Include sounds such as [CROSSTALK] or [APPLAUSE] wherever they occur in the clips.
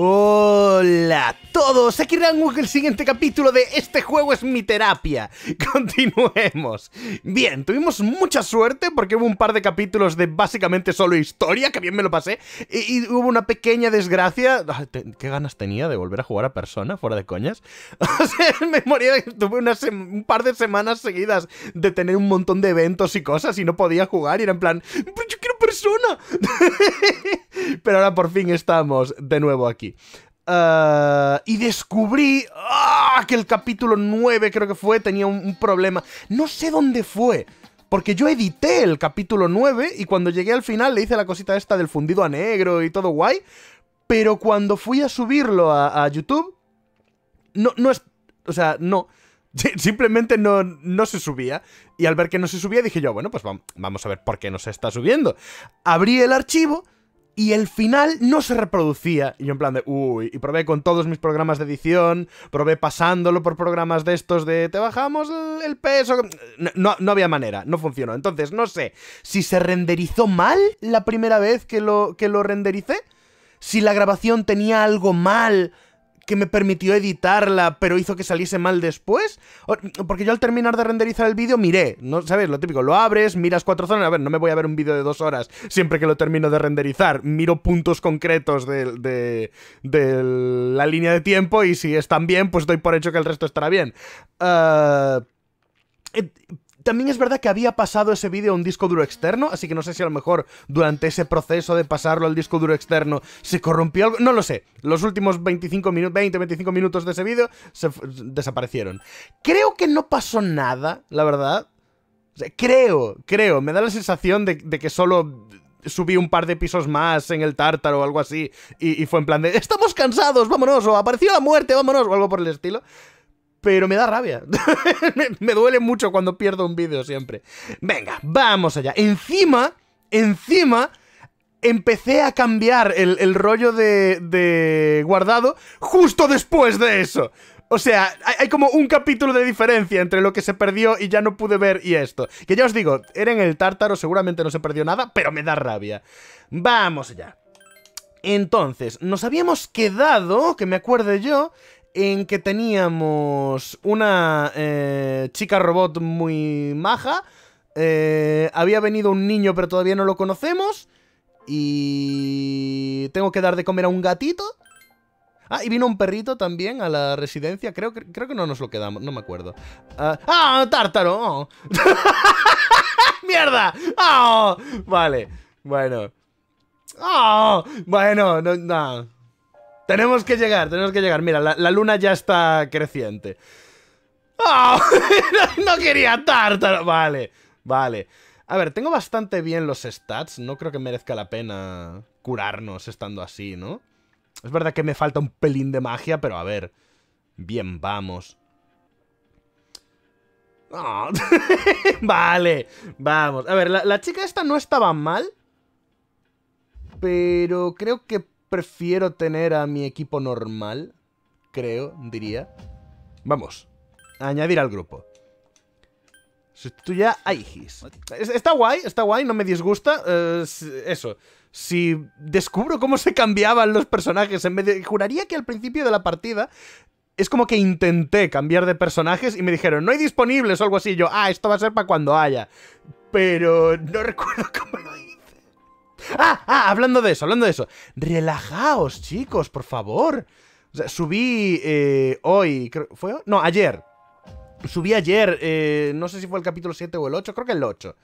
Hola a todos, aquí Rango el siguiente capítulo de Este juego es mi terapia. [LAUGHS] Continuemos. Bien, tuvimos mucha suerte porque hubo un par de capítulos de básicamente solo historia, que bien me lo pasé, y, hubo una pequeña desgracia. ¿Qué ganas tenía de volver a jugar a Persona, fuera de coñas? [LAUGHS] O sea, me moría, tuve un par de semanas seguidas de tener un montón de eventos y cosas y no podía jugar y era en plan, Persona. [LAUGHS] Pero ahora por fin estamos de nuevo aquí. Ah, y descubrí ah, que el capítulo 9 creo que fue, tenía un, problema. No sé dónde fue. Porque yo edité el capítulo 9 y cuando llegué al final le hice la cosita esta del fundido a negro y todo guay. Pero cuando fui a subirlo a, YouTube, no, no es... O sea, no. Simplemente no, no se subía. Y al ver que no se subía dije yo, bueno, pues vamos a ver por qué no se está subiendo. Abrí el archivo y el final no se reproducía. Y yo en plan de, uy, y probé con todos mis programas de edición, probé pasándolo por programas de estos de, te bajamos el peso. No, no había manera, no funcionó. Entonces, no sé si se renderizó mal la primera vez que lo, que lo rendericé, si la grabación tenía algo mal que me permitió editarla, pero hizo que saliese mal después. Porque yo al terminar de renderizar el vídeo miré, ¿no? ¿Sabes? Lo típico, lo abres, miras cuatro zonas. A ver, no me voy a ver un vídeo de dos horas siempre que lo termino de renderizar. Miro puntos concretos de, de, la línea de tiempo y si están bien, pues doy por hecho que el resto estará bien. Uh, también es verdad que había pasado ese vídeo a un disco duro externo, así que no sé si a lo mejor durante ese proceso de pasarlo al disco duro externo se corrompió algo. No lo sé. Los últimos 25 minutos, 20, 25 minutos de ese vídeo se desaparecieron. Creo que no pasó nada, la verdad. creo, creo. Me da la sensación de, que solo subí un par de pisos más en el tártaro o algo así y, y fue en plan de estamos cansados, vámonos, o apareció la muerte, vámonos, o algo por el estilo pero me da rabia. [LAUGHS] me duele mucho cuando pierdo un vídeo siempre. Venga, vamos allá. Encima, encima, empecé a cambiar el, rollo de, guardado justo después de eso. O sea, hay, como un capítulo de diferencia entre lo que se perdió y ya no pude ver y esto. Que ya os digo, era en el tártaro, seguramente no se perdió nada, pero me da rabia. Vamos allá. Entonces, nos habíamos quedado, que me acuerde yo, en que teníamos una eh, chica robot muy maja. Eh, había venido un niño, pero todavía no lo conocemos. Y tengo que dar de comer a un gatito. Ah, y vino un perrito también a la residencia. Creo, que, creo que no nos lo quedamos, no me acuerdo. ¡Ah, ¡ah tártaro! Oh. [LAUGHS] ¡Mierda! ¡Ah! Vale, bueno. ¡Ah! Bueno, no, no. Tenemos que llegar, tenemos que llegar. Mira, la, luna ya está creciente. ¡Oh! [LAUGHS] no quería tártaro. Vale, vale. A ver, tengo bastante bien los stats. No creo que merezca la pena curarnos estando así, ¿no? Es verdad que me falta un pelín de magia, pero a ver. Bien, vamos. Oh. [LAUGHS] vale, vamos. A ver, la, la chica esta no estaba mal. Pero creo que prefiero tener a mi equipo normal, creo, diría. Vamos, añadir al grupo. Sustituya a Igis. Está guay, está guay, no me disgusta. Eh, eso. Si descubro cómo se cambiaban los personajes en. Juraría que al principio de la partida es como que intenté cambiar de personajes y me dijeron, no hay disponibles o algo así. yo, ah, esto va a ser para cuando haya. Pero no [LAUGHS] recuerdo cómo lo hice. [LAUGHS] Ah, ah, hablando de eso, hablando de eso. Relajaos, chicos, por favor. O sea, subí eh, hoy, ¿fue? No, ayer. Subí ayer, eh, no sé si fue el capítulo 7 o el 8, creo que el 8.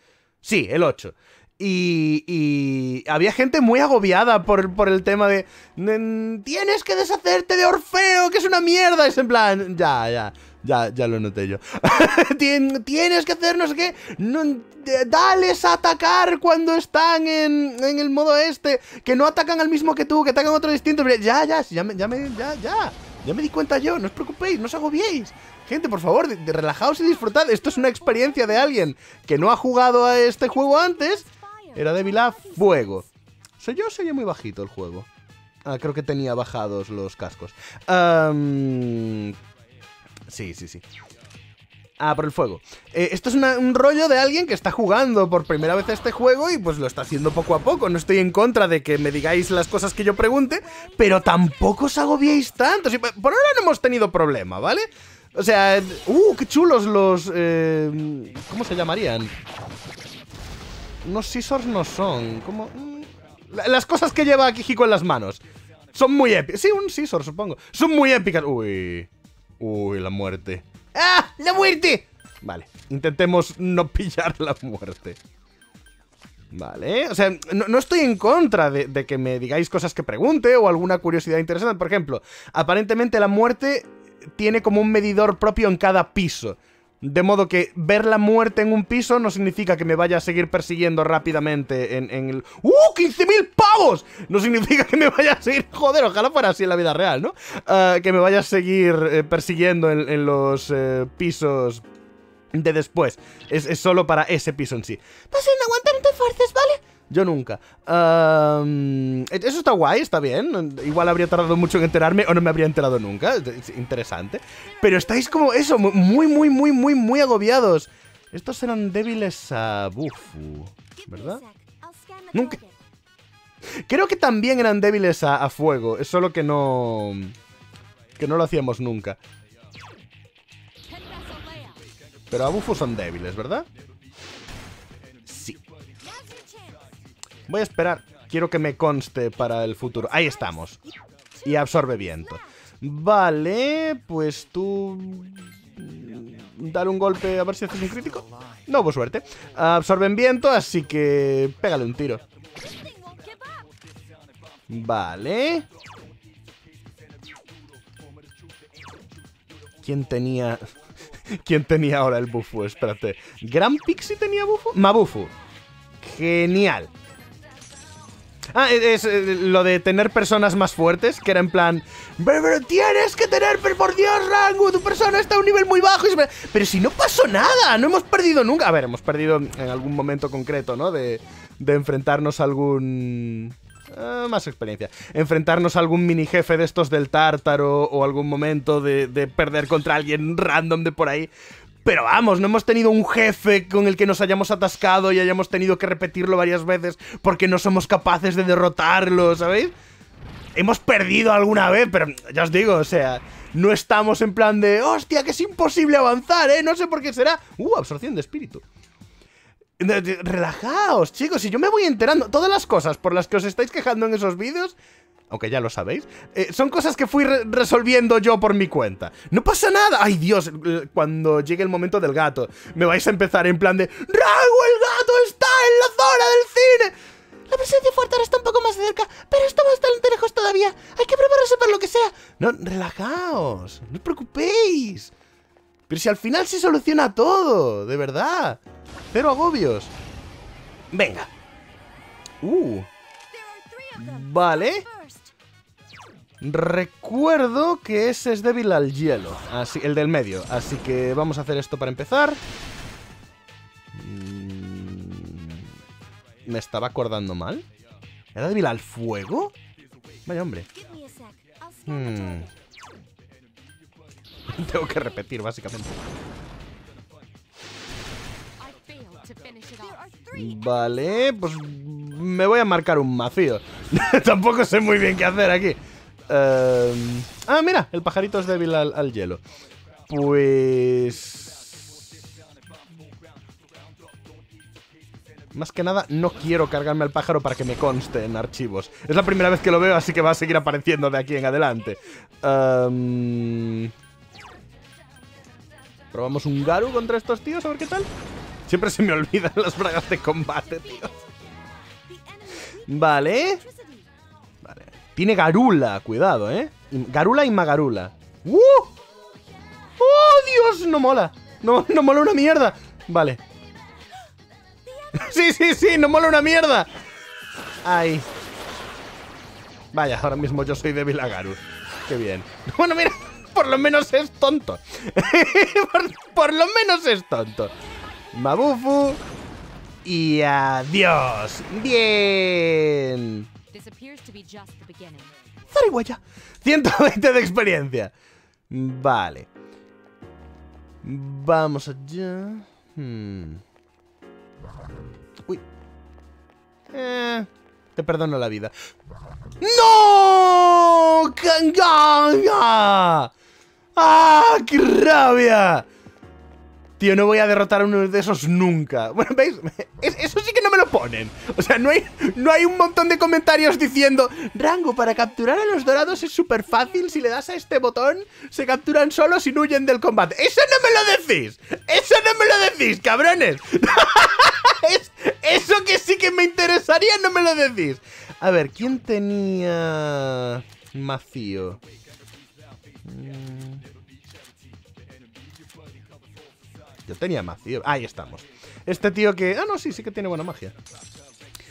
Sí, el 8. Y, y, había gente muy agobiada por, por, el tema de Tienes que deshacerte de Orfeo, que es una mierda Es en plan, ya, ya ya, ya lo noté yo. [LAUGHS] Tienes que hacer no sé qué. No, dales a atacar cuando están en, en, el modo este. Que no atacan al mismo que tú, que atacan otro distinto. Ya, ya, ya, me, ya, ya, ya. Ya me di cuenta yo. No os preocupéis, no os agobiéis. Gente, por favor, relajaos y disfrutad. Esto es una experiencia de alguien que no ha jugado a este juego antes. Era débil a fuego. ¿Soy yo soy muy bajito el juego? Ah, creo que tenía bajados los cascos. Um, Sí, sí, sí. Ah, por el fuego. Eh, esto es un rollo de alguien que está jugando por primera vez este juego y pues lo está haciendo poco a poco. No estoy en contra de que me digáis las cosas que yo pregunte, pero tampoco os agobiéis tanto. por ahora no hemos tenido problema, ¿vale? O sea, ¡uh, qué chulos los... Eh, ¿Cómo se llamarían? Unos scissors no son, ¿cómo...? Mm, las cosas que lleva Kijiko en las manos. Son muy épicas. Sí, un scissor, supongo. Son muy épicas. Uy. Uy, la muerte. ¡Ah! ¡La muerte! Vale, intentemos no [LAUGHS] pillar la muerte. Vale, o sea, no, estoy en contra de, de, que me digáis cosas que pregunte o alguna curiosidad interesante. Por ejemplo, aparentemente la muerte tiene como un medidor propio en cada piso. De modo que ver la muerte en un piso no significa que me vaya a seguir persiguiendo rápidamente en, el... ¡Uh! ¡15.000 pavos! No significa que me vaya a seguir... [LAUGHS] Joder, ojalá fuera así en la vida real, ¿no? Ah, que me vaya a seguir eh, persiguiendo en, los eh, pisos de después. Es, es, solo para ese piso en sí. Aguantar, no te fuerces, ¿vale? Yo nunca. eso está guay, está bien. Igual habría tardado mucho en enterarme o no me habría enterado nunca. Es interesante. Pero estáis como eso, muy, muy, muy, muy, muy agobiados. Estos eran débiles a Bufu, ¿verdad? Nunca. Creo que también eran débiles a, a fuego. Es solo que no... Que no lo hacíamos nunca. Pero a Bufu son débiles, ¿verdad? Voy a esperar. Quiero que me conste para el futuro. Ahí estamos. Y absorbe viento. Vale, pues tú... Dar un golpe a ver si haces un crítico. No hubo suerte. Absorben viento, así que... Pégale un tiro. Vale. ¿Quién tenía... [LAUGHS] ¿Quién tenía ahora el bufu? Espérate. ¿Gran Pixie tenía bufu? Mabufu. Genial. Ah, es, eh, lo de tener personas más fuertes, que era en plan... Pero, tienes que tener, por Dios, Rango, tu persona está a un nivel muy bajo. Pero si no pasó nada, no hemos perdido nunca. A ver, hemos perdido en algún momento concreto, ¿no? De, de enfrentarnos a algún... Ah, más experiencia. Enfrentarnos a algún mini jefe de estos del tártaro o algún momento de perder contra alguien random de por ahí. Pero vamos, no hemos tenido un jefe con el que nos hayamos atascado y hayamos tenido que repetirlo varias veces porque no somos capaces de derrotarlo, ¿sabéis? Hemos perdido alguna vez, pero ya os digo, o sea, no estamos en plan de, hostia, que es imposible avanzar, ¿eh? No sé por qué será. Uh, absorción de espíritu. Relajaos, chicos, y yo me voy enterando. Todas las cosas por las que os estáis quejando en esos vídeos aunque ya lo sabéis, eh, son cosas que fui resolviendo yo por mi cuenta. No pasa nada. Ay, Dios, cuando llegue el momento del gato, me vais a empezar en plan de ¡Rago, el gato está en la zona del cine! La presencia fuerte ahora está un poco más cerca, pero está bastante lejos todavía. Hay que prepararse para lo que sea. No, relajaos, no os preocupéis. Pero si al final se soluciona todo, de verdad. Cero agobios. Venga. Uh. Vale. Recuerdo que ese es débil al hielo, así, el del medio. Así que vamos a hacer esto para empezar. Mm, ¿Me estaba acordando mal? ¿Era débil al fuego? Vaya hombre. Hmm. [LAUGHS] Tengo que repetir, básicamente. Vale, pues me voy a marcar un macío. [LAUGHS] Tampoco sé muy bien qué hacer aquí. Em, ah, mira, el pajarito es débil al, hielo. Pues... Más que nada, no quiero cargarme al pájaro para que me conste en archivos. Es la primera vez que lo veo, así que va a seguir apareciendo de aquí en adelante. Um... Probamos un Garu contra estos tíos, a ver qué tal. Siempre se me olvidan [LAUGHS] las bragas de combate, tío. Vale. Tiene Garula, cuidado, ¿eh? Garula y Magarula. ¡Uh! ¡Oh, Dios! No mola. No, no mola una mierda. Vale. [LAUGHS] sí, sí, sí, no mola una mierda. Ay. Vaya, ahora mismo yo soy débil a Garu. Qué bien. [LAUGHS] Bueno, mira, por lo menos es tonto. [LAUGHS] por, lo menos es tonto. Mabufu. Y adiós. Bien. Zarigüeya. 120 de experiencia. Vale. Vamos allá. Hmm. Uy. Eh, te perdono la vida. ¡No! ¡Kanganga! ¡Ah! ¡Qué rabia! Tío, no voy a derrotar a uno de esos nunca. [LAUGHS] Bueno, ¿veis? eso sí que no me lo ponen. O sea, no hay, no hay un montón de comentarios diciendo Rango, para capturar a los dorados es súper fácil. Si le das a este botón, se capturan solos y no huyen del combate. ¡Eso no me lo decís! ¡Eso no me lo decís, cabrones! [LAUGHS] eso que sí que me interesaría, no me lo decís. A ver, ¿quién tenía... Macío? Yo tenía Macío. Ahí estamos. Este tío que... Ah, no, sí, sí que tiene buena magia.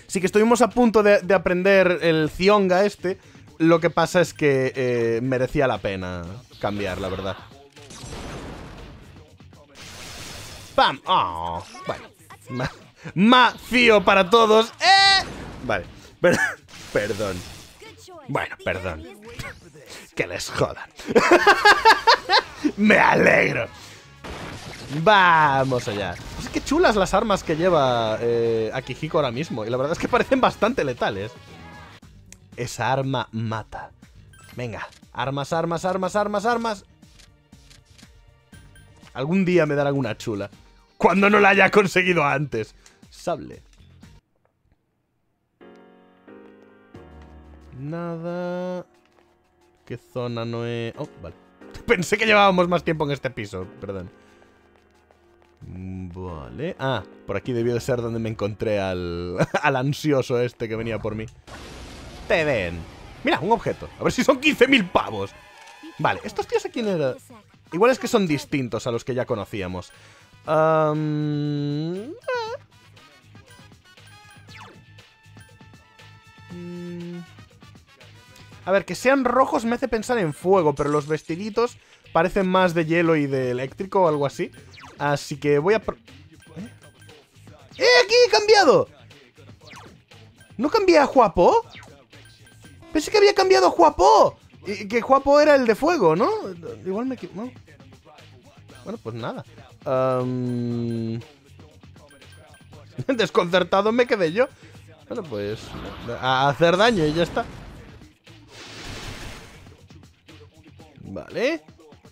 Sí que estuvimos a punto de, aprender el Zionga este. Lo que pasa es que eh, merecía la pena cambiar, la verdad. ¡Pam! ¡Oh! Bueno. Macío para todos. ¡Eh! Vale. [LAUGHS] perdón. Bueno, perdón. [LAUGHS] que les jodan. [LAUGHS] Me alegro. Vamos allá. Es que chulas las armas que lleva eh, Akihiko ahora mismo. Y la verdad es que parecen bastante letales. Esa arma mata. Venga. Armas, armas, armas, armas, armas. Algún día me dará alguna chula. Cuando no la haya conseguido antes. Sable. Nada. ¿Qué zona no he...? Oh, vale. Pensé que llevábamos más tiempo en este piso. Perdón. Vale. Ah, por aquí debió de ser donde me encontré al, [LAUGHS] al ansioso este que venía por mí. Te ven. Mira, un objeto. A ver si son 15.000 pavos. Vale, ¿estos tíos a quién eran? Igual es que son distintos a los que ya conocíamos. Mm. A ver, que sean rojos me hace pensar en fuego, pero los vestiditos parecen más de hielo y de eléctrico o algo así. Así que voy a... ¿Eh? ¡Eh! ¡Aquí he cambiado! ¿No cambié a Juapo? Pensé que había cambiado a Juapo. Y que Juapo era el de fuego, ¿no? Igual me... No. Bueno, pues nada. [LAUGHS] Desconcertado me quedé yo. Bueno, pues... A hacer daño y ya está. Vale.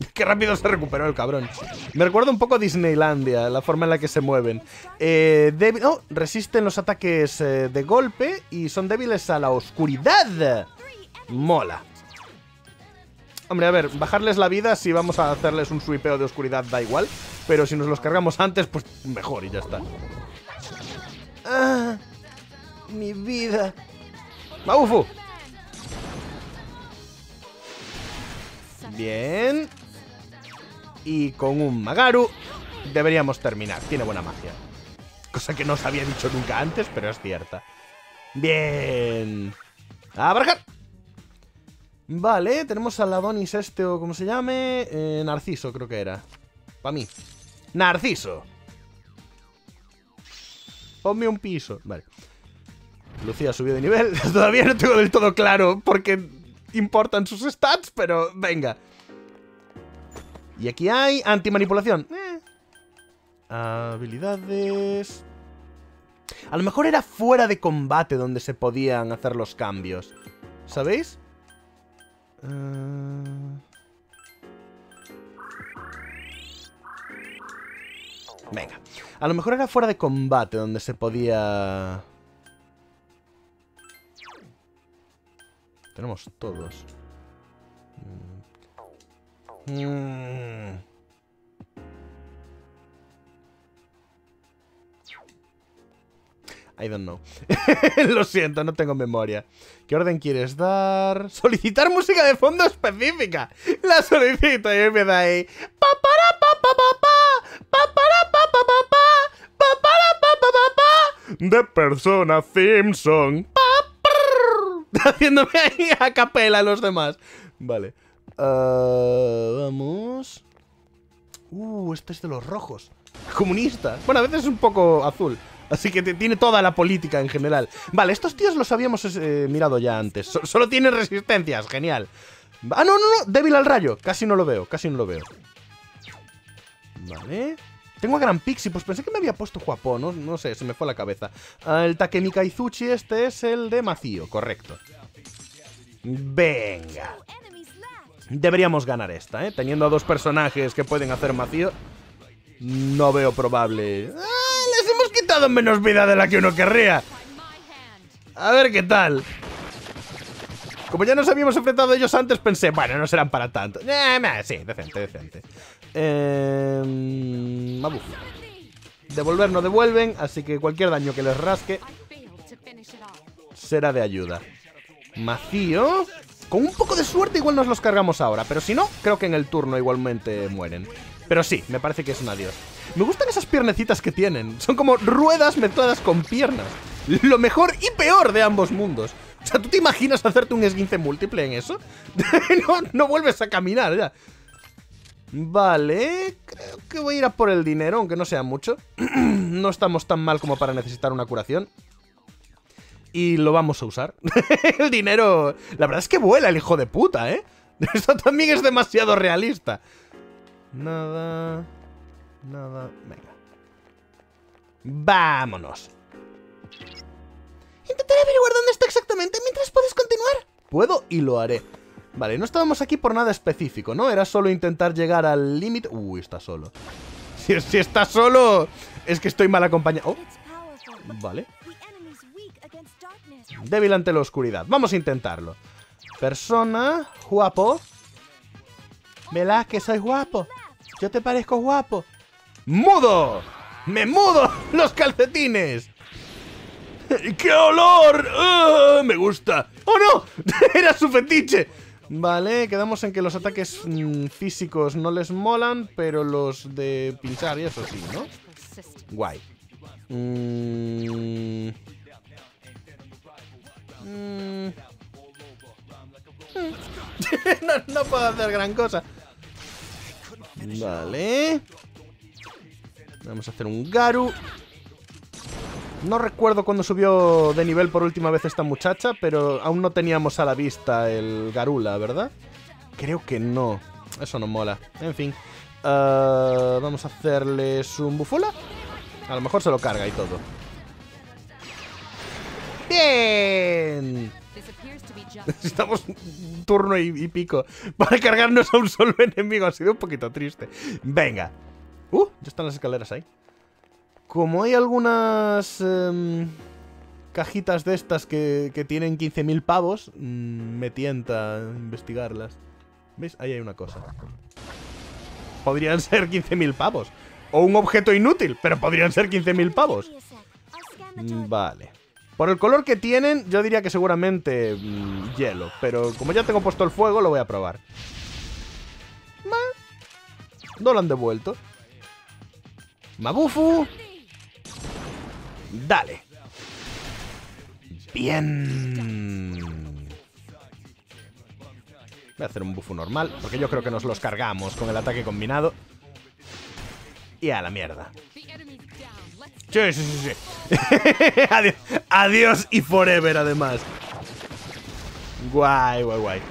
[LAUGHS] Qué rápido se recuperó el cabrón. Me recuerda un poco a Disneylandia, la forma en la que se mueven. Eh, oh, resisten los ataques eh, de golpe y son débiles a la oscuridad. Mola. Hombre, a ver, bajarles la vida si vamos a hacerles un sweepeo de oscuridad da igual. Pero si nos los cargamos antes, pues mejor y ya está. Ah, mi vida. ¡Maufu! Bien. Y con un Magaru deberíamos terminar. Tiene buena magia. Cosa que no os había dicho nunca antes, pero es cierta. Bien. ¡A! Vale, tenemos al Adonis este o como se llame. Eh, Narciso creo que era. Para mí. Narciso. Ponme un piso. Vale. Lucía subió de nivel. [LAUGHS] Todavía no tengo del todo claro por qué importan sus stats, pero venga. Y aquí hay antimanipulación. Eh. Habilidades... A lo mejor era fuera de combate donde se podían hacer los cambios. ¿Sabéis? Eh. Venga. A lo mejor era fuera de combate donde se podía... Tenemos todos. Mm. I don't know. [LAUGHS] Lo siento, no tengo memoria. ¿Qué orden quieres dar? Solicitar música de fondo específica. La solicito y da ahí. De persona theme song. [LAUGHS] Haciéndome ahí a capela a los demás. Vale. Uh, vamos. Uh, este es de los rojos. Comunista. Bueno, a veces es un poco azul. Así que tiene toda la política en general. Vale, estos tíos los habíamos eh, mirado ya antes. solo tienen resistencias, genial. Ah, no, no, no, débil al rayo. Casi no lo veo, casi no lo veo. Vale. Tengo a Gran Pixie, pues pensé que me había puesto Juapo, no, no sé, se me fue la cabeza. Ah, el Takemi Kaizuchi este es el de Macío, correcto. Venga. Deberíamos ganar esta, ¿eh? Teniendo a dos personajes que pueden hacer Macío, no veo probable. ¡Ah! Les hemos quitado menos vida de la que uno querría. A ver qué tal. Como ya nos habíamos enfrentado a ellos antes, pensé, bueno, no serán para tanto. Eh, sí, decente, decente. Eh, Devolver no devuelven, así que cualquier daño que les rasque será de ayuda. Macío. Con un poco de suerte igual nos los cargamos ahora, pero si no, creo que en el turno igualmente mueren. Pero sí, me parece que es un adiós. Me gustan esas piernecitas que tienen. Son como ruedas mezcladas con piernas. Lo mejor y peor de ambos mundos. O sea, ¿tú te imaginas hacerte un esguince múltiple en eso? [LAUGHS] no, no vuelves a caminar ya. Vale, creo que voy a ir a por el dinero, aunque no sea mucho. [CLEARS THROAT] no estamos tan mal como para necesitar una curación. Y lo vamos a usar. [LAUGHS] el dinero... La verdad es que vuela el hijo de puta, ¿eh? [LAUGHS] Esto también es demasiado realista. Nada... Nada... Venga. Vámonos. Intentaré averiguar dónde está exactamente mientras puedes continuar. Puedo y lo haré. Vale, no estábamos aquí por nada específico, ¿no? Era solo intentar llegar al límite... Uy, está solo. [LAUGHS] Si, si, está solo, es que estoy mal acompañado. Oh. Vale. Débil ante la oscuridad. Vamos a intentarlo. Persona, guapo. ¿Verdad que soy guapo? Yo te parezco guapo. ¡Mudo! ¡Me mudo [LAUGHS] los calcetines! ¡Qué olor! ¡Ah! ¡Me gusta! ¡Oh, no! [LAUGHS] ¡Era su fetiche! Vale, quedamos en que los ataques mm, físicos no les molan, pero los de pinchar y eso sí, ¿no? Guay. Mm. Mm. [LAUGHS] no, puedo hacer gran cosa. Vale. Vamos a hacer un Garu. No recuerdo cuándo subió de nivel por última vez esta muchacha, pero aún no teníamos a la vista el Garula, ¿verdad? Creo que no. Eso no mola. En fin. Uh, vamos a hacerles un bufula. A lo mejor se lo carga y todo. ¡Bien! Necesitamos un turno y, pico para cargarnos a un solo enemigo. Ha sido un poquito triste. Venga. Uh, ya están las escaleras ahí. Como hay algunas em, cajitas de estas que, tienen 15.000 pavos, mm, me tienta investigarlas. ¿Veis? Ahí hay una cosa. Podrían ser 15.000 pavos. O un objeto inútil, pero podrían ser 15.000 pavos. Vale. Por el color que tienen, yo diría que seguramente mm, hielo. Pero como ya tengo puesto el fuego, lo voy a probar. No lo han devuelto. Mabufu. Dale. Bien. Voy a hacer un bufo normal, porque yo creo que nos los cargamos con el ataque combinado. Y a la mierda. Sí, sí, sí, sí. [LAUGHS] adiós, y forever, además. Guay, guay, guay.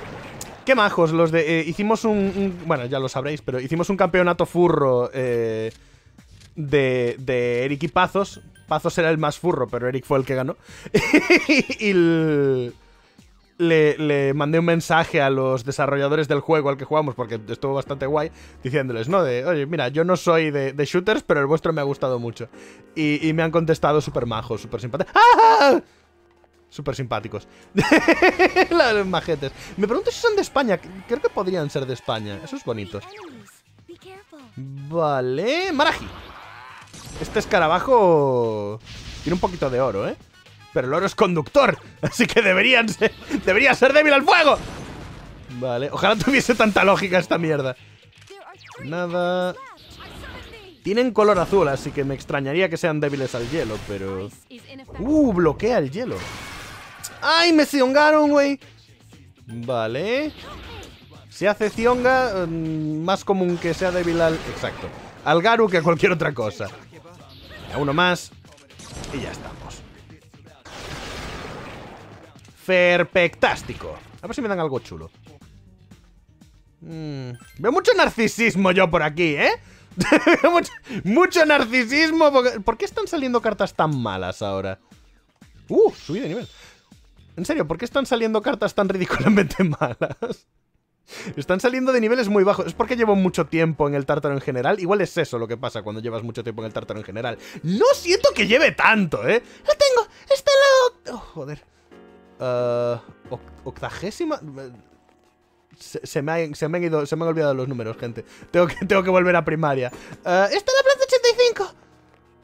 Qué majos los de... Eh, hicimos un, Bueno, ya lo sabréis, pero hicimos un campeonato furro eh, de, de Eric y Pazos Pazos era el más furro, pero Eric fue el que ganó. [LAUGHS] y le, mandé un mensaje a los desarrolladores del juego al que jugamos, porque estuvo bastante guay, diciéndoles, ¿no? De, oye, mira, yo no soy de, shooters, pero el vuestro me ha gustado mucho. Y, me han contestado súper majos, súper simpáticos. ¡Ah! Súper simpáticos. [LAUGHS] Los majetes. Me pregunto si son de España. Creo que podrían ser de España. Esos bonitos. Vale. Maraji. Este escarabajo tiene un poquito de oro, ¿eh? Pero el oro es conductor, [LAUGHS] así que deberían ser, debería ser débil al fuego. Vale, ojalá tuviese tanta lógica esta mierda. Nada... Tienen color azul, así que me extrañaría que sean débiles al hielo, pero... Uh, bloquea el hielo. ¡Ay, me ciongaron, güey! Vale. Si hace cionga, mm, más común que sea débil al... Exacto. Al Garu que a cualquier otra cosa uno más. Y ya estamos. Perfectástico. A ver si me dan algo chulo. Mm, veo mucho narcisismo yo por aquí, ¿eh? [LAUGHS] mucho, mucho narcisismo. ¿Por qué están saliendo cartas tan malas ahora? Uh, subí de nivel. En serio, ¿por qué están saliendo cartas tan ridículamente [LAUGHS] malas? Están saliendo de niveles muy bajos. Es porque llevo mucho tiempo en el tártaro en general. Igual es eso lo que pasa cuando llevas mucho tiempo en el tártaro en general. No siento que lleve tanto, ¿eh? ¡Lo tengo! ¡Está en la... Oh, joder. Oc- octagésima... Se, me ha- se me han ido, se me han olvidado los números, gente. Tengo que, [LAUGHS] tengo que volver a primaria. Ah, ¡Está en la planta 85!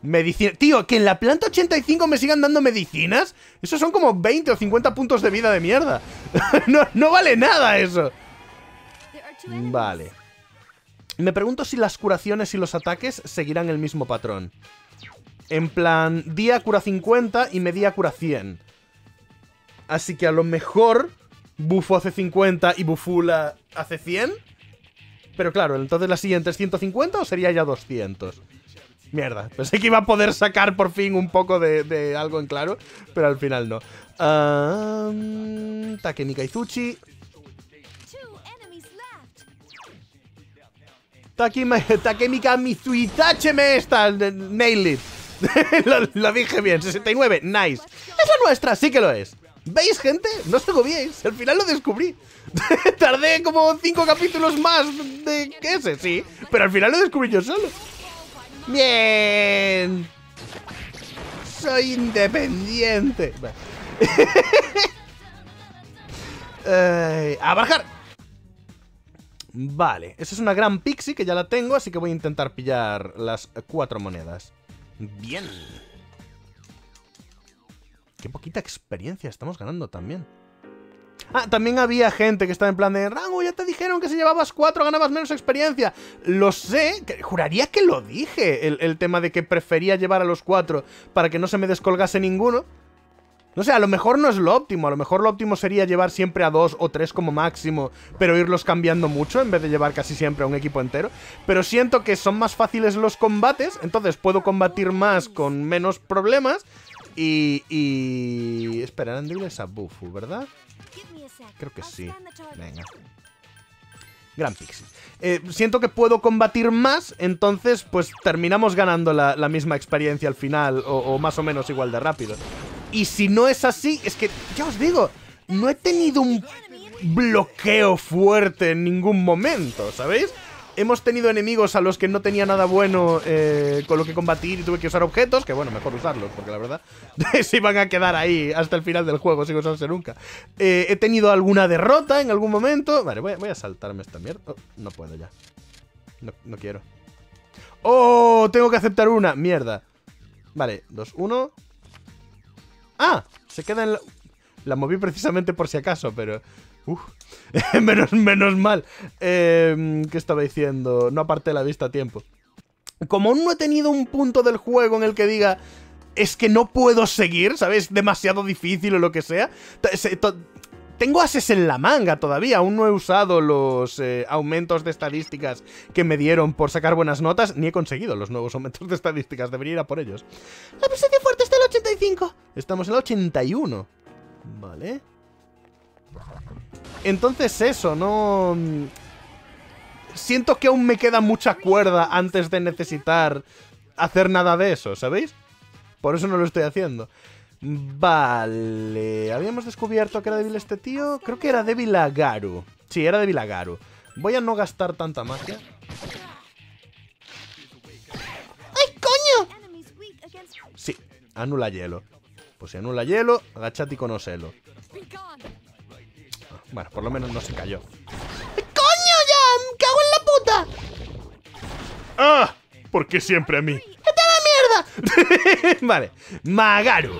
Medicina. Tío, que en la planta 85 me sigan dando medicinas. Eso son como 20 o 50 puntos de vida de mierda. [LAUGHS] no, no vale nada eso. Vale. Me pregunto si las curaciones y los ataques seguirán el mismo patrón. En plan, día cura 50 y media cura 100. Así que a lo mejor Bufo hace 50 y Bufula hace 100. Pero claro, entonces la siguiente es 150 o sería ya 200. Mierda, pensé que iba a poder sacar por fin un poco de, algo en claro, pero al final no. Ah, Takemi Kaizuchi. Takemi, Takemi Kamizuitache me. Nail [LAUGHS] lo, lo dije bien, 69, nice. Es la nuestra, sí que lo es. ¿Veis, gente? No os agobiéis. Al final lo descubrí. [LAUGHS] Tardé como 5 capítulos más de que ese, sí. Pero al final lo descubrí yo solo. Bien. Soy independiente. [LAUGHS] Eh, a bajar. Vale, esa es una gran pixie que ya la tengo, así que voy a intentar pillar las cuatro monedas. Bien. Qué poquita experiencia estamos ganando también. Ah, también había gente que estaba en plan de Rango, ya te dijeron que si llevabas cuatro ganabas menos experiencia. Lo sé, juraría que lo dije, el, el tema de que prefería llevar a los cuatro para que no se me descolgase ninguno. No sé, a lo mejor no es lo óptimo, a lo mejor lo óptimo sería llevar siempre a dos o tres como máximo, pero irlos cambiando mucho en vez de llevar casi siempre a un equipo entero. Pero siento que son más fáciles los combates, entonces puedo combatir más con menos problemas y... y... Espera, débiles a Bufu, ¿verdad? Creo que sí. Venga. Gran Pixie. Eh, siento que puedo combatir más, entonces pues terminamos ganando la, la misma experiencia al final, o, o más o menos igual de rápido. Y si no es así, es que, ya os digo, no he tenido un bloqueo fuerte en ningún momento, ¿sabéis? Hemos tenido enemigos a los que no tenía nada bueno eh, con lo que combatir y tuve que usar objetos, que bueno, mejor usarlos, porque la verdad [LAUGHS] se iban a quedar ahí hasta el final del juego sin usarse nunca. Eh, he tenido alguna derrota en algún momento. Vale, voy a, saltarme esta mierda. Oh, no puedo ya. No, no quiero. ¡Oh! Tengo que aceptar una. Mierda. Vale, dos, uno. ¡Ah! Se queda en la... La moví precisamente por si acaso, pero... [LAUGHS] Menos, menos mal. Eh, ¿Qué estaba diciendo? No aparté la vista a tiempo. Como aún no he tenido un punto del juego en el que diga... Es que no puedo seguir, ¿sabes? Demasiado difícil o lo que sea. Tengo ases en la manga todavía. Aún no he usado los eh, aumentos de estadísticas que me dieron por sacar buenas notas. Ni he conseguido los nuevos aumentos de estadísticas. Debería ir a por ellos. La presencia fuerte está en el 85. Estamos en el 81. Vale. Entonces eso, no... Siento que aún me queda mucha cuerda antes de necesitar hacer nada de eso, ¿sabéis? Por eso no lo estoy haciendo. Vale. Habíamos descubierto que era débil este tío. Creo que era débil a Garu. Sí, era débil a Garu. Voy a no gastar tanta magia. ¡Ay, coño! Sí, anula hielo. Pues si anula hielo, agachati con oselo. Bueno, por lo menos no se cayó. ¡Coño ya! ¡Me cago en la puta! ¡Ah! ¿Por qué siempre a mí? ¡Vete a la mierda! [LAUGHS] vale. Magaru.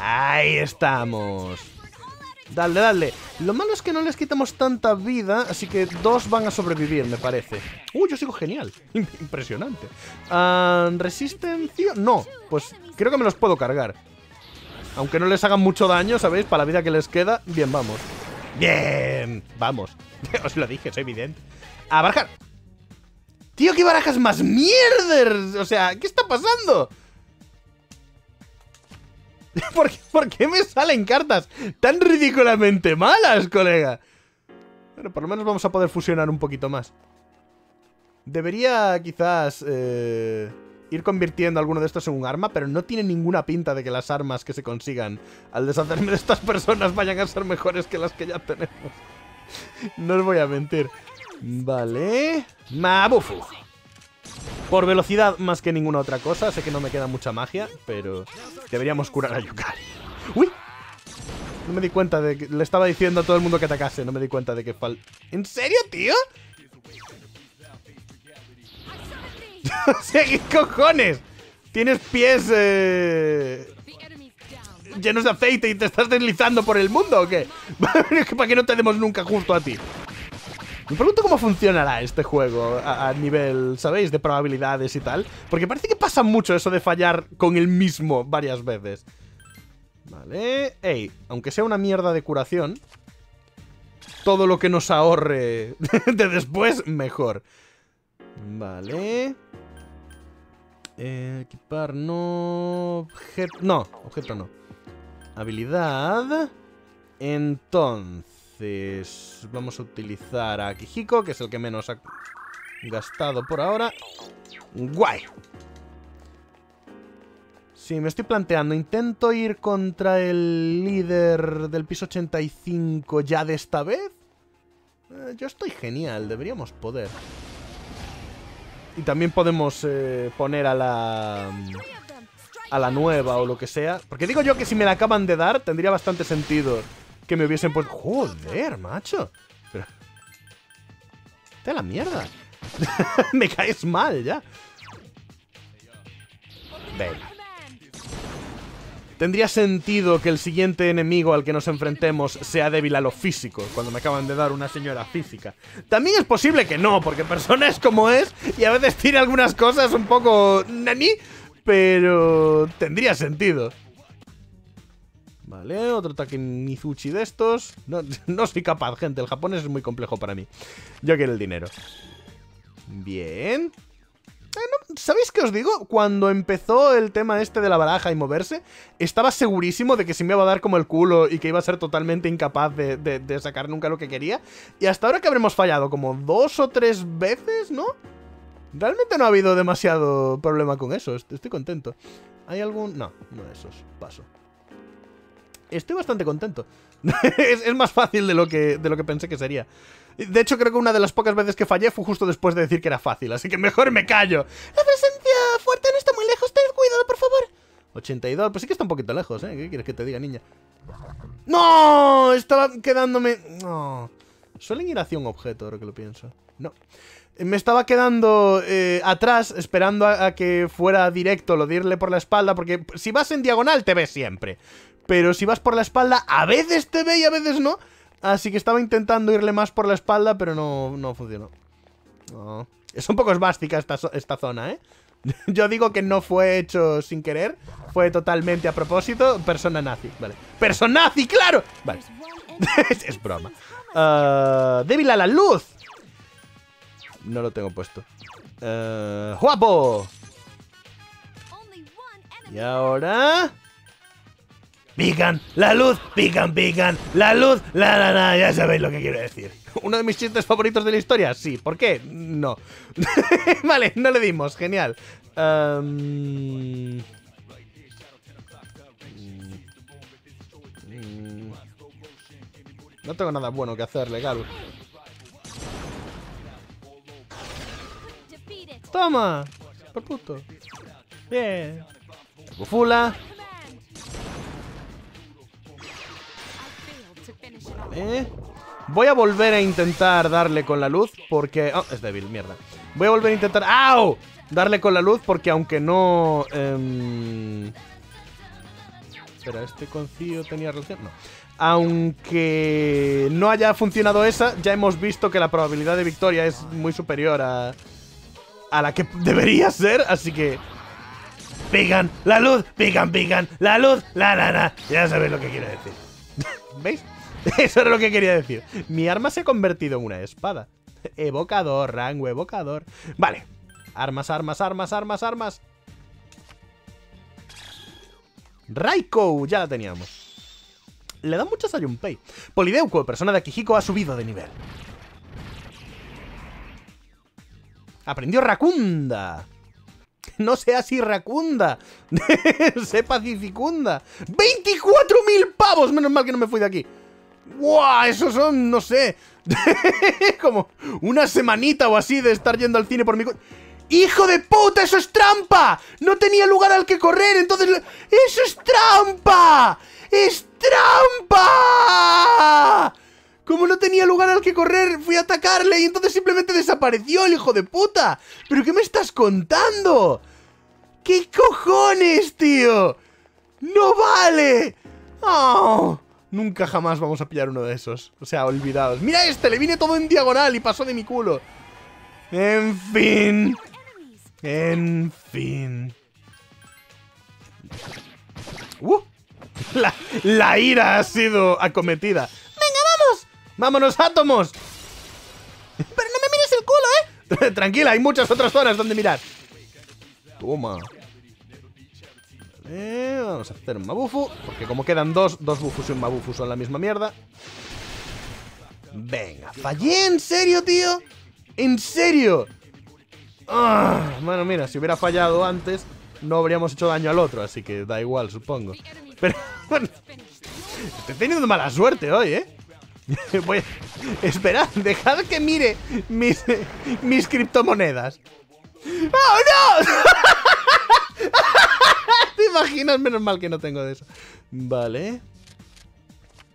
Ahí estamos. Dale, dale. Lo malo es que no les quitamos tanta vida, así que dos van a sobrevivir, me parece. Uh, yo sigo genial. [LAUGHS] Impresionante. Ah, ¿Resistencia? No, pues creo que me los puedo cargar. Aunque no les hagan mucho daño, ¿sabéis? Para la vida que les queda, bien, vamos. Bien, vamos. [LAUGHS] Os lo dije, es evidente. A barajar. Tío, ¿qué barajas más mierder? O sea, ¿qué está pasando? [LAUGHS] ¿Por qué, por qué me salen cartas tan ridículamente malas, colega? Bueno, por lo menos vamos a poder fusionar un poquito más. Debería quizás eh, ir convirtiendo alguno de estos en un arma, pero no tiene ninguna pinta de que las armas que se consigan al deshacerme de estas personas vayan a ser mejores que las que ya tenemos. no os voy a mentir. Vale. Mabufu. Por velocidad más que ninguna otra cosa. Sé que no me queda mucha magia, pero deberíamos curar a Yukari. ¡Uy! No me di cuenta de que... Le estaba diciendo a todo el mundo que atacase. No me di cuenta de que fal... ¿En serio, tío? [LAUGHS] ¿Qué cojones? Tienes pies... Eh, llenos de aceite y te estás deslizando por el mundo o qué? [LAUGHS] ¿Para que no te demos nunca justo a ti? Me pregunto cómo funcionará este juego a, nivel, ¿sabéis? De probabilidades y tal. Porque parece que pasa mucho eso de fallar con el mismo varias veces. Vale. Ey, aunque sea una mierda de curación, todo lo que nos ahorre [LAUGHS] de después, mejor. Vale. Eh, equipar, no... Objeto... No, objeto no. Habilidad. Entonces, vamos a utilizar a Kijiko, que es el que menos ha gastado por ahora. ¡Guay! Sí, me estoy planteando. ¿Intento ir contra el líder del piso 85 ya de esta vez? Eh, yo estoy genial, deberíamos poder. Y también podemos eh, poner a la a la nueva o lo que sea. Porque digo yo que si me la acaban de dar, tendría bastante sentido que me hubiesen puesto... ¡Joder, macho! Pero... ¡Te la mierda! [LAUGHS] me caes mal, ya. Venga. Tendría sentido que el siguiente enemigo al que nos enfrentemos sea débil a lo físico, cuando me acaban de dar una señora física. También es posible que no, porque persona es como es y a veces tiene algunas cosas un poco... ¿Nani? Pero tendría sentido. Vale, otro ataque Nizuchi de estos. No, no soy capaz, gente. El japonés es muy complejo para mí. Yo quiero el dinero. Bien. Eh, ¿Sabéis qué os digo? Cuando empezó el tema este de la baraja y moverse, estaba segurísimo de que se me iba a dar como el culo y que iba a ser totalmente incapaz de, de sacar nunca lo que quería. Y hasta ahora que habremos fallado como dos o tres veces, ¿no? Realmente no ha habido demasiado problema con eso. Estoy contento. ¿Hay algún...? No, no de esos. Paso. Estoy bastante contento. [LAUGHS] es, más fácil de lo, que, de lo que pensé que sería. De hecho, creo que una de las pocas veces que fallé fue justo después de decir que era fácil. Así que mejor me callo. La presencia fuerte no está muy lejos. Ten cuidado, por favor. 82. Pues sí que está un poquito lejos, ¿eh? ¿Qué quieres que te diga, niña? ¡No! Estaba quedándome... No. Suelen ir hacia un objeto, ahora que lo pienso. No me estaba quedando eh, atrás esperando a, que fuera directo lo de irle por la espalda, porque si vas en diagonal te ves siempre. Pero si vas por la espalda, a veces te ve y a veces no. Así que estaba intentando irle más por la espalda, pero no, no funcionó. Es un poco esvástica esta, esta zona, ¿eh? [LAUGHS] Yo digo que no fue hecho sin querer, fue totalmente a propósito. Persona nazi, vale. ¡Persona nazi, claro! Vale. [LAUGHS] es, broma. Uh, débil a la luz. No lo tengo puesto. Uh, ¡Guapo! Y ahora... ¡Pican! ¡La luz! ¡Pican, pican! ¡La luz! ¡La, la, la! Ya sabéis lo que quiero decir. ¿Uno de mis chistes favoritos de la historia? Sí. ¿Por qué? No. [LAUGHS] vale, no le dimos. Genial. Um... No tengo nada bueno que hacerle, Garu. ¡Toma! Por puto. Bien. Bufula. Voy a volver a intentar darle con la luz porque... Oh, es débil, mierda. Voy a volver a intentar... ¡Au! Darle con la luz porque aunque no... Eh... ¿este concilio tenía relación? No. Aunque no haya funcionado esa, ya hemos visto que la probabilidad de victoria es muy superior a, a la que debería ser, así que... Pican, la luz, pican, pican, la luz, la la Ya sabéis lo que quiero decir. [LAUGHS] ¿Veis? [LAUGHS] Eso era lo que quería decir. Mi arma se ha convertido en una espada. Evocador, rango evocador. Vale. Armas, armas, armas, armas, armas. Raiko, ya la teníamos. le da muchas a Junpei. Polideuco, persona de Akihiko, ha subido de nivel. Aprendió Racunda. No sea así Racunda. [LAUGHS] sé pacificunda. ¡24.000 pavos! Menos mal que no me fui de aquí. ¡Guau! Esos son, no sé. [LAUGHS] como una semanita o así de estar yendo al cine por mi... ¡Hijo de puta! ¡Eso es trampa! No tenía lugar al que correr, entonces... ¡Eso es trampa! ¡Es trampa! Como no tenía lugar al que correr, fui a atacarle y entonces simplemente desapareció el hijo de puta. ¿Pero qué me estás contando? ¿Qué cojones, tío? ¡No vale! ¡Oh! Nunca jamás vamos a pillar uno de esos. O sea, olvidados. ¡Mira este! Le vine todo en diagonal y pasó de mi culo. En fin. En fin. Uh, la, la ira ha sido acometida. ¡Venga, vamos! ¡Vámonos, átomos! Pero no me mires el culo, ¿eh? [LAUGHS] Tranquila, hay muchas otras zonas donde mirar. Toma. Vale, vamos a hacer un Mabufu. Porque como quedan dos, dos Bufus y un Mabufu son la misma mierda. Venga, fallé, ¿en serio, tío? ¿En serio? Ah, bueno, mira, si hubiera fallado antes, no habríamos hecho daño al otro, así que da igual, supongo. Pero, [LAUGHS] bueno, estoy teniendo mala suerte hoy, ¿eh? [LAUGHS] Voy. Esperad, dejad que mire mis, mis criptomonedas. ¡Oh, no! [LAUGHS] ¿Te imaginas? Menos mal que no tengo de eso. Vale.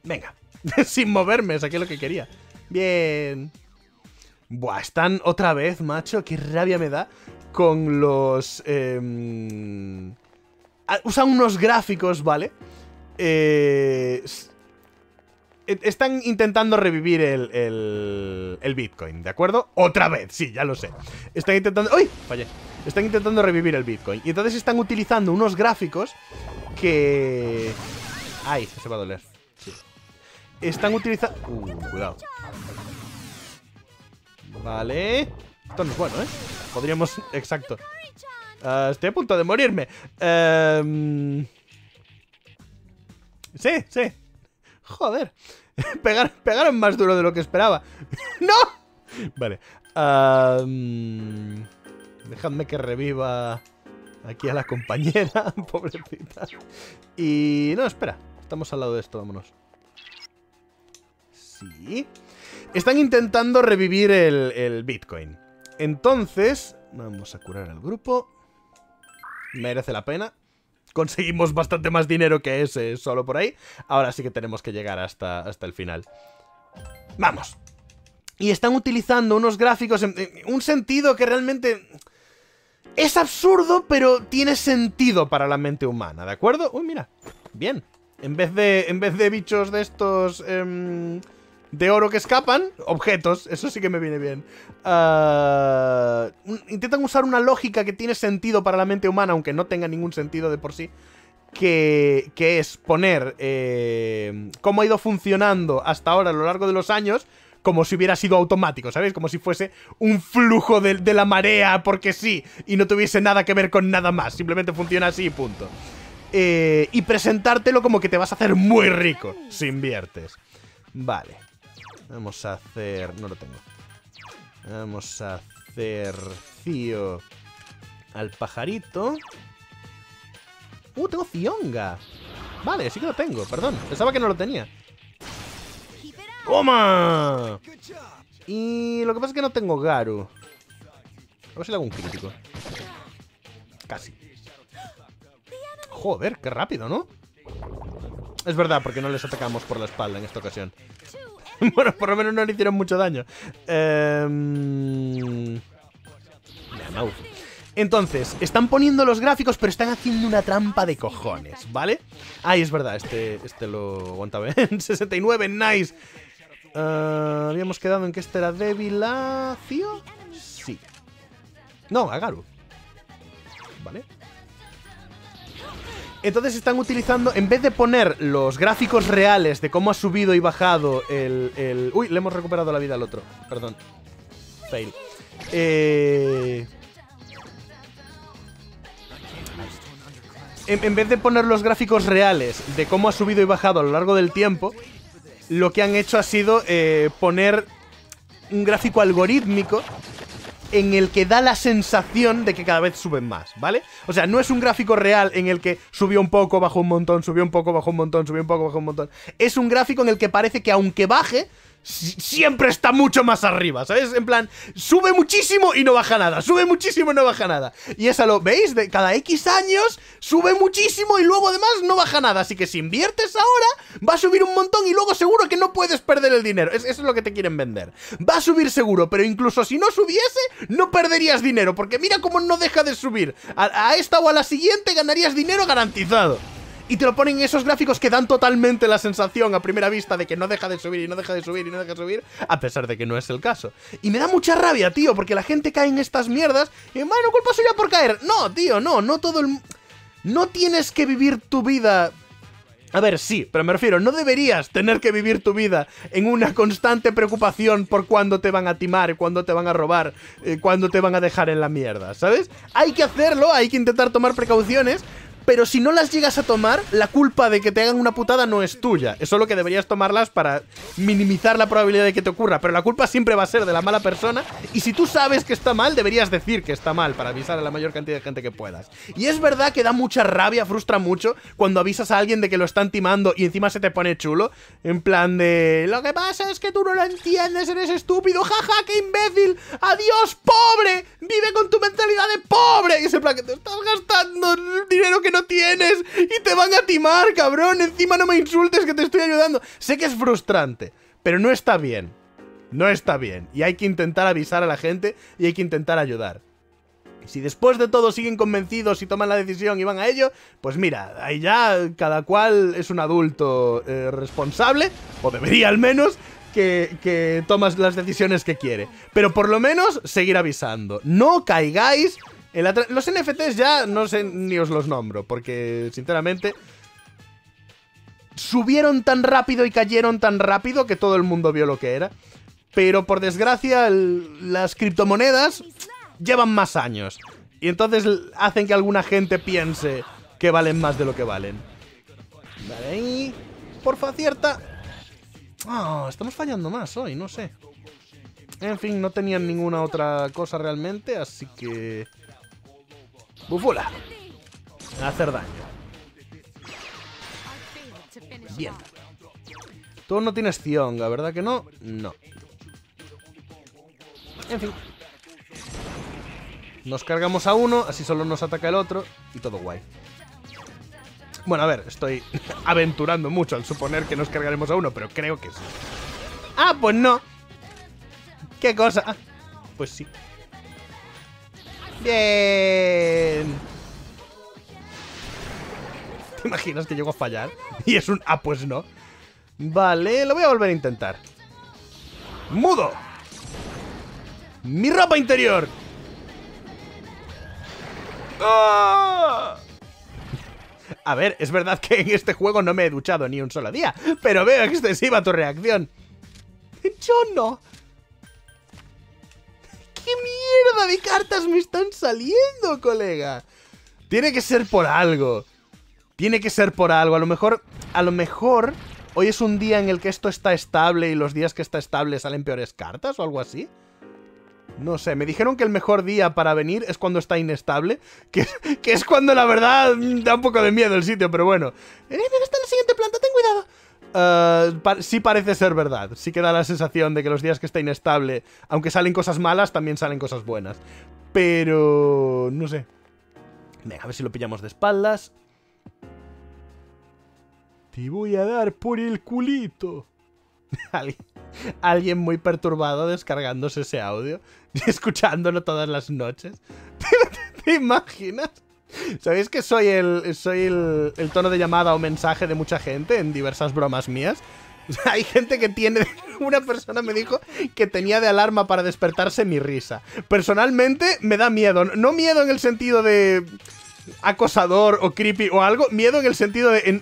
Venga. [LAUGHS] Sin moverme, saqué lo que quería. Bien. Buah, están otra vez, macho. Qué rabia me da con los... Eh, usan unos gráficos, ¿vale? Eh, están intentando revivir el, el, el, Bitcoin, ¿de acuerdo? Otra vez, sí, ya lo sé. Están intentando... ¡Uy! Fallé. Están intentando revivir el Bitcoin. Y entonces están utilizando unos gráficos que... ¡Ay! Se va a doler. Sí. Están utilizando... Uh, cuidado. Vale. Esto no es bueno, ¿eh? Podríamos... Exacto. Uh, estoy a punto de morirme. Um... Sí, sí. Joder. [LAUGHS] Pegar, pegaron más duro de lo que esperaba. [LAUGHS] ¡No! Vale. Um... Dejadme que reviva aquí a la compañera, [LAUGHS] pobrecita. Y... No, espera. Estamos al lado de esto, vámonos. Sí. Están intentando revivir el, Bitcoin. Entonces, vamos a curar al grupo. Merece la pena. Conseguimos bastante más dinero que ese solo por ahí. Ahora sí que tenemos que llegar hasta, hasta el final. ¡Vamos! Y están utilizando unos gráficos en, un sentido que realmente... Es absurdo, pero tiene sentido para la mente humana, ¿de acuerdo? Uy, mira. Bien. En vez de, en vez de bichos de estos... Em, de oro que escapan, objetos, eso sí que me viene bien. Uh, intentan usar una lógica que tiene sentido para la mente humana, aunque no tenga ningún sentido de por sí. Que, que es poner eh, cómo ha ido funcionando hasta ahora a lo largo de los años como si hubiera sido automático, ¿sabes? Como si fuese un flujo de, la marea porque sí, y no tuviese nada que ver con nada más, simplemente funciona así y punto. Eh, y presentártelo como que te vas a hacer muy rico si inviertes. Vale. Vamos a hacer... No lo tengo. Vamos a hacer... Cío al pajarito. ¡Uh, tengo Zionga! Vale, sí que lo tengo, perdón. Pensaba que no lo tenía. ¡Toma! Y lo que pasa es que no tengo Garu. A ver si le hago un crítico. Casi. Joder, qué rápido, ¿no? Es verdad, porque no les atacamos por la espalda en esta ocasión. [LAUGHS] bueno, por lo menos no le hicieron mucho daño. Eh... Entonces, están poniendo los gráficos, pero están haciendo una trampa de cojones, ¿vale? Ay, es verdad, este, este lo aguantaba [LAUGHS] en 69, nice. Uh, habíamos quedado en que este era débil. Sí. No, a Garu. ¿Vale? Entonces están utilizando, en vez de poner los gráficos reales de cómo ha subido y bajado el... Uy, le hemos recuperado la vida al otro. Perdón. Fail. Eh... en, vez de poner los gráficos reales de cómo ha subido y bajado a lo largo del tiempo, lo que han hecho ha sido eh, poner un gráfico algorítmico en el que da la sensación de que cada vez suben más, ¿vale? O sea, no es un gráfico real en el que subió un poco, bajó un montón, subió un poco, bajó un montón, subió un poco, bajó un montón. Es un gráfico en el que parece que aunque baje, siempre está mucho más arriba, ¿sabes? En plan, sube muchísimo y no baja nada, sube muchísimo y no baja nada. Y esa lo, ¿veis? De cada X años sube muchísimo y luego además no baja nada. Así que si inviertes ahora, va a subir un montón y luego seguro que no puedes perder el dinero. eso es lo que te quieren vender. Va a subir seguro, pero incluso si no subiese, no perderías dinero. Porque mira cómo no deja de subir. a esta o a la siguiente ganarías dinero garantizado y te lo ponen en esos gráficos que dan totalmente la sensación a primera vista de que no deja de subir y no deja de subir y no deja de subir, a pesar de que no es el caso. Y me da mucha rabia, tío, porque la gente cae en estas mierdas y, bueno, culpa suya por caer. No, tío, no, no todo el... No tienes que vivir tu vida a ver, sí, pero me refiero, no deberías tener que vivir tu vida en una constante preocupación por cuándo te van a timar, cuándo te van a robar, eh, cuándo te van a dejar en la mierda, ¿sabes? Hay que hacerlo, hay que intentar tomar precauciones, pero si no las llegas a tomar, la culpa de que te hagan una putada no es tuya. Es solo que deberías tomarlas para minimizar la probabilidad de que te ocurra. Pero la culpa siempre va a ser de la mala persona. Y si tú sabes que está mal, deberías decir que está mal para avisar a la mayor cantidad de gente que puedas. Y es verdad que da mucha rabia, frustra mucho cuando avisas a alguien de que lo están timando y encima se te pone chulo. En plan de... Lo que pasa es que tú no lo entiendes, eres estúpido. Jaja, qué imbécil. Adiós, pobre. Vive con tu mentalidad de pobre. Y es en plan que te estás gastando el dinero que no tienes y te van a timar, cabrón. Encima no me insultes que te estoy ayudando. Sé que es frustrante, pero no está bien. No está bien. Y hay que intentar avisar a la gente y hay que intentar ayudar. Si después de todo siguen convencidos y toman la decisión y van a ello, pues mira, ahí ya cada cual es un adulto eh, responsable, o debería al menos, que, que tomas las decisiones que quiere. Pero por lo menos seguir avisando. No caigáis los NFTs ya no sé ni os los nombro, porque sinceramente subieron tan rápido y cayeron tan rápido que todo el mundo vio lo que era. Pero por desgracia, las criptomonedas llevan más años. Y entonces hacen que alguna gente piense que valen más de lo que valen. Vale, y... Porfa, acierta. Ah, estamos fallando más hoy, no sé. En fin, no tenían ninguna otra cosa realmente, así que... Bufula. Hacer daño. Bien. Tú no tienes Zionga, ¿verdad que no? No. En fin. Nos cargamos a uno, así solo nos ataca el otro y todo guay. Bueno, a ver, estoy [LAUGHS] aventurando mucho al suponer que nos cargaremos a uno, pero creo que sí. Ah, pues no. ¿Qué cosa? Pues sí. Bien. ¿Te imaginas que llego a fallar? Y es un... Ah, pues no. Vale, lo voy a volver a intentar. ¡Mudo! ¡Mi ropa interior! ¡Ah! A ver, es verdad que en este juego no me he duchado ni un solo día, pero veo excesiva tu reacción. Yo no. ¿Qué mierda de cartas me están saliendo, colega? Tiene que ser por algo. Tiene que ser por algo. A lo mejor... A lo mejor... Hoy es un día en el que esto está estable y los días que está estable salen peores cartas o algo así. No sé, me dijeron que el mejor día para venir es cuando está inestable, [LAUGHS] que, es cuando la verdad da un poco de miedo el sitio, pero bueno. ¡Eh, está en la siguiente planta! ¡Ten cuidado! Uh, sí parece ser verdad. Sí que da la sensación de que los días que está inestable, aunque salen cosas malas, también salen cosas buenas. Pero... no sé. Venga, a ver si lo pillamos de espaldas. Te voy a dar por el culito. [LAUGHS] Alguien muy perturbado descargándose ese audio y escuchándolo todas las noches. [LAUGHS] ¿Te imaginas? ¿Sabéis que soy el, soy el, tono de llamada o mensaje de mucha gente en diversas bromas mías? [LAUGHS] hay gente que tiene... [LAUGHS] Una persona me dijo que tenía de alarma para despertarse mi risa. Personalmente me da miedo. No miedo en el sentido de acosador o creepy o algo. Miedo en el sentido de...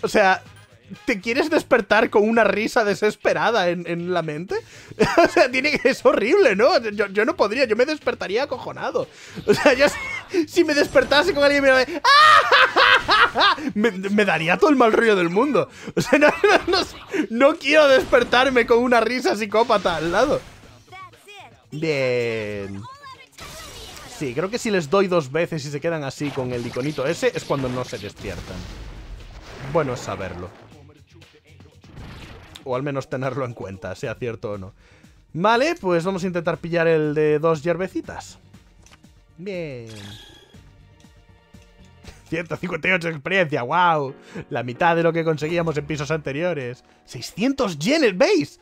o sea, ¿te quieres despertar con una risa desesperada en, la mente? [LAUGHS] o sea, tiene, es horrible, ¿no? Yo, no podría, yo me despertaría acojonado. O sea, yo, si me despertase con alguien mirando... [LAUGHS] me, me daría todo el mal rollo del mundo. O sea, no, no, no, no quiero despertarme con una risa psicópata al lado. Bien. Sí, creo que si les doy dos veces y se quedan así con el iconito ese, es cuando no se despiertan. Bueno saberlo. O al menos tenerlo en cuenta, sea cierto o no. Vale, pues vamos a intentar pillar el de dos yerbecitas. Bien. 158 de experiencia, wow. La mitad de lo que conseguíamos en pisos anteriores. 600 yenes, ¿veis?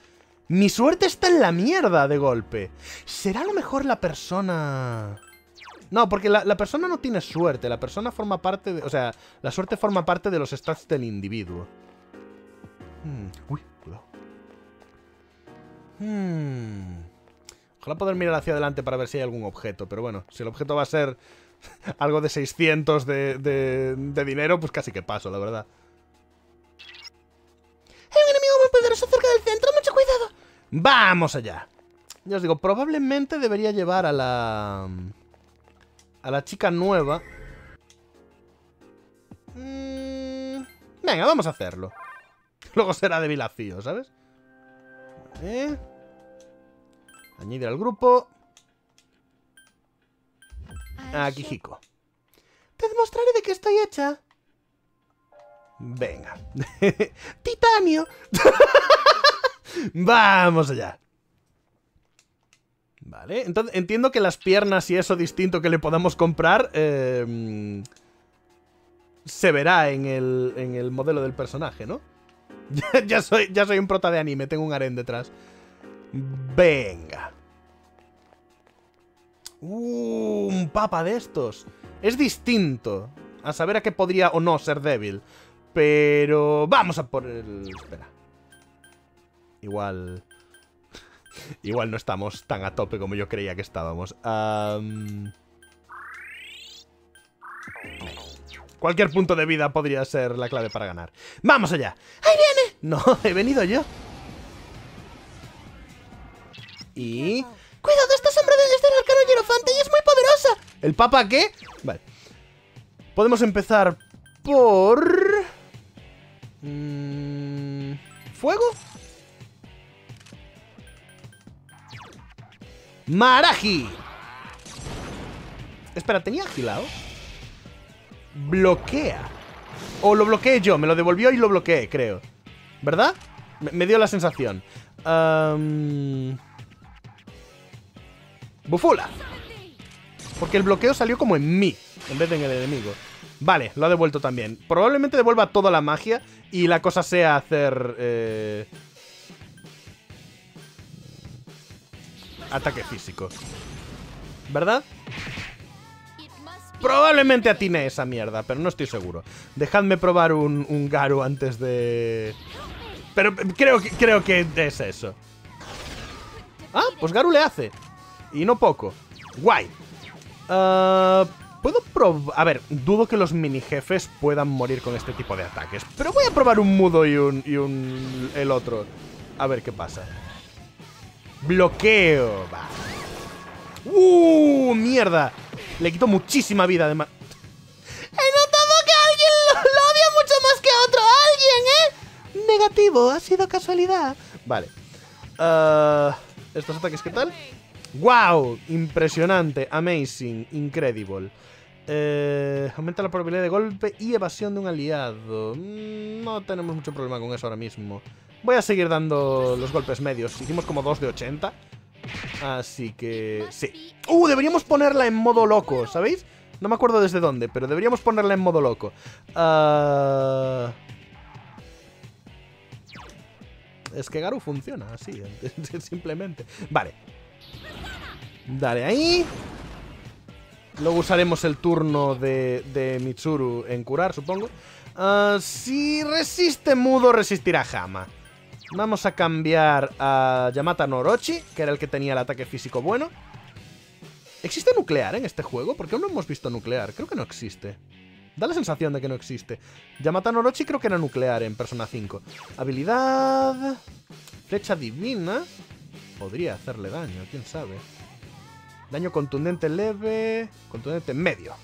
Mi suerte está en la mierda de golpe. ¿Será a lo mejor la persona...? No, porque la, la, persona no tiene suerte. La persona forma parte de... O sea, la suerte forma parte de los stats del individuo. Hmm. Uy, cuidado. Hmm. Ojalá poder mirar hacia adelante para ver si hay algún objeto. Pero bueno, si el objeto va a ser [LAUGHS] algo de 600 de, de, de dinero, pues casi que paso, la verdad. Hay un enemigo muy poderoso cerca del centro. ¡Mucho cuidado! ¡Vamos allá! Ya os digo, probablemente debería llevar a la a la chica nueva. Mm, venga, vamos a hacerlo. [LAUGHS] Luego será de vacío, ¿sabes? Vale. Añadir al grupo. A Kijiko. Te demostraré de qué estoy hecha. Venga. [LAUGHS] ¡Titanio! [LAUGHS] Vamos allá. Vale, entonces entiendo que las piernas y eso distinto que le podamos comprar eh, se verá en el, en el modelo del personaje, ¿no? [LAUGHS] ya, soy, ya soy un prota de anime, tengo un harén detrás. Venga. Uh, un papa de estos. Es distinto. A saber a qué podría o no ser débil. Pero vamos a por el... Espera. Igual... [LAUGHS] Igual no estamos tan a tope como yo creía que estábamos. Cualquier punto de vida podría ser la clave para ganar. ¡Vamos allá! ¡Ahí viene! No, [LAUGHS] he venido yo. Y... ¡Cuidado! Esta sombra es del arcano hierofante y es muy poderosa. ¿El papa qué? Vale. Podemos empezar por... Mm... ¿Fuego? ¡Maraji! Espera, ¿tenía agilado? Bloquea. O lo bloqueé yo, me lo devolvió y lo bloqueé, creo. ¿Verdad? Me, dio la sensación. Um... Bufula. Porque el bloqueo salió como en mí, en vez de en el enemigo. Vale, lo ha devuelto también. Probablemente devuelva toda la magia y la cosa sea hacer... Eh... Ataque físico. ¿Verdad? Probablemente atine esa mierda, pero no estoy seguro. Dejadme probar un, un Garu antes de... Pero creo, creo que es eso. Ah, pues Garu le hace. Y no poco. Guay. Uh, Puedo probar... A ver, dudo que los mini jefes puedan morir con este tipo de ataques. Pero voy a probar un mudo y un... Y un... El otro. A ver qué pasa. Bloqueo. Va. ¡Uh! ¡Mierda! Le quito muchísima vida además. He notado que alguien lo, lo odia mucho más que otro. ¡Alguien, eh! Negativo, ha sido casualidad. Vale. Uh, ¿Estos ataques qué tal? ¡Wow! Impresionante, amazing, incredible. Eh, aumenta la probabilidad de golpe y evasión de un aliado. Mm, no tenemos mucho problema con eso ahora mismo. Voy a seguir dando los golpes medios. Hicimos como 2 de 80. Así que... Sí. ¡Uh! Deberíamos ponerla en modo loco, ¿sabéis? No me acuerdo desde dónde, pero deberíamos ponerla en modo loco. Uh... Es que Garu funciona así, [LAUGHS] simplemente. Vale. Dale ahí. Luego usaremos el turno de, de Mitsuru en curar, supongo. Uh, si resiste mudo, resistirá Hama. Vamos a cambiar a Yamata Norochi, que era el que tenía el ataque físico bueno. ¿Existe nuclear en este juego? Porque aún no hemos visto nuclear. Creo que no existe. Da la sensación de que no existe. Yamata Norochi creo que era nuclear en Persona 5. Habilidad... Flecha divina. Podría hacerle daño, quién sabe. Daño contundente leve. Contundente medio.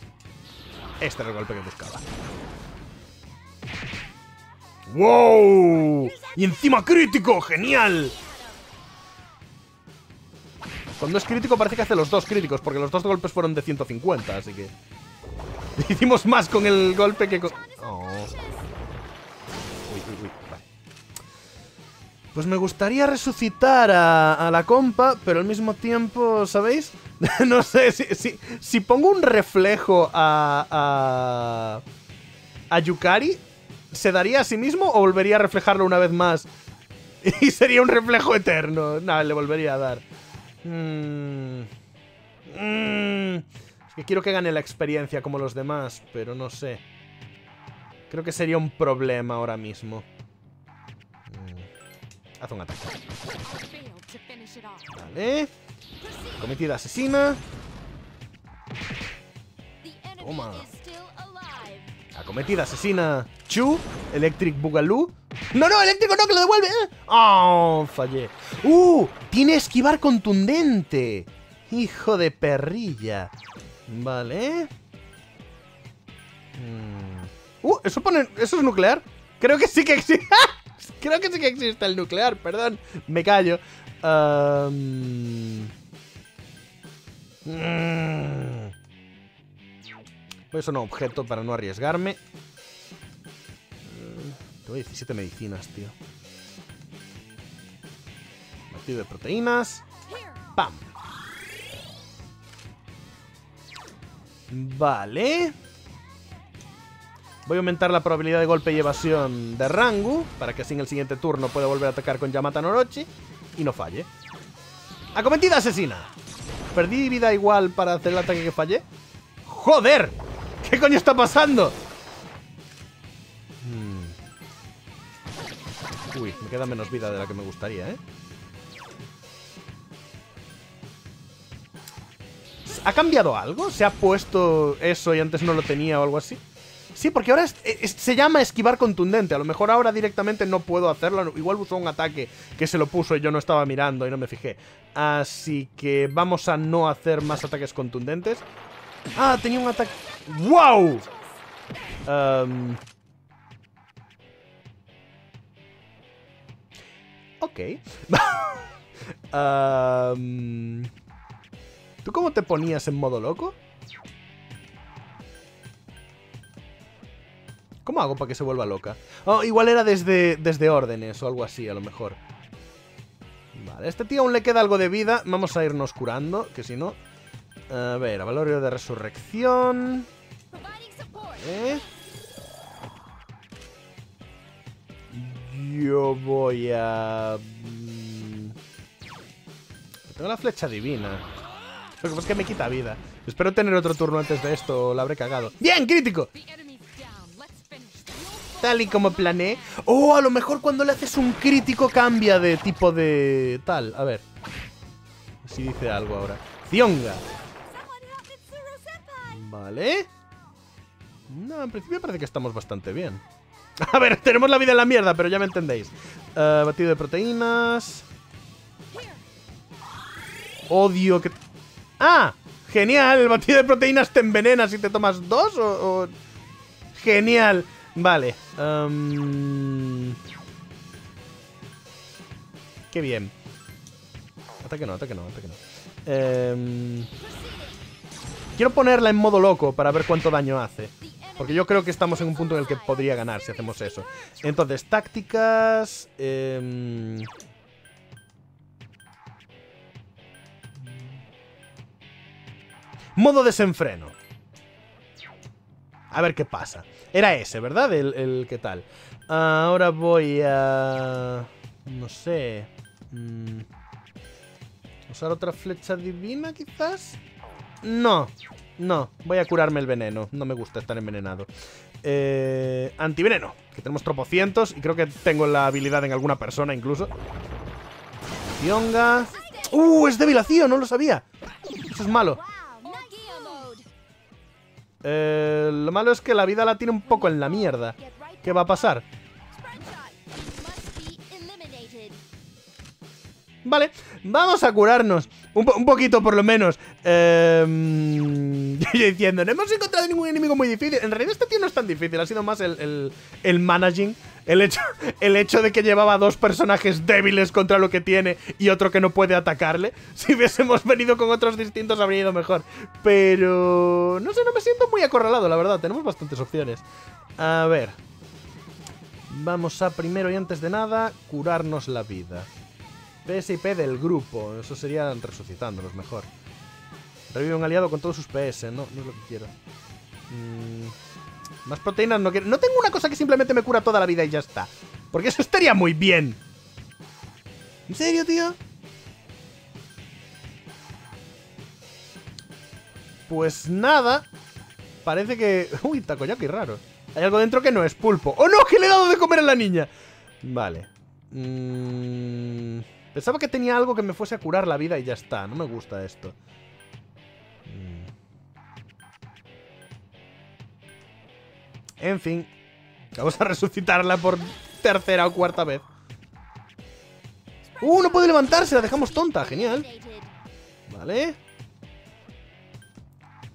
Este era el golpe que buscaba. ¡Wow! Y encima crítico, genial. Cuando es crítico parece que hace los dos críticos, porque los dos golpes fueron de 150, así que... [LAUGHS] Hicimos más con el golpe que con... Oh. Uy, uy, uy. Pues me gustaría resucitar a, a la compa, pero al mismo tiempo, ¿sabéis? [LAUGHS] no sé, si, si, si pongo un reflejo a, a... a Yukari, ¿se daría a sí mismo o volvería a reflejarlo una vez más? [LAUGHS] Y sería un reflejo eterno. Nada, le volvería a dar. Mm. Mm. Es que quiero que gane la experiencia como los demás, pero no sé. Creo que sería un problema ahora mismo. Mm. Haz un ataque. Vale. Cometida asesina. Toma. Acometida asesina. Chu. Electric Boogaloo. No, no, eléctrico no, que lo devuelve. ¿eh? Oh, fallé. Uh, tiene esquivar contundente. Hijo de perrilla. Vale. Mm. Uh, eso pone. ¿Eso es nuclear? Creo que sí que existe. [LAUGHS] Creo que sí que existe el nuclear, perdón. Me callo. Um... Pues un objeto para no arriesgarme. Tengo 17 medicinas, tío. Batido de proteínas. ¡Pam! Vale. Voy a aumentar la probabilidad de golpe y evasión de Rangu, para que así en el siguiente turno pueda volver a atacar con Yamata Norochi y no falle. ¡Acometida asesina! ¿Perdí vida igual para hacer el ataque que fallé? ¡Joder! ¿Qué coño está pasando? Hmm. Uy, me queda menos vida de la que me gustaría, ¿eh? ¿Ha cambiado algo? ¿Se ha puesto eso y antes no lo tenía o algo así? Sí, porque ahora es, es, se llama esquivar contundente. A lo mejor ahora directamente no puedo hacerlo. Igual usó un ataque que se lo puso y yo no estaba mirando y no me fijé. Así que vamos a no hacer más ataques contundentes. Ah, tenía un ataque... ¡Wow! Um... Ok. um... [LAUGHS] ¿Tú cómo te ponías en modo loco? ¿Cómo hago para que se vuelva loca? Oh, igual era desde, desde órdenes o algo así, a lo mejor. Vale, a este tío aún le queda algo de vida. Vamos a irnos curando, que si no... A ver, valorio de resurrección... Vale. Yo voy a... mm, Tengo la flecha divina. Lo que pasa es que me quita vida. Espero tener otro turno antes de esto la habré cagado. ¡Bien, crítico! Tal y como planeé. Oh, a lo mejor cuando le haces un crítico cambia de tipo de... Tal, a ver. Si dice algo ahora. Zionga. Vale. No, en principio parece que estamos bastante bien. [LAUGHS] A ver, tenemos la vida en la mierda, pero ya me entendéis. Uh, batido de proteínas. Odio que... ¡Ah! Genial, el batido de proteínas te envenena si te tomas dos o... Genial. Vale. Um... Qué bien. Ataque no, ataque no, ataque no. Um... Quiero ponerla en modo loco para ver cuánto daño hace. Porque yo creo que estamos en un punto en el que podría ganar si hacemos eso. Entonces, tácticas... Eh... Modo desenfreno. A ver qué pasa. Era ese, ¿verdad? El, el qué tal. Ahora voy a... No sé... Mm, ¿Usar otra flecha divina, quizás? No, no. Voy a curarme el veneno. No me gusta estar envenenado. Eh, antiveneno. Que tenemos tropocientos. Y creo que tengo la habilidad en alguna persona incluso. Cionga. ¡Uh! Es debilación, no lo sabía. Eso es malo. Eh, lo malo es que la vida la tiene un poco en la mierda. ¿Qué va a pasar? Vale, vamos a curarnos. Un, po- un poquito, por lo menos. Eh, [LAUGHS] yo diciendo, no hemos encontrado ningún enemigo muy difícil. En realidad, este tío no es tan difícil. Ha sido más el, el, el managing. El hecho, [LAUGHS] el hecho de que llevaba dos personajes débiles contra lo que tiene y otro que no puede atacarle. [LAUGHS] Si hubiésemos venido con otros distintos, habría ido mejor. Pero. No sé, no me siento muy acorralado, la verdad. Tenemos bastantes opciones. A ver. Vamos a primero y antes de nada curarnos la vida. PSIP del grupo. Eso sería resucitándolos mejor. Revive un aliado con todos sus PS. No, no es lo que quiero. Mm, más proteínas no quiero. No tengo una cosa que simplemente me cura toda la vida y ya está. Porque eso estaría muy bien. ¿En serio, tío? Pues nada. Parece que... [LAUGHS] Uy, takoyaki raro. Hay algo dentro que no es pulpo. ¡Oh, no! ¡Que le he dado de comer a la niña! Vale. Mm, Pensaba que tenía algo que me fuese a curar la vida y ya está. No me gusta esto. Mm. En fin. Vamos a resucitarla por tercera o cuarta vez. ¡Uh! No puede levantarse. La dejamos tonta. Genial. Vale.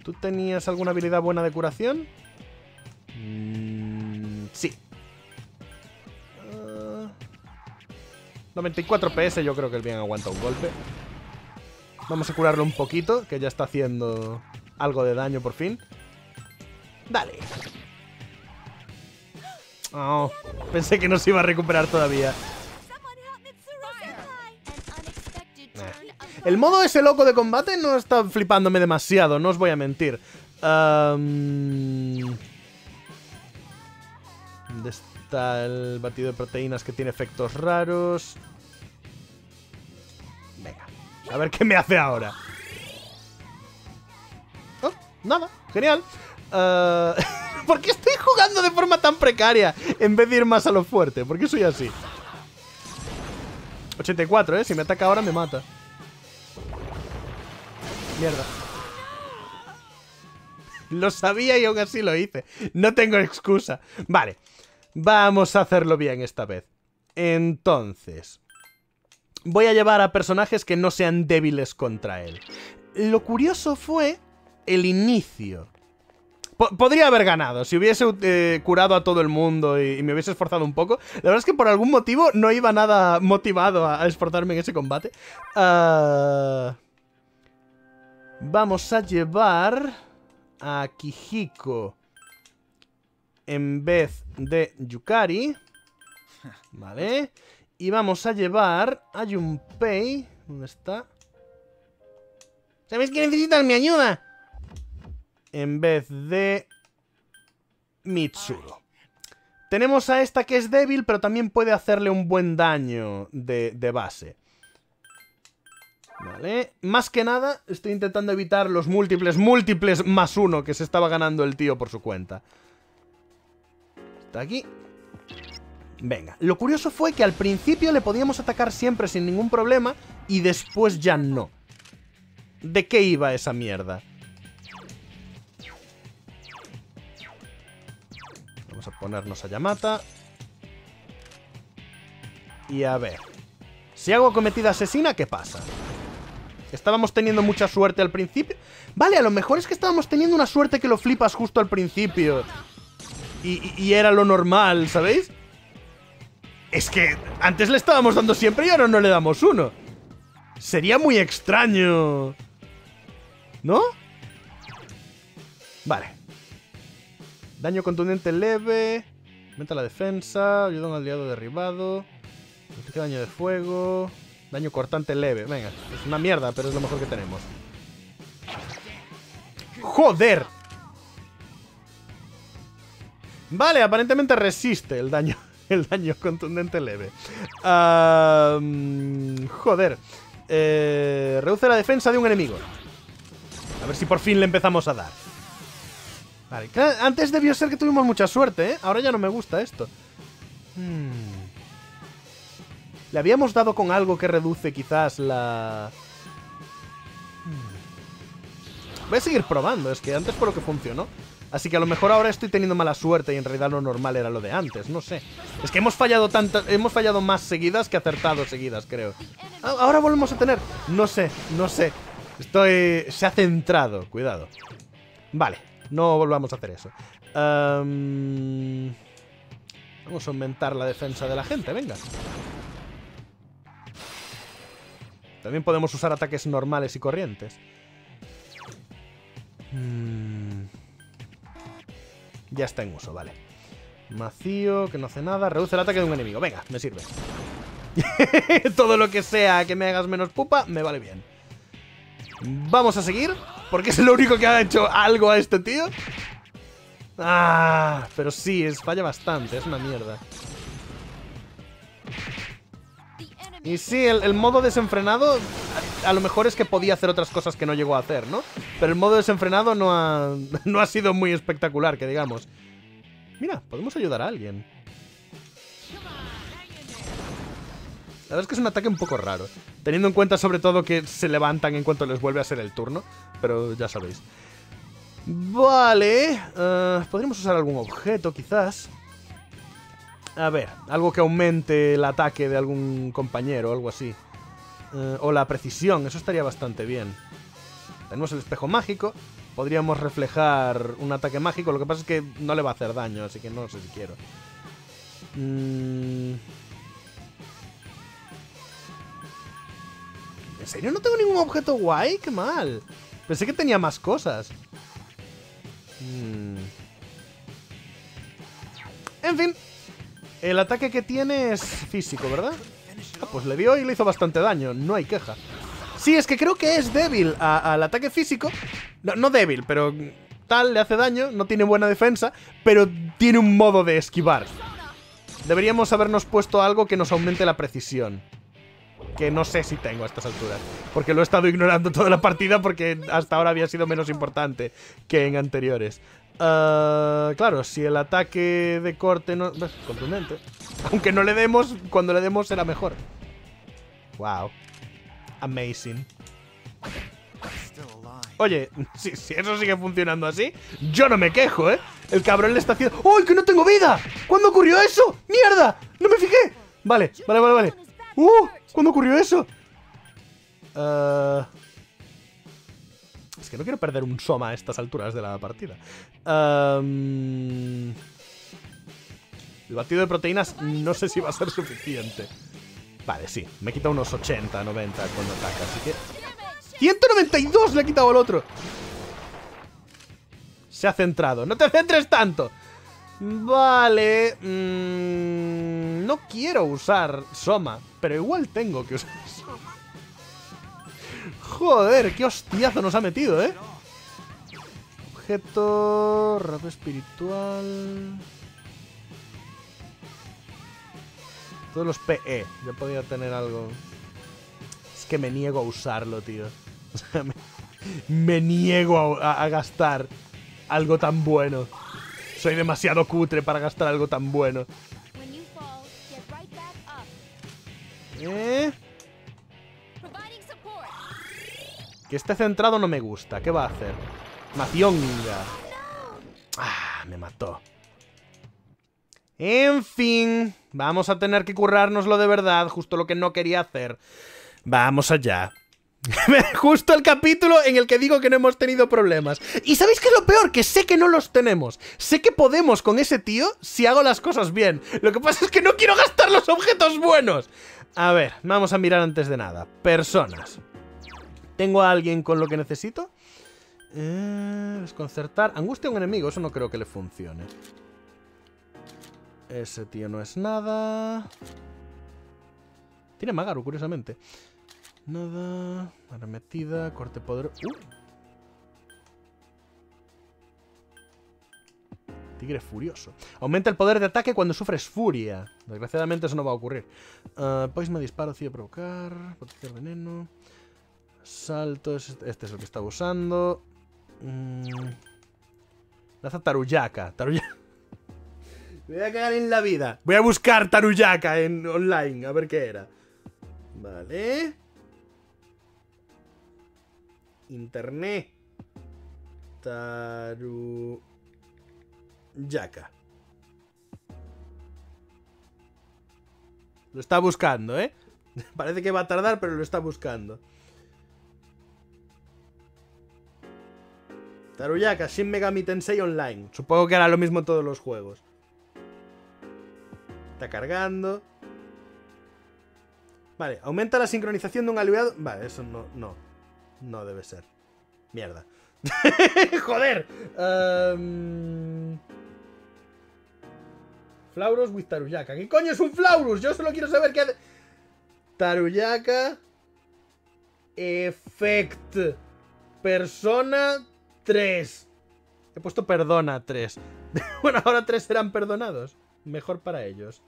¿Tú tenías alguna habilidad buena de curación? Mm, 94 PS, yo creo que el bien aguanta un golpe. Vamos a curarlo un poquito, que ya está haciendo algo de daño por fin. Dale. Oh, pensé que no se iba a recuperar todavía. El modo ese loco de combate no está flipándome demasiado, no os voy a mentir. Am, ¿Dónde el batido de proteínas que tiene efectos raros? Venga, a ver qué me hace ahora. Oh, nada, genial. Ah, [LAUGHS] ¿Por qué estoy jugando de forma tan precaria en vez de ir más a lo fuerte? ¿Por qué soy así? 84, ¿eh? Si me ataca ahora me mata. Mierda. Lo sabía y aún así lo hice. No tengo excusa. Vale. Vamos a hacerlo bien esta vez. Entonces. Voy a llevar a personajes que no sean débiles contra él. Lo curioso fue el inicio. Po- podría haber ganado si hubiese eh, curado a todo el mundo y, me hubiese esforzado un poco. La verdad es que por algún motivo no iba nada motivado a, a esforzarme en ese combate. Ah... Vamos a llevar a Kijiko en vez de Yukari. [LAUGHS] Vale. Y vamos a llevar a Junpei. ¿Dónde está? ¿Sabéis que necesitan mi ayuda? En vez de Mitsuru. Tenemos a esta que es débil, pero también puede hacerle un buen daño de, de base. Vale, más que nada estoy intentando evitar los múltiples, múltiples más uno que se estaba ganando el tío por su cuenta. Aquí. Venga, lo curioso fue que al principio le podíamos atacar siempre sin ningún problema y después ya no. ¿De qué iba esa mierda? Vamos a ponernos a Yamata. Y a ver. Si hago acometida asesina, ¿qué pasa? Estábamos teniendo mucha suerte al principio. Vale, a lo mejor es que estábamos teniendo una suerte que lo flipas justo al principio. Y, era lo normal, ¿sabéis? Es que antes le estábamos dando siempre y ahora no le damos uno. Sería muy extraño. ¿No? Vale. Daño contundente leve. Aumenta la defensa. Ayuda a un aliado derribado. Daño de fuego. Daño cortante leve. Venga, es una mierda, pero es lo mejor que tenemos. ¡Joder! Vale, aparentemente resiste el daño. [LAUGHS] El daño contundente leve. Joder. Eh, reduce la defensa de un enemigo. A ver si por fin le empezamos a dar. Vale, antes debió ser que tuvimos mucha suerte, ¿eh? Ahora ya no me gusta esto. Hmm. Le habíamos dado con algo que reduce quizás la... Hmm. Voy a seguir probando, es que antes por lo que funcionó. Así que a lo mejor ahora estoy teniendo mala suerte y en realidad lo normal era lo de antes, no sé. Es que hemos fallado tantas, hemos fallado más seguidas que acertado seguidas, creo. Ah, ahora volvemos a tener, no sé, no sé. Estoy, se ha centrado, cuidado. Vale, no volvamos a hacer eso. Vamos a aumentar la defensa de la gente, venga. También podemos usar ataques normales y corrientes. Mm. Ya está en uso, vale. Macío, que no hace nada. Reduce el ataque de un enemigo. Venga, me sirve. [LAUGHS] Todo lo que sea que me hagas menos pupa, me vale bien. Vamos a seguir, porque es lo único que ha hecho algo a este tío. Ah, pero sí, es, falla bastante, es una mierda. Y sí, el, modo desenfrenado a, lo mejor es que podía hacer otras cosas que no llegó a hacer, ¿no? Pero el modo desenfrenado no ha, no ha sido muy espectacular, que digamos. Mira, podemos ayudar a alguien. La verdad es que es un ataque un poco raro. Teniendo en cuenta sobre todo que se levantan en cuanto les vuelve a ser el turno. Pero ya sabéis. Vale. Uh, podríamos usar algún objeto, quizás. A ver, algo que aumente el ataque de algún compañero, algo así. Eh, o la precisión, eso estaría bastante bien. Tenemos el espejo mágico. Podríamos reflejar un ataque mágico. Lo que pasa es que no le va a hacer daño, así que no sé si quiero. Mm. ¿En serio no tengo ningún objeto guay? ¡Qué mal! Pensé que tenía más cosas. Mm. En fin, el ataque que tiene es físico, ¿verdad? Pues le dio y le hizo bastante daño, no hay queja. Sí, es que creo que es débil al ataque físico. No, no débil, pero tal, le hace daño, no tiene buena defensa, pero tiene un modo de esquivar. Deberíamos habernos puesto algo que nos aumente la precisión. Que no sé si tengo a estas alturas. Porque lo he estado ignorando toda la partida porque hasta ahora había sido menos importante que en anteriores. Uh, claro, si el ataque de corte no... es contundente. Aunque no le demos, cuando le demos será mejor. Wow. Amazing. Oye, si, eso sigue funcionando así, yo no me quejo, ¿eh? El cabrón le está haciendo... ¡Oh, que no tengo vida! ¿Cuándo ocurrió eso? ¡Mierda! ¡No me fijé! Vale, vale, vale, vale. ¡Uh! ¿Cuándo ocurrió eso? Uh... Es que no quiero perder un Soma a estas alturas de la partida. El batido de proteínas no sé si va a ser suficiente. Vale, sí. Me quita unos 80, 90 cuando ataca, así que... ¡192 le he quitado al otro! Se ha centrado. ¡No te centres tanto! Vale... Mm, no quiero usar Soma, pero igual tengo que usar Soma. Joder, qué hostiazo nos ha metido, ¿eh? Objeto... Rato espiritual... Todos los PE. Yo podría tener algo... Es que me niego a usarlo, tío. [LAUGHS] O sea, me, niego a, gastar algo tan bueno. Soy demasiado cutre para gastar algo tan bueno. ¿Eh? Que esté centrado no me gusta. ¿Qué va a hacer? Macionga. Ah, me mató. En fin, vamos a tener que currárnoslo de verdad, justo lo que no quería hacer. Vamos allá. [LAUGHS] Justo el capítulo en el que digo que no hemos tenido problemas. ¿Y sabéis qué es lo peor? Que sé que no los tenemos. Sé que podemos con ese tío si hago las cosas bien. Lo que pasa es que no quiero gastar los objetos buenos. A ver, vamos a mirar antes de nada. Personas. ¿Tengo a alguien con lo que necesito? Eh, desconcertar. Angustia a un enemigo. Eso no creo que le funcione. Ese tío no es nada. Tiene Magaru, curiosamente. Nada. Arremetida. Corte poder... Uh. Tigre furioso. Aumenta el poder de ataque cuando sufres furia. Desgraciadamente eso no va a ocurrir. Uh, me disparo, de provocar. Potenciar veneno. Salto, este es el que estaba usando. Mm. Laza. [LAUGHS] Me voy a cagar en la vida. Voy a buscar Taruyaka en online, a ver qué era. Vale. Internet. Taru... Yaka. Lo está buscando, ¿eh? [LAUGHS] Parece que va a tardar, pero lo está buscando. Taruyaka, Shin Megami Tensei Online. Supongo que hará lo mismo en todos los juegos. Está cargando. Vale, aumenta la sincronización de un aliado. Vale, eso no, no. No debe ser. Mierda. [LAUGHS] Joder. Um... Flaurus with Taruyaka. ¿Qué coño es un Flaurus? Yo solo quiero saber qué hace. Taruyaka. Effect. Persona 3. He puesto perdona 3. [LAUGHS] bueno, ahora 3 serán perdonados. Mejor para ellos.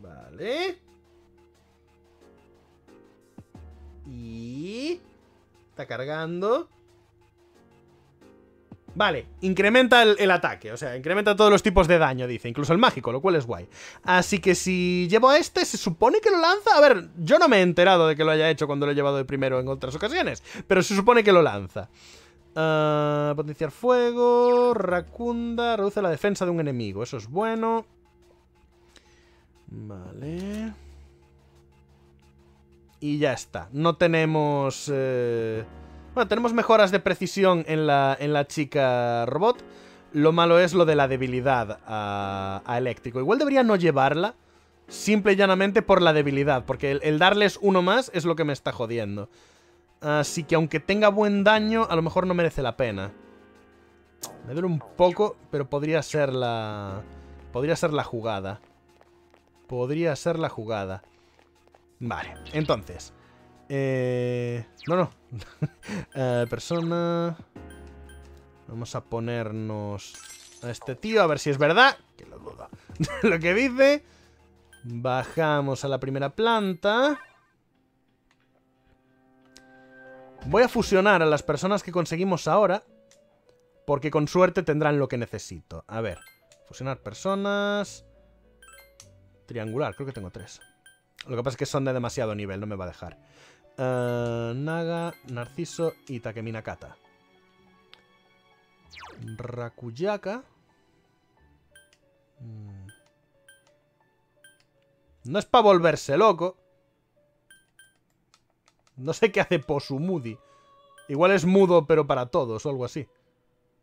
Vale. Y... Está cargando. Vale, incrementa el, ataque, o sea, incrementa todos los tipos de daño, dice, incluso el mágico, lo cual es guay. Así que si llevo a este, se supone que lo lanza. A ver, yo no me he enterado de que lo haya hecho cuando lo he llevado de primero en otras ocasiones, pero se supone que lo lanza. Uh, potenciar fuego, racunda, reduce la defensa de un enemigo, eso es bueno. Vale. Y ya está, no tenemos... Eh, bueno, tenemos mejoras de precisión en la, en la chica robot. Lo malo es lo de la debilidad a, eléctrico. Igual debería no llevarla. Simple y llanamente por la debilidad. Porque el, darles uno más es lo que me está jodiendo. Así que aunque tenga buen daño, a lo mejor no merece la pena. Me duele un poco, pero podría ser la... Podría ser la jugada. Podría ser la jugada. Vale, entonces... Eh... No, no. [LAUGHS] Eh, persona... Vamos a ponernos a este tío a ver si es verdad. Que lo dudo. [LAUGHS] lo que dice. Bajamos a la primera planta. Voy a fusionar a las personas que conseguimos ahora. Porque con suerte tendrán lo que necesito. A ver. Fusionar personas. Triangular, creo que tengo tres. Lo que pasa es que son de demasiado nivel, no me va a dejar. Uh, Naga, Narciso y Takeminakata. Rakuyaka. Mm. No es para volverse loco. No sé qué hace Posumudi. Igual es mudo, pero para todos o algo así.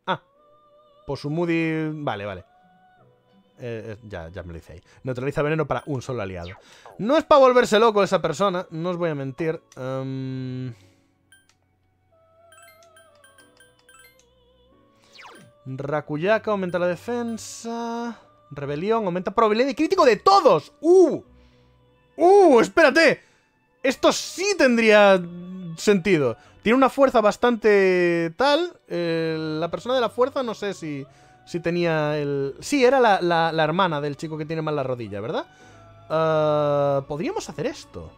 Ah. Posumudi... Vale, vale. Eh, eh, ya, ya me lo hice ahí. Neutraliza veneno para un solo aliado. No es para volverse loco esa persona, no os voy a mentir. Um... Rakuyaka aumenta la defensa. Rebelión aumenta probabilidad de crítico de todos. ¡Uh! ¡Uh! ¡Espérate! Esto sí tendría sentido. Tiene una fuerza bastante tal. Eh, la persona de la fuerza no sé si si tenía el... Sí, era la, hermana del chico que tiene mal la rodilla, ¿verdad? Ah, podríamos hacer esto.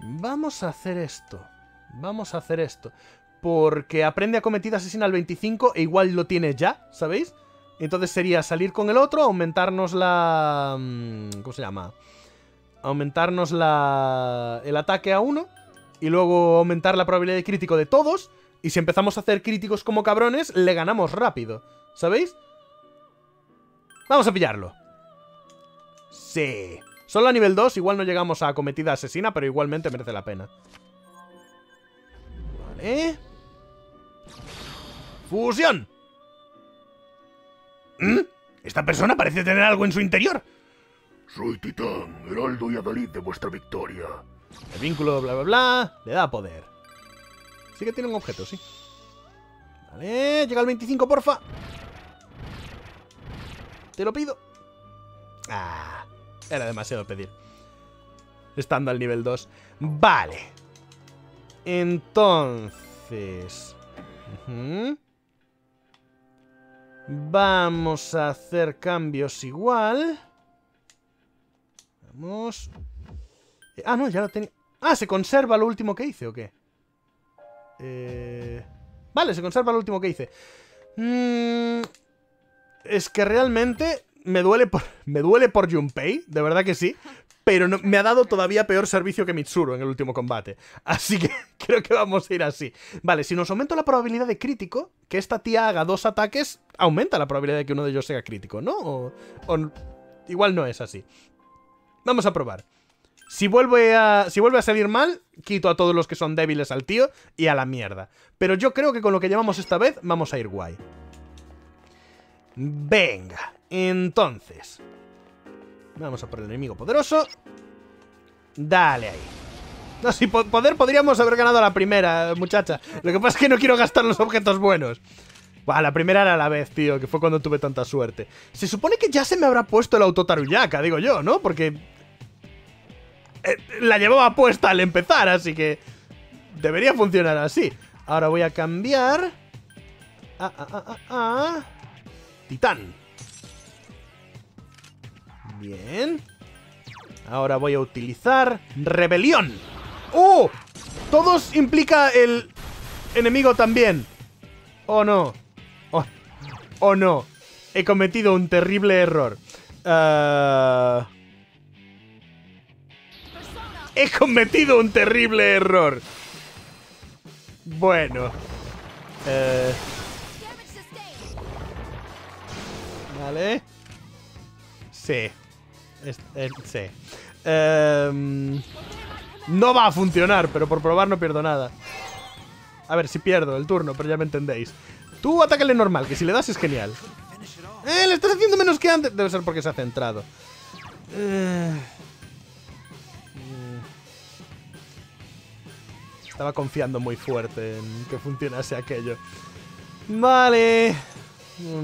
Vamos a hacer esto. Vamos a hacer esto. Porque aprende acometida asesina al 25 e igual lo tiene ya, ¿sabéis? Entonces sería salir con el otro, aumentarnos la... Mm, ¿Cómo se llama? Aumentarnos la... el ataque a uno. Y luego aumentar la probabilidad de crítico de todos. Y si empezamos a hacer críticos como cabrones, le ganamos rápido. ¿Sabéis? Vamos a pillarlo. Sí. Solo a nivel 2, igual no llegamos a acometida asesina, pero igualmente merece la pena. Vale. ¡Fusión! ¿Mm? Esta persona parece tener algo en su interior. Soy Titán, heraldo y adalid de vuestra victoria. El vínculo, bla, bla, bla, le da poder. Sí que tiene un objeto, sí. Vale, llega al 25, porfa. Te lo pido. Ah, era demasiado pedir. Estando al nivel 2. Vale. Entonces... Vamos a hacer cambios igual. Vamos. Ah, no, ya lo tenía. Ah, ¿se conserva lo último que hice o qué? Eh... Vale, se conserva lo último que hice. Mm, es que realmente me duele por, [LAUGHS] me duele por Junpei, de verdad que sí. pero me ha dado todavía peor servicio que Mitsuru en el último combate. Así que [LAUGHS] creo que vamos a ir así. Vale, si nos aumento la probabilidad de crítico, que esta tía haga dos ataques, aumenta la probabilidad de que uno de ellos sea crítico, ¿no? O- igual no es así. Vamos a probar. Si vuelve a, si a salir mal, quito a todos los que son débiles al tío y a la mierda. Pero yo creo que con lo que llevamos esta vez vamos a ir guay. Venga, entonces. Vamos a por el enemigo poderoso. Dale ahí. No, si po- poder podríamos haber ganado la primera, muchacha. Lo que pasa es que no quiero gastar los objetos buenos. Buah, la primera era a la vez, tío, que fue cuando tuve tanta suerte. Se supone que ya se me habrá puesto el autotaruyaka, digo yo, ¿no? Porque la llevaba puesta al empezar, así que debería funcionar así. Ahora voy a cambiar. Ah, ah. Titán. Bien. Ahora voy a utilizar Rebelión. ¡Oh! Todos implica el enemigo también. ¿O no? ¿O, o no? He cometido un terrible error. Ah... He cometido un terrible error. Bueno. Eh, vale. Sí. Es- eh, sí. Em, no va a funcionar, pero por probar no pierdo nada. A ver, si pierdo el turno, pero ya me entendéis. Tú atácale normal, que si le das es genial. Eh, le estás haciendo menos que antes. Debe ser porque se ha centrado. Eh, Estaba confiando muy fuerte en que funcionase aquello. Vale.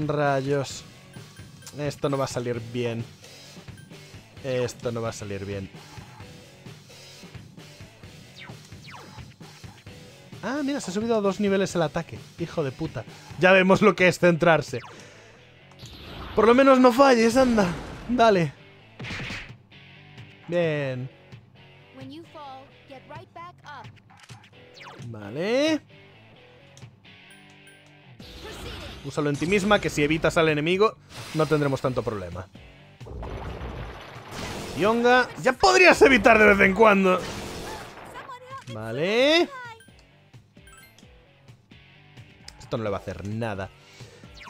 Rayos. Esto no va a salir bien. Esto no va a salir bien. Ah, mira, se ha subido a dos niveles el ataque. Hijo de puta. Ya vemos lo que es centrarse. Por lo menos no falles, anda. Dale. Bien. Vale. Úsalo en ti misma, que si evitas al enemigo, no tendremos tanto problema. Yonga. Ya podrías evitar de vez en cuando. Vale. Esto no le va a hacer nada.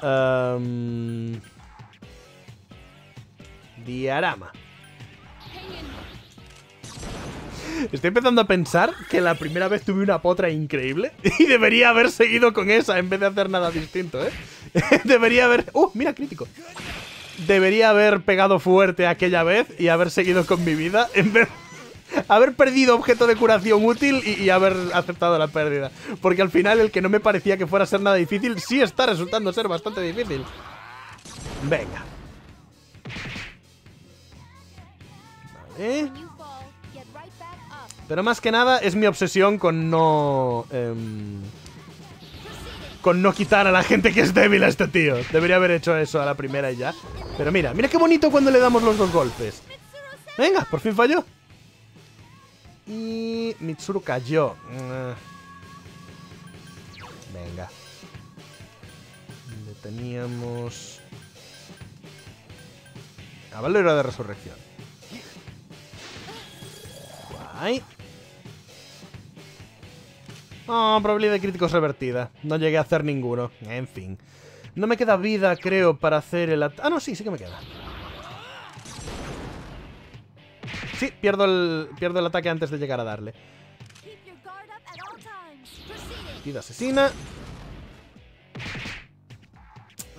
Am, Diarama. Estoy empezando a pensar que la primera vez tuve una potra increíble y debería haber seguido con esa en vez de hacer nada distinto, ¿eh? [LAUGHS] debería haber... ¡Uh! Mira, crítico. Debería haber pegado fuerte aquella vez y haber seguido con mi vida en vez... Haber perdido objeto de curación útil y, y haber aceptado la pérdida. Porque al final el que no me parecía que fuera a ser nada difícil sí está resultando ser bastante difícil. Venga. Vale. Pero más que nada es mi obsesión con no... em, con no quitar a la gente que es débil a este tío. Debería haber hecho eso a la primera y ya. Pero mira, mira qué bonito cuando le damos los dos golpes. Venga, por fin falló. Y Mitsuru cayó. Mm. Venga. Le teníamos... A Valero de Resurrección. Guay. Oh, probabilidad de críticos revertida. No llegué a hacer ninguno. En fin. No me queda vida, creo, para hacer el... at- Ah, no, sí, sí que me queda. Sí, pierdo el, pierdo el ataque antes de llegar a darle. Keep your guard up at all times. Proceeding. Tida asesina.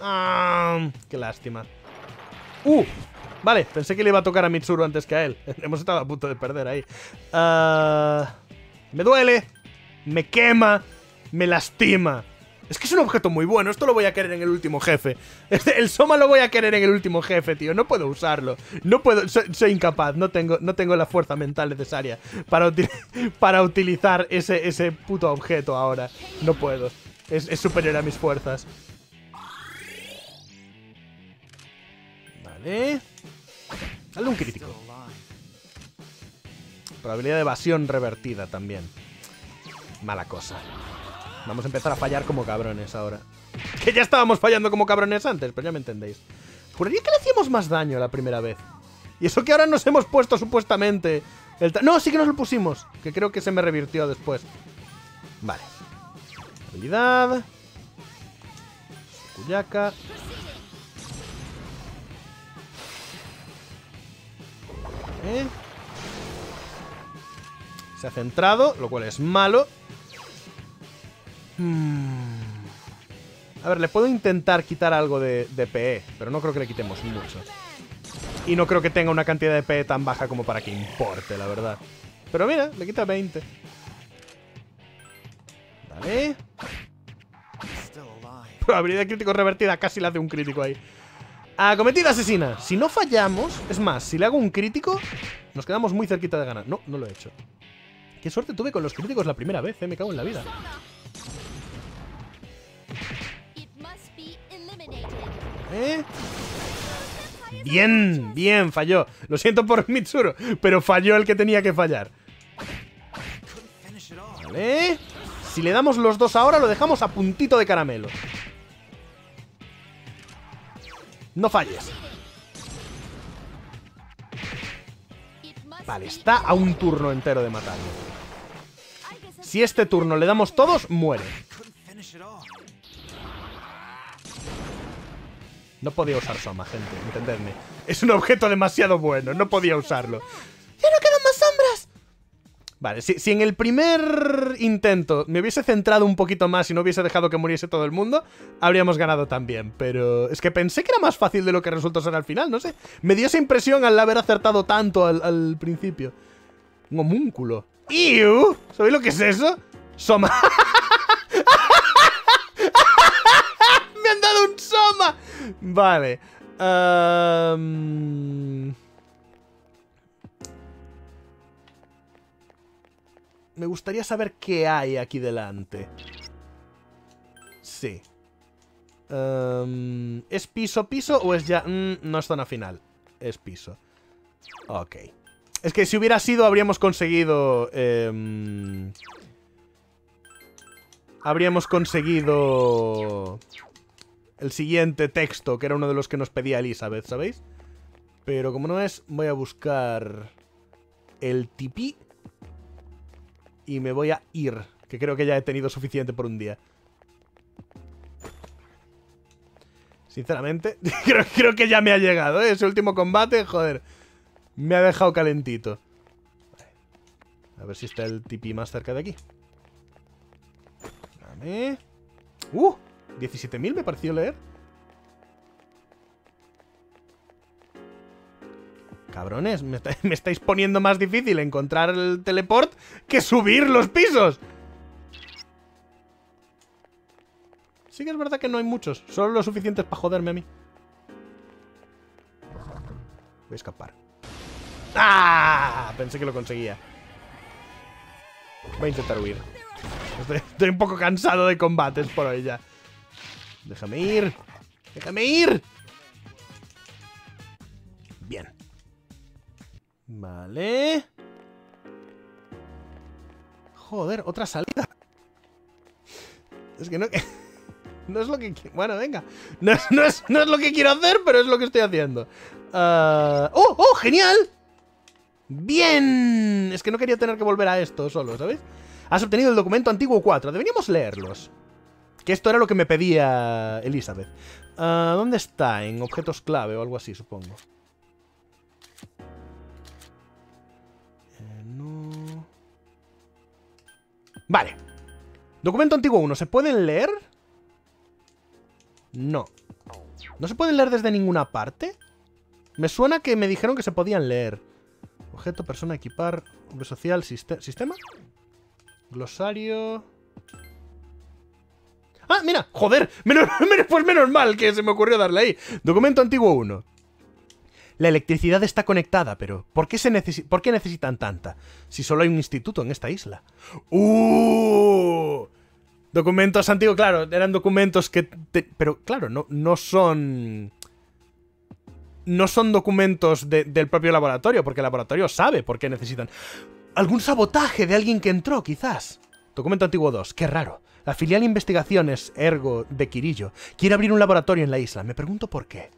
Ah, qué lástima. ¡Uh! Vale, pensé que le iba a tocar a Mitsuru antes que a él. [LAUGHS] Hemos estado a punto de perder ahí. Ah, me duele. Me quema. Me lastima. Es que es un objeto muy bueno. Esto lo voy a querer en el último jefe. Este- el Soma lo voy a querer en el último jefe, tío. No puedo usarlo. No puedo. Soy, incapaz. No tengo, no tengo la fuerza mental necesaria para, [LAUGHS] para utilizar ese, ese puto objeto ahora. No puedo. Es, es superior a mis fuerzas. Vale. Dale un crítico. Probabilidad de evasión revertida también. Mala cosa. Vamos a empezar a fallar como cabrones ahora. [LAUGHS] Que ya estábamos fallando como cabrones antes, pero ya me entendéis. Juraría que le hacíamos más daño la primera vez. Y eso que ahora nos hemos puesto supuestamente... No, sí que nos lo pusimos. Que creo que se me revirtió después. Vale. Habilidad. Kuyaka. ¿Eh? Se ha centrado, lo cual es malo. Hmm. A ver, le puedo intentar quitar algo de, PE, pero no creo que le quitemos mucho. Y no creo que tenga una cantidad de PE tan baja como para que importe, la verdad. Pero mira, le quita 20. Vale. Probabilidad crítico revertida, casi le hace un crítico ahí. Acometida asesina. Si no fallamos, es más, si le hago un crítico, nos quedamos muy cerquita de ganar. No, no lo he hecho. Qué suerte tuve con los críticos la primera vez, eh, me cago en la vida. ¿Eh? Bien, bien, falló. Lo siento por Mitsuru, pero falló el que tenía que fallar. Vale. Si le damos los dos ahora, lo dejamos a puntito de caramelo. No falles. Vale, está a un turno entero de matarlo. Si este turno le damos todos, muere. No podía usar Soma, gente, entendedme. Es un objeto demasiado bueno, no podía usarlo. ¡Ya no quedan más sombras! Vale, si, si en el primer intento me hubiese centrado un poquito más y no hubiese dejado que muriese todo el mundo, habríamos ganado también. Pero es que pensé que era más fácil de lo que resultó ser al final, no sé. Me dio esa impresión al haber acertado tanto al, al principio. Un homúnculo. ¡Iu! ¿Sabéis lo que es eso? Soma. [LAUGHS] ¡Me han dado un Soma! Vale. Am, Me gustaría saber qué hay aquí delante. Sí. Am, ¿Es piso, piso o es ya...? Mm, no es zona final. Es piso. Ok. Es que si hubiera sido, habríamos conseguido... em, habríamos conseguido... El siguiente texto, que era uno de los que nos pedía Elizabeth, ¿sabéis? Pero como no es, voy a buscar... El tipí. Y me voy a ir. Que creo que ya he tenido suficiente por un día. Sinceramente, [LAUGHS] creo, que ya me ha llegado, ¿eh? Ese último combate, joder. Me ha dejado calentito. A ver si está el tipi más cerca de aquí. Vale. ¡Uh! 17.000 me pareció leer. Cabrones, me, está- [LAUGHS] me estáis poniendo más difícil encontrar el teleport que subir los pisos. Sí que es verdad que no hay muchos, solo los suficientes para joderme a mí. Voy a escapar. ¡Ah! Pensé que lo conseguía. Voy a intentar huir. Estoy un poco cansado de combates por hoy ya. Déjame ir. Déjame ir. Bien. Vale. Joder, otra salida. Es que no... [LAUGHS] Es lo que... Bueno, venga. No es, no es- no es lo que quiero hacer, pero es lo que estoy haciendo. Ah, ¡Oh, oh, genial! ¡Bien! Es que no quería tener que volver a esto solo, ¿sabes? Has obtenido el documento antiguo 4. Deberíamos leerlos. Que esto era lo que me pedía Elizabeth. Ah, ¿Dónde está? En objetos clave o algo así, supongo. Eh, no... Vale. Documento antiguo 1. ¿Se pueden leer? No. ¿No se pueden leer desde ninguna parte? Me suena que me dijeron que se podían leer. Objeto, persona, equipar, hombre social, siste- sistema. Glosario. ¡Ah, mira! ¡Joder! Menos, [LAUGHS] menos- pues menos mal que se me ocurrió darle ahí. Documento antiguo 1. La electricidad está conectada, pero ¿por qué, se necesi- ¿por qué necesitan tanta? Si solo hay un instituto en esta isla. ¡Uh! Documentos antiguos, claro, eran documentos que... pero claro, no, no son... No son documentos de- del propio laboratorio, porque el laboratorio sabe por qué necesitan. Algún sabotaje de alguien que entró, quizás. Documento antiguo 2, qué raro. La filial investigaciones Ergo de Quirillo quiere abrir un laboratorio en la isla. Me pregunto por qué.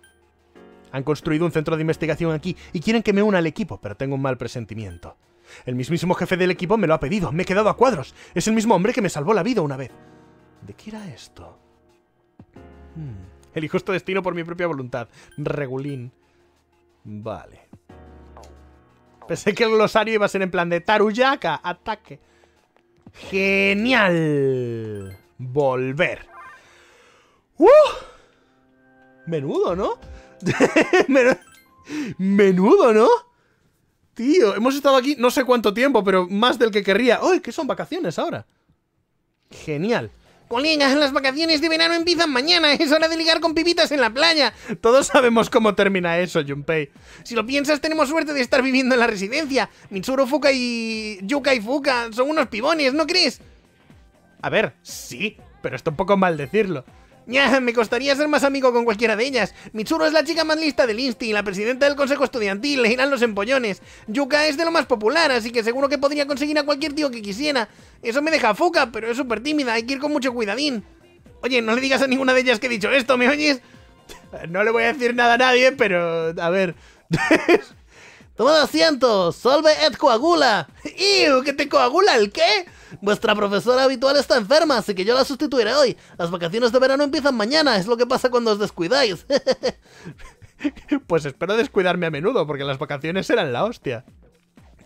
Han construido un centro de investigación aquí y quieren que me una al equipo, pero tengo un mal presentimiento. El mismísimo jefe del equipo me lo ha pedido, me he quedado a cuadros. Es el mismo hombre que me salvó la vida una vez. ¿De qué era esto? Hmm. Elijo este destino por mi propia voluntad. Regulín. Vale. Pensé que el glosario iba a ser en plan de Taruyaka, ataque. Genial. Volver. ¡Uh! Menudo, ¿no? [LAUGHS] Men- Menudo, ¿no? Tío, hemos estado aquí no sé cuánto tiempo, pero más del que querría. ¡Uy, que son vacaciones ahora! Genial. Colegas, las vacaciones de verano empiezan mañana. Es hora de ligar con pibitas en la playa. Todos sabemos cómo termina eso, Junpei. Si lo piensas, tenemos suerte de estar viviendo en la residencia. Mitsuru Fuka y Yuka y Fuka son unos pibones, ¿no crees? A ver, sí, pero está un poco mal decirlo. Me costaría ser más amigo con cualquiera de ellas. Mitsuru es la chica más lista del Insti, la presidenta del consejo estudiantil, le irán los empollones. Yuka es de lo más popular, así que seguro que podría conseguir a cualquier tío que quisiera. Eso me deja Fuka, pero es súper tímida, hay que ir con mucho cuidadín. Oye, no le digas a ninguna de ellas que he dicho esto, ¿me oyes? [LAUGHS] No le voy a decir nada a nadie, pero a ver. [LAUGHS] Tomad asiento, solve et coagula. [LAUGHS] ¡Iu! ¿Que te coagula el qué? Vuestra profesora habitual está enferma, así que yo la sustituiré hoy. Las vacaciones de verano empiezan mañana, es lo que pasa cuando os descuidáis. [LAUGHS] Pues espero descuidarme a menudo, porque las vacaciones eran la hostia.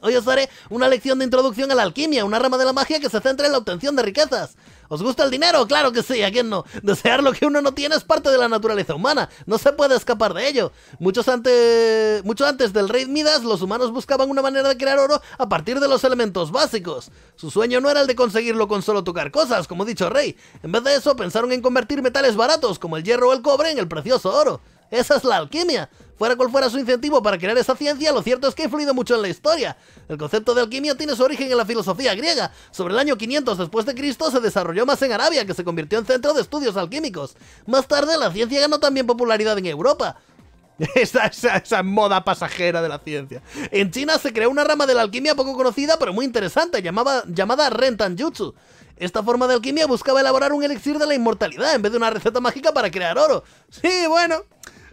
Hoy os haré una lección de introducción a la alquimia, una rama de la magia que se centra en la obtención de riquezas. ¿Os gusta el dinero? Claro que sí, ¿a quién no? Desear lo que uno no tiene es parte de la naturaleza humana, no se puede escapar de ello. Muchos antes, mucho antes del rey Midas, los humanos buscaban una manera de crear oro a partir de los elementos básicos. Su sueño no era el de conseguirlo con solo tocar cosas, como dicho rey. En vez de eso, pensaron en convertir metales baratos, como el hierro o el cobre, en el precioso oro. Esa es la alquimia. Fuera cual fuera su incentivo para crear esa ciencia, lo cierto es que ha influido mucho en la historia. El concepto de alquimia tiene su origen en la filosofía griega. Sobre el año 500 después de Cristo se desarrolló más en Arabia, que se convirtió en centro de estudios alquímicos. Más tarde, la ciencia ganó también popularidad en Europa. [LAUGHS] Esa, moda pasajera de la ciencia. En China se creó una rama de la alquimia poco conocida pero muy interesante, llamada, llamada Rentanjutsu. Esta forma de alquimia buscaba elaborar un elixir de la inmortalidad en vez de una receta mágica para crear oro. Sí, bueno.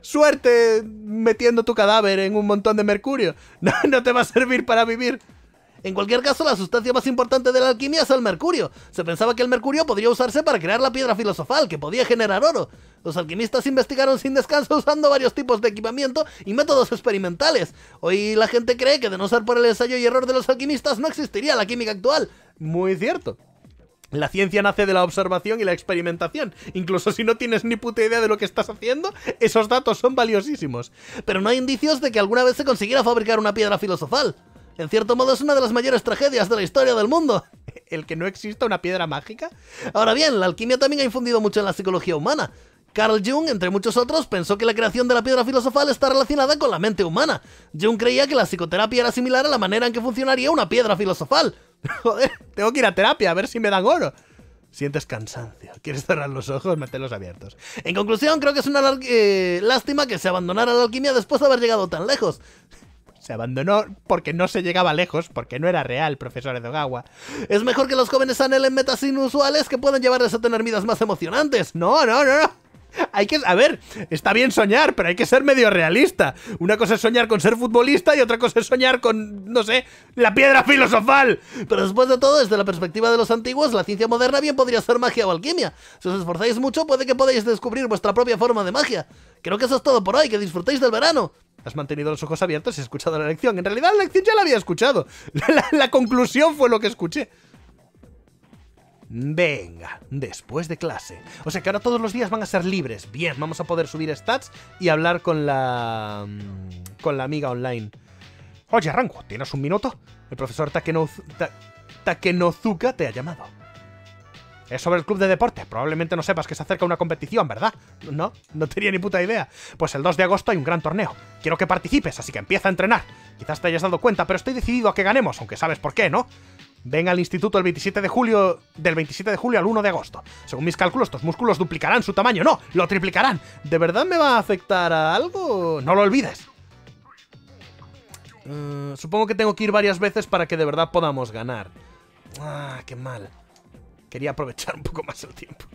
Suerte metiendo tu cadáver en un montón de mercurio. [LAUGHS] No, te va a servir para vivir. En cualquier caso, la sustancia más importante de la alquimia es el mercurio. Se pensaba que el mercurio podría usarse para crear la piedra filosofal, que podía generar oro. Los alquimistas investigaron sin descanso usando varios tipos de equipamiento y métodos experimentales. Hoy la gente cree que de no ser por el ensayo y error de los alquimistas no existiría la química actual. Muy cierto. La ciencia nace de la observación y la experimentación. Incluso si no tienes ni puta idea de lo que estás haciendo, esos datos son valiosísimos. Pero no hay indicios de que alguna vez se consiguiera fabricar una piedra filosofal. En cierto modo es una de las mayores tragedias de la historia del mundo. [LAUGHS] ¿El que no exista una piedra mágica? Ahora bien, la alquimia también ha infundido mucho en la psicología humana. Carl Jung, entre muchos otros, pensó que la creación de la piedra filosofal está relacionada con la mente humana. Jung creía que la psicoterapia era similar a la manera en que funcionaría una piedra filosofal. [LAUGHS] Joder, tengo que ir a terapia a ver si me dan oro. Sientes cansancio. ¿Quieres cerrar los ojos? Manténlos abiertos. En conclusión, creo que es una eh, lástima que se abandonara la alquimia después de haber llegado tan lejos. Se abandonó porque no se llegaba lejos, porque no era real, profesor Edogawa. Es mejor que los jóvenes anhelen metas inusuales que pueden llevarles a tener vidas más emocionantes. No, no, no, no. [LAUGHS] Hay que, a ver, está bien soñar, pero hay que ser medio realista. Una cosa es soñar con ser futbolista y otra cosa es soñar con, no sé, la piedra filosofal. Pero después de todo, desde la perspectiva de los antiguos, la ciencia moderna bien podría ser magia o alquimia. Si os esforzáis mucho, puede que podáis descubrir vuestra propia forma de magia. Creo que eso es todo por hoy, que disfrutéis del verano. Has mantenido los ojos abiertos y escuchado la lección. En realidad la lección ya la había escuchado. [LAUGHS] La, la conclusión fue lo que escuché. Venga, después de clase. O sea que ahora todos los días van a ser libres. Bien, vamos a poder subir stats y hablar con la... mm, con la amiga online. Oye, Rango, ¿tienes un minuto? El profesor Takenoz- Ta- Takenozuka te ha llamado. Es sobre el club de deporte. Probablemente no sepas que se acerca una competición, ¿verdad? No, no tenía ni puta idea. Pues el 2 de agosto hay un gran torneo. Quiero que participes, así que empieza a entrenar. Quizás te hayas dado cuenta, pero estoy decidido a que ganemos, aunque sabes por qué, ¿no? Ven al instituto el 27 de julio, del 27 de julio al 1 de agosto. Según mis cálculos, tus músculos duplicarán su tamaño. No, lo triplicarán. ¿De verdad me va a afectar a algo? No lo olvides. Eh, supongo que tengo que ir varias veces para que de verdad podamos ganar. Ah, qué mal. Quería aprovechar un poco más el tiempo.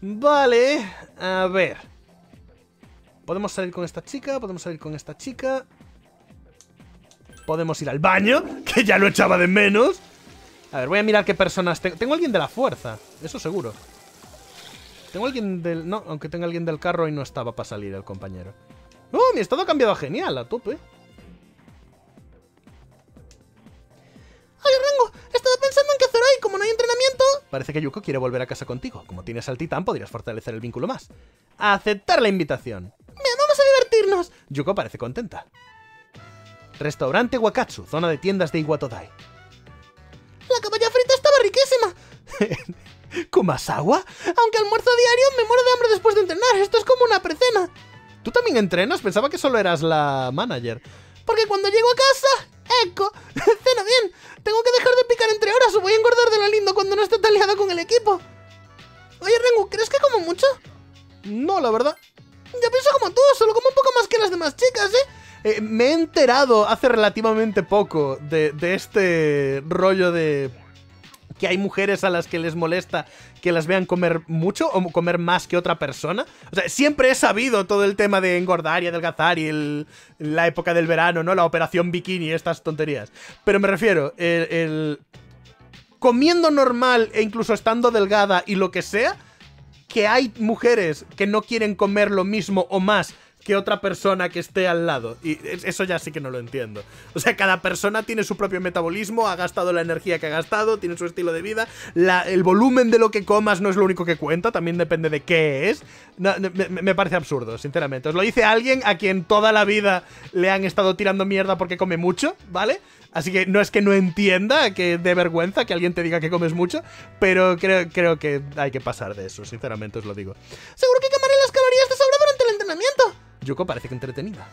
Vale, a ver. Podemos salir con esta chica, podemos salir con esta chica. Podemos ir al baño, [LAUGHS] que ya lo echaba de menos. A ver, voy a mirar qué personas tengo. Tengo alguien de la fuerza, eso seguro. Tengo alguien del... No, aunque tenga alguien del carro y no estaba para salir el compañero. ¡Oh, mi estado ha cambiado a genial, a tope! Oye, Rango, estaba pensando en qué hacer hoy, como no hay entrenamiento. Parece que Yuko quiere volver a casa contigo. Como tienes al titán, podrías fortalecer el vínculo más. Aceptar la invitación. Vamos a divertirnos. Yuko parece contenta. Restaurante Wakatsu, zona de tiendas de Iwatodai. La caballa frita estaba riquísima. [LAUGHS] ¿Kumasawa? Aunque almuerzo diario, me muero de hambre después de entrenar. Esto es como una precena. ¿Tú también entrenas? Pensaba que solo eras la manager. Porque cuando llego a casa, eco, [LAUGHS] cena bien. Tengo que dejar de picar entre horas o voy a engordar de lo lindo cuando no esté tan liado con el equipo. Oye, Rengu, ¿crees que como mucho? No, la verdad. Yo pienso como tú, solo como un poco más que las demás chicas, ¿eh? Eh, me he enterado hace relativamente poco de, este rollo de que hay mujeres a las que les molesta que las vean comer mucho o comer más que otra persona. O sea, siempre he sabido todo el tema de engordar y adelgazar y la época del verano, ¿no? La operación bikini, estas tonterías. Pero me refiero, el- comiendo normal e incluso estando delgada y lo que sea, que hay mujeres que no quieren comer lo mismo o más que otra persona que esté al lado. Y es- eso ya sí que no lo entiendo. O sea, cada persona tiene su propio metabolismo, ha gastado la energía que ha gastado, tiene su estilo de vida. el volumen de lo que comas no es lo único que cuenta, también depende de qué es. Me, me parece absurdo, sinceramente. Os lo dice alguien a quien toda la vida le han estado tirando mierda porque come mucho, ¿vale? Así que no es que no entienda, que dé vergüenza que alguien te diga que comes mucho, pero creo, creo que hay que pasar de eso, sinceramente os lo digo. Seguro que quemaré las calorías de sobra durante el entrenamiento. Yuko parece que entretenida.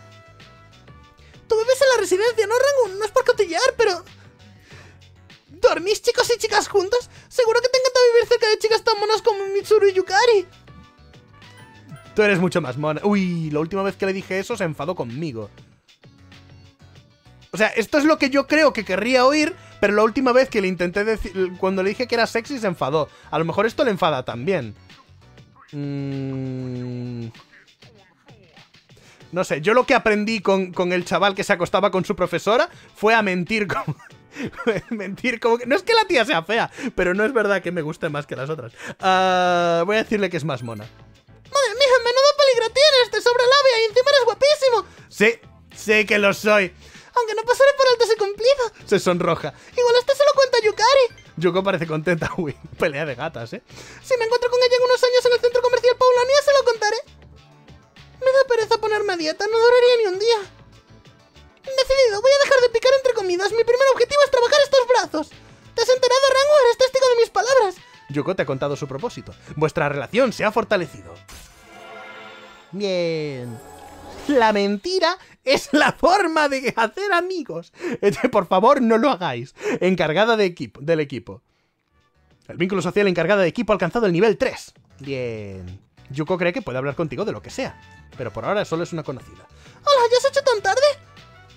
Tú vives en la residencia, ¿no, Rangu? No es por cotillar, pero... ¿Dormís chicos y chicas juntos? Seguro que te encanta vivir cerca de chicas tan monas como Mitsuru y Yukari. Tú eres mucho más mona. Uy, la última vez que le dije eso se enfadó conmigo. O sea, esto es lo que yo creo que querría oír, pero la última vez que le intenté decir, cuando le dije que era sexy se enfadó. A lo mejor esto le enfada también. Mm. No sé, yo lo que aprendí con, con el chaval que se acostaba con su profesora fue a mentir como... [LAUGHS] mentir como que... No es que la tía sea fea, pero no es verdad que me guste más que las otras. Ah, voy a decirle que es más mona. Madre mía, menudo peligro tienes, te sobra labia y encima eres guapísimo. Sí, sé que lo soy. Aunque no pasaré por alto ese cumplido. Se sonroja. Igual esto se lo cuenta Yukari. Yuko parece contenta. [LAUGHS] Uy, pelea de gatas, ¿eh? Si me encuentro con ella en unos años en el centro comercial Paulania, se lo contaré. Me da pereza ponerme a dieta, no duraría ni un día. Decidido, voy a dejar de picar entre comidas. Mi primer objetivo es trabajar estos brazos. ¿Te has enterado, Rango? Eres testigo de mis palabras. Yuko te ha contado su propósito. Vuestra relación se ha fortalecido. Bien. La mentira es la forma de hacer amigos. Eh, Por favor, no lo hagáis. Encargada de equipo, del equipo. El vínculo social encargada de equipo ha alcanzado el nivel 3. Bien. Yuko cree que puede hablar contigo de lo que sea, pero por ahora solo es una conocida. Hola, ¿ya has hecho tan tarde?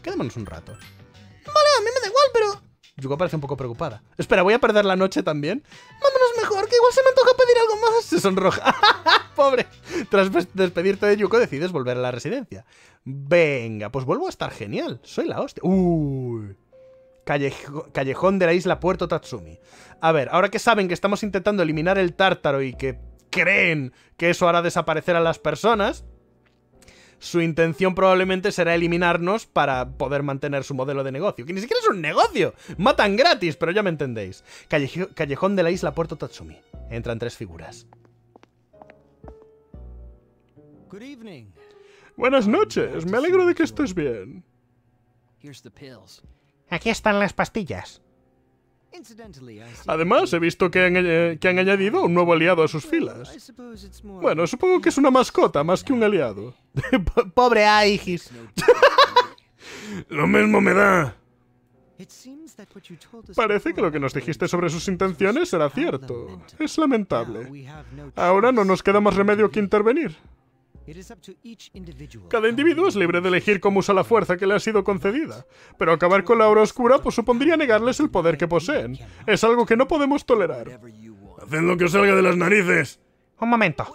Quedémonos un rato. Vale, a mí me da igual, pero... Yuko parece un poco preocupada. Espera, ¿voy a perder la noche también? Vámonos mejor, que igual se me antoja pedir algo más. Se sonroja. [LAUGHS] ¡Pobre! Tras despedirte de Yuko, decides volver a la residencia. Venga, pues vuelvo a estar genial. Soy la hostia. Uy. Callejo- callejón de la isla Puerto Tatsumi. A ver, ahora que saben que estamos intentando eliminar el tártaro y que creen que eso hará desaparecer a las personas, su intención probablemente será eliminarnos para poder mantener su modelo de negocio. Que ni siquiera es un negocio. Matan gratis, pero ya me entendéis. Callejo- callejón de la isla Puerto Tatsumi. Entran tres figuras. Good evening. Buenas noches, me alegro de que estés bien. Aquí están las pastillas. Además, he visto que han, eh, que han añadido un nuevo aliado a sus filas. Bueno, supongo que es una mascota más que un aliado. [LAUGHS] Pobre Aigis. [LAUGHS] Lo mismo me da. Parece que lo que nos dijiste sobre sus intenciones era cierto. Es lamentable. Ahora no nos queda más remedio que intervenir. Cada individuo es libre de elegir cómo usa la fuerza que le ha sido concedida, pero acabar con la hora oscura pues supondría negarles el poder que poseen. Es algo que no podemos tolerar. Haced lo que os salga de las narices. Un momento.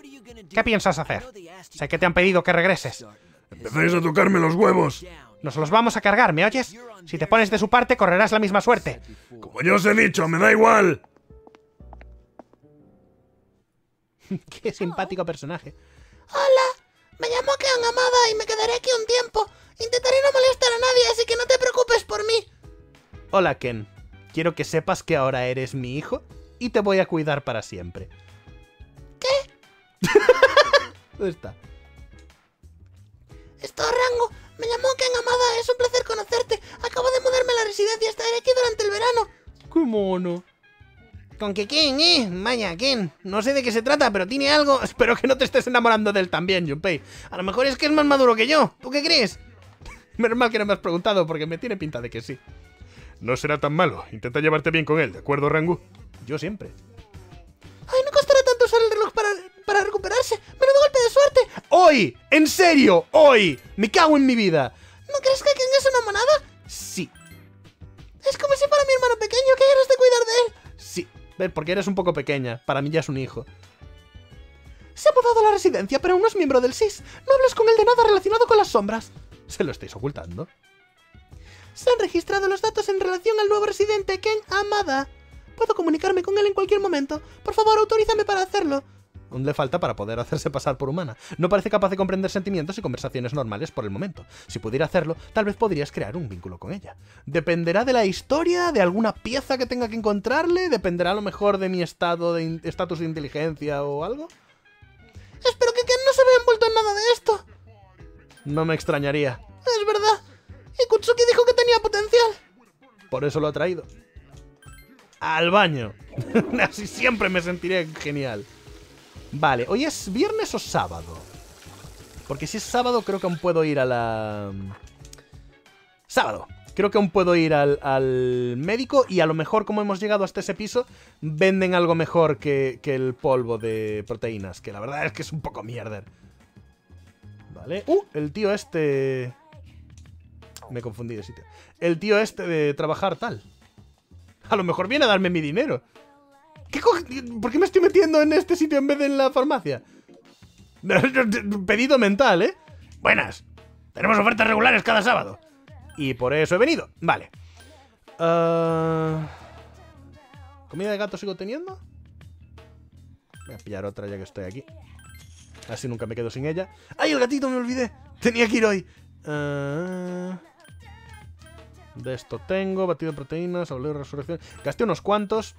¿Qué piensas hacer? Sé que te han pedido que regreses. Empezáis a tocarme los huevos. Nos los vamos a cargar, ¿me oyes? Si te pones de su parte, correrás la misma suerte. Como ya os he dicho, me da igual. [LAUGHS] Qué simpático personaje. Hola, me llamo Ken Amada y me quedaré aquí un tiempo. Intentaré no molestar a nadie, así que no te preocupes por mí. Hola, Ken. Quiero que sepas que ahora eres mi hijo y te voy a cuidar para siempre. ¿Qué? [LAUGHS] ¿Dónde está? Esto rango, me llamo Ken Amada, es un placer conocerte. Acabo de mudarme a la residencia, estaré aquí durante el verano. ¡Qué mono! Con que Ken, eh, vaya, Ken. No sé de qué se trata, pero tiene algo. [LAUGHS] Espero que no te estés enamorando de él también, Junpei. A lo mejor es que es más maduro que yo. ¿Tú qué crees? [LAUGHS] Menos mal que no me has preguntado porque me tiene pinta de que sí. No será tan malo. Intenta llevarte bien con él, ¿de acuerdo, Rangu? Yo siempre. Ay, no costará tanto usar el reloj para, para recuperarse. Menudo golpe de suerte. ¡Hoy! ¡En serio! ¡Hoy! ¡Me cago en mi vida! ¿No crees que Ken es una monada? Sí, Es como si fuera mi hermano pequeño. ¿Qué ganas de cuidar de él? Ves, porque eres un poco pequeña. Para mí ya es un hijo. Se ha mudado a la residencia, pero aún no es miembro del SIS. No hables con él de nada relacionado con las sombras. ¿Se lo estáis ocultando? Se han registrado los datos en relación al nuevo residente Ken Amada. Puedo comunicarme con él en cualquier momento. Por favor, autorízame para hacerlo. Aún le falta para poder hacerse pasar por humana. No parece capaz de comprender sentimientos y conversaciones normales por el momento. Si pudiera hacerlo, tal vez podrías crear un vínculo con ella. Dependerá de la historia, de alguna pieza que tenga que encontrarle, dependerá a lo mejor de mi estado de estatus de inteligencia o algo. Espero que Ken no se vea envuelto en nada de esto. No me extrañaría. Es verdad. Y Kutsuki dijo que tenía potencial. Por eso lo ha traído. Al baño. [LAUGHS] Así siempre me sentiré genial. Vale, ¿hoy es viernes o sábado? Porque si es sábado creo que aún puedo ir a la... Sábado. Creo que aún puedo ir al, al médico y a lo mejor como hemos llegado hasta ese piso, venden algo mejor que, que el polvo de proteínas, que la verdad es que es un poco mierder. Vale. Uh, el tío este... Me confundí de sitio. El tío este de trabajar tal. A lo mejor viene a darme mi dinero. ¿Qué ¿Por qué me estoy metiendo en este sitio en vez de en la farmacia? [LAUGHS] Pedido mental, ¿eh? Buenas. Tenemos ofertas regulares cada sábado. Y por eso he venido. Vale. Ah, ¿Comida de gato sigo teniendo? Voy a pillar otra ya que estoy aquí. Así nunca me quedo sin ella. ¡Ay, el gatito! Me olvidé. Tenía que ir hoy. Ah, de esto tengo. Batido de proteínas, de resurrección. Gasté unos cuantos.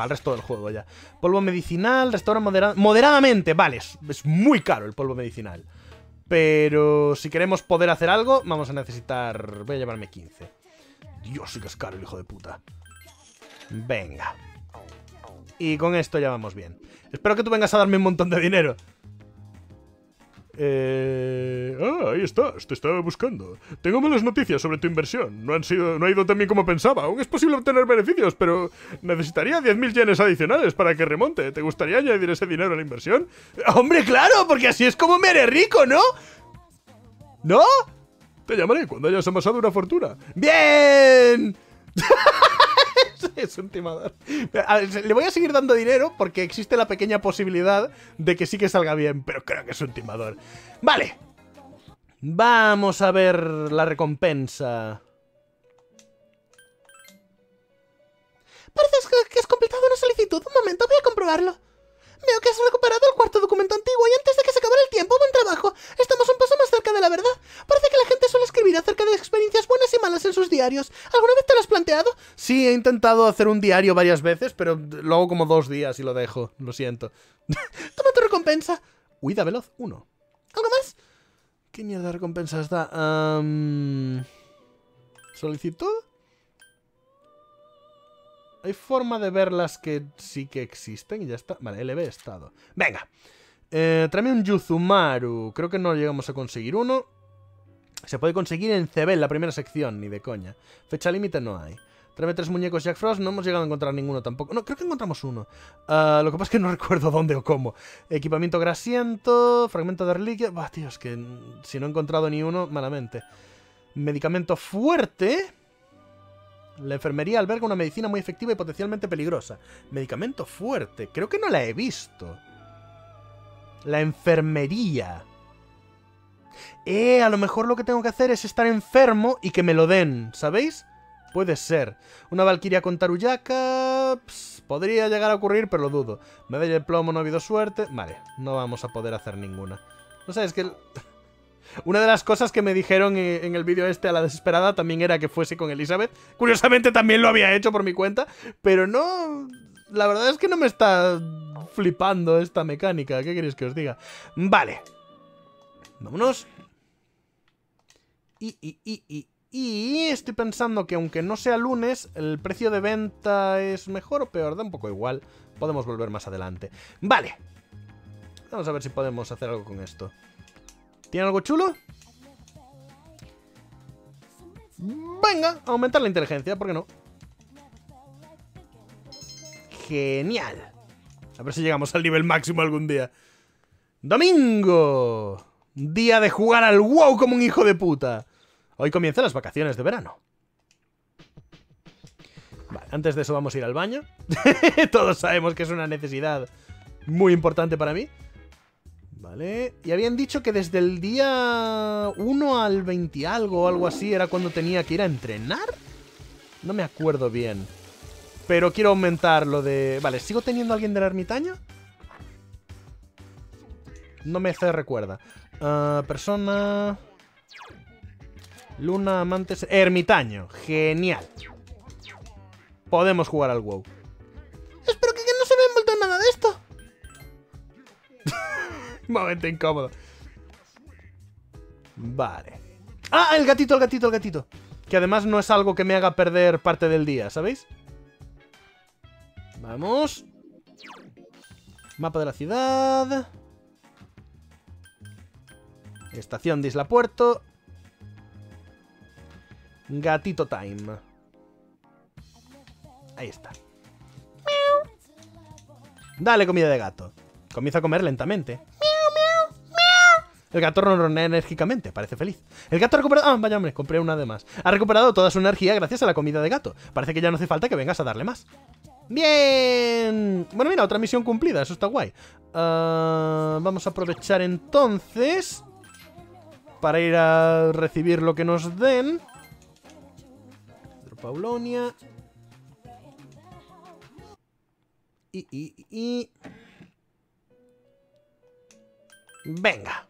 Para el resto del juego ya. Polvo medicinal, restaura modera- moderadamente. Vale, es, es muy caro el polvo medicinal. Pero si queremos poder hacer algo, vamos a necesitar... Voy a llevarme 15. Dios, sí que es caro el hijo de puta. Venga. Y con esto ya vamos bien. Espero que tú vengas a darme un montón de dinero. Eh... Ah, ahí estás, te estaba buscando. Tengo malas noticias sobre tu inversión. No, han sido, no ha ido tan bien como pensaba. Aún es posible obtener beneficios, pero necesitaría 10.000 yenes adicionales para que remonte. ¿Te gustaría añadir ese dinero a la inversión? ¡Hombre, claro! Porque así es como me haré rico, ¿no? ¿No? Te llamaré cuando hayas amasado una fortuna. ¡Bien! [LAUGHS] [LAUGHS] es un timador. Le voy a seguir dando dinero porque existe la pequeña posibilidad de que sí que salga bien, pero creo que es un timador. Vale. Vamos a ver la recompensa. Parece que- has completado una solicitud. Un momento, voy a comprobarlo. Veo que has recuperado el cuarto documento antiguo y antes de que se acabara el tiempo, buen trabajo. Estamos un paso más cerca de la verdad. Parece que la gente suele escribir acerca de experiencias buenas y malas en sus diarios. ¿Alguna vez te lo has planteado? Sí, he intentado hacer un diario varias veces, pero lo hago como dos días y lo dejo. Lo siento. [LAUGHS] Toma tu recompensa. Huida veloz 1. ¿Algo más? ¿Qué mierda de recompensas da? ¿Solicitud? Hay forma de ver las que sí que existen y ya está. Vale, LB estado. Venga. Eh, tráeme un Yuzumaru. Creo que no llegamos a conseguir uno. Se puede conseguir en CB, en la primera sección, ni de coña. Fecha límite no hay. Tráeme tres muñecos Jack Frost. No hemos llegado a encontrar ninguno tampoco. No, creo que encontramos uno. Ah, lo que pasa es que no [LAUGHS] recuerdo dónde o cómo. Equipamiento grasiento. Fragmento de reliquia. Bah, tío, es que si no he encontrado ni uno, malamente. Medicamento fuerte. La enfermería alberga una medicina muy efectiva y potencialmente peligrosa. Medicamento fuerte. Creo que no la he visto. La enfermería. Eh, a lo mejor lo que tengo que hacer es estar enfermo y que me lo den, ¿sabéis? Puede ser. Una valquiria con Taruyaka... podría llegar a ocurrir, pero lo dudo. Medalla de plomo, no ha habido suerte... Vale, no vamos a poder hacer ninguna. No sé, es que... [LAUGHS] Una de las cosas que me dijeron en el vídeo este a la desesperada también era que fuese con Elizabeth. Curiosamente también lo había hecho por mi cuenta, pero no... La verdad es que no me está flipando esta mecánica. ¿Qué queréis que os diga? Vale. Vámonos. Y, y, y, y, y estoy pensando que aunque no sea lunes, el precio de venta es mejor o peor, da un poco igual. Podemos volver más adelante. Vale. Vamos a ver si podemos hacer algo con esto. ¿Tiene algo chulo? Venga, aumentar la inteligencia, ¿por qué no? Genial. A ver si llegamos al nivel máximo algún día. Domingo. Día de jugar al WoW como un hijo de puta. Hoy comienzan las vacaciones de verano. Vale, antes de eso vamos a ir al baño. [LAUGHS] Todos sabemos que es una necesidad muy importante para mí. Vale. Y habían dicho que desde el día 1 al 20 y algo o algo así era cuando tenía que ir a entrenar. No me acuerdo bien. Pero quiero aumentar lo de... Vale, ¿sigo teniendo a alguien del ermitaño? No me recuerda. Ah, persona... Luna, amantes... Ermitaño. Genial. Podemos jugar al WoW. Espero que no se me envuelto en nada de esto. [LAUGHS] Momento incómodo. Vale. Ah, el gatito, el gatito, el gatito. Que además no es algo que me haga perder parte del día, ¿sabéis? Vamos. Mapa de la ciudad. Estación de Isla Puerto. Gatito time. Ahí está. Dale comida de gato. Comienza a comer lentamente. El gato ronronea enérgicamente, parece feliz. El gato ha recuperado... Ah, vaya hombre, compré una de más. Ha recuperado toda su energía gracias a la comida de gato. Parece que ya no hace falta que vengas a darle más. Bien. Bueno, mira, otra misión cumplida, eso está guay. Ah, vamos a aprovechar entonces para ir a recibir lo que nos den. Paulonia. Y, y, y... Venga.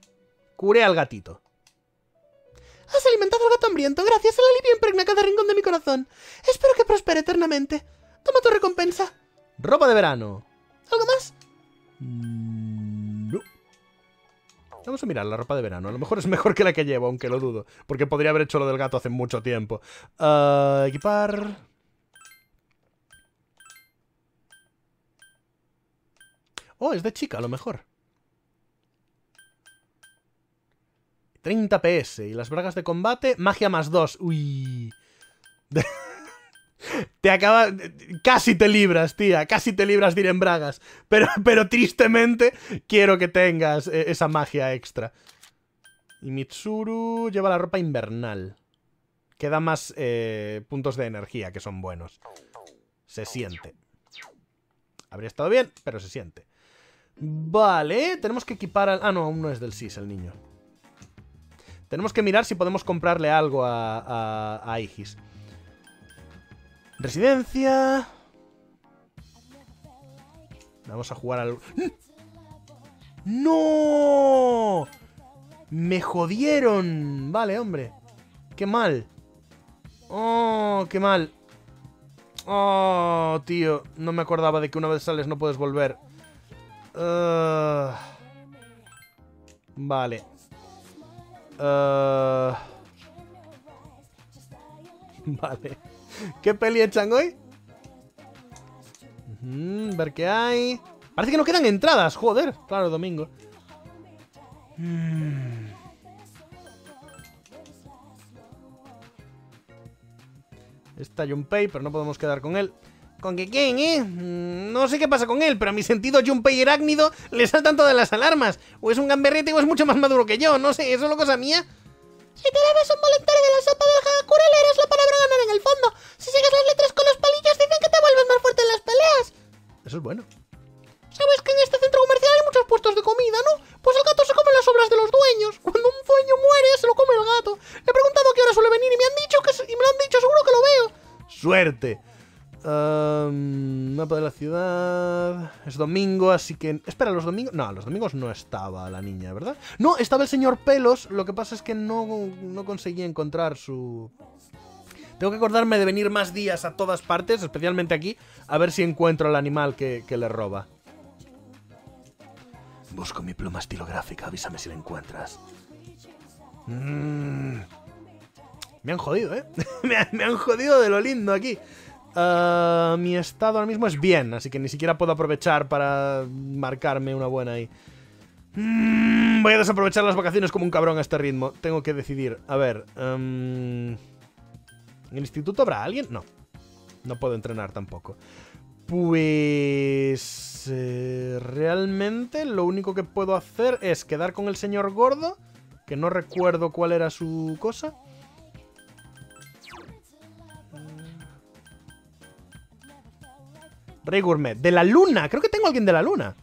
Curé al gatito. Has alimentado al gato hambriento gracias al alivio impregna cada rincón de mi corazón. Espero que prospere eternamente. Toma tu recompensa. Ropa de verano. ¿Algo más? Vamos a mirar la ropa de verano. A lo mejor es mejor que la que llevo, aunque lo dudo. Porque podría haber hecho lo del gato hace mucho tiempo. Ah, equipar. Oh, es de chica, a lo mejor. 30 PS. Y las bragas de combate, magia más 2. Uy. [LAUGHS] Te acaba. Casi te libras, tía. Casi te libras de ir en bragas. Pero, pero tristemente quiero que tengas eh, esa magia extra. Y Mitsuru lleva la ropa invernal. Que da más eh, puntos de energía, que son buenos. Se siente. Habría estado bien, pero se siente. Vale, tenemos que equipar al... Ah, no, aún no es del SIS el niño. Tenemos que mirar si podemos comprarle algo a, a. Residencia. Vamos a jugar al... ¡No! Me jodieron. Vale, hombre. Qué mal. Oh, qué mal. Oh, tío. No me acordaba de que una vez sales no puedes volver. Uh, vale. Uh, [LAUGHS] vale. ¿Qué peli echan hoy? Ver qué hay. Parece que no quedan entradas, joder. Claro, domingo. Mm. Está Junpei, pero no podemos quedar con él. ¿Con qué quién, eh? Mm, No sé qué pasa con él, pero a mi sentido Junpei Arácnido le saltan todas las alarmas. O es un gamberrete o es mucho más maduro que yo, no sé, ¿es solo cosa mía? Si te bebes un voluntario de la sopa del Hagakure, leerás la palabra ganar en el fondo. Si sigues las letras con los palillos, dicen que te vuelves más fuerte en las peleas. Eso es bueno. ¿Sabes que en este centro comercial hay muchos puestos de comida, no? Pues el gato se come las obras de los dueños. Cuando un dueño muere, se lo come el gato. Le he preguntado a qué hora suele venir y me han dicho que... Y me lo han dicho, seguro que lo veo. Suerte. Um, mapa de la ciudad. Es domingo, así que. Espera, los domingos. No, los domingos no estaba la niña, ¿verdad? No, estaba el señor Pelos. Lo que pasa es que no, no conseguí encontrar su. Tengo que acordarme de venir más días a todas partes, especialmente aquí, a ver si encuentro al animal que, le roba. Busco mi pluma estilográfica, avísame si la encuentras. Mm. Me han jodido, ¿eh? [LAUGHS] me han jodido de lo lindo aquí. Ah, mi estado ahora mismo es bien, así que ni siquiera puedo aprovechar para marcarme una buena ahí. Mm, voy a desaprovechar las vacaciones como un cabrón a este ritmo. Tengo que decidir. A ver. em, ¿En el instituto habrá alguien? No. No puedo entrenar tampoco. Pues... eh, realmente lo único que puedo hacer es quedar con el señor gordo, que no recuerdo cuál era su cosa. Rey Gourmet. De la luna. Creo que tengo a alguien de la luna.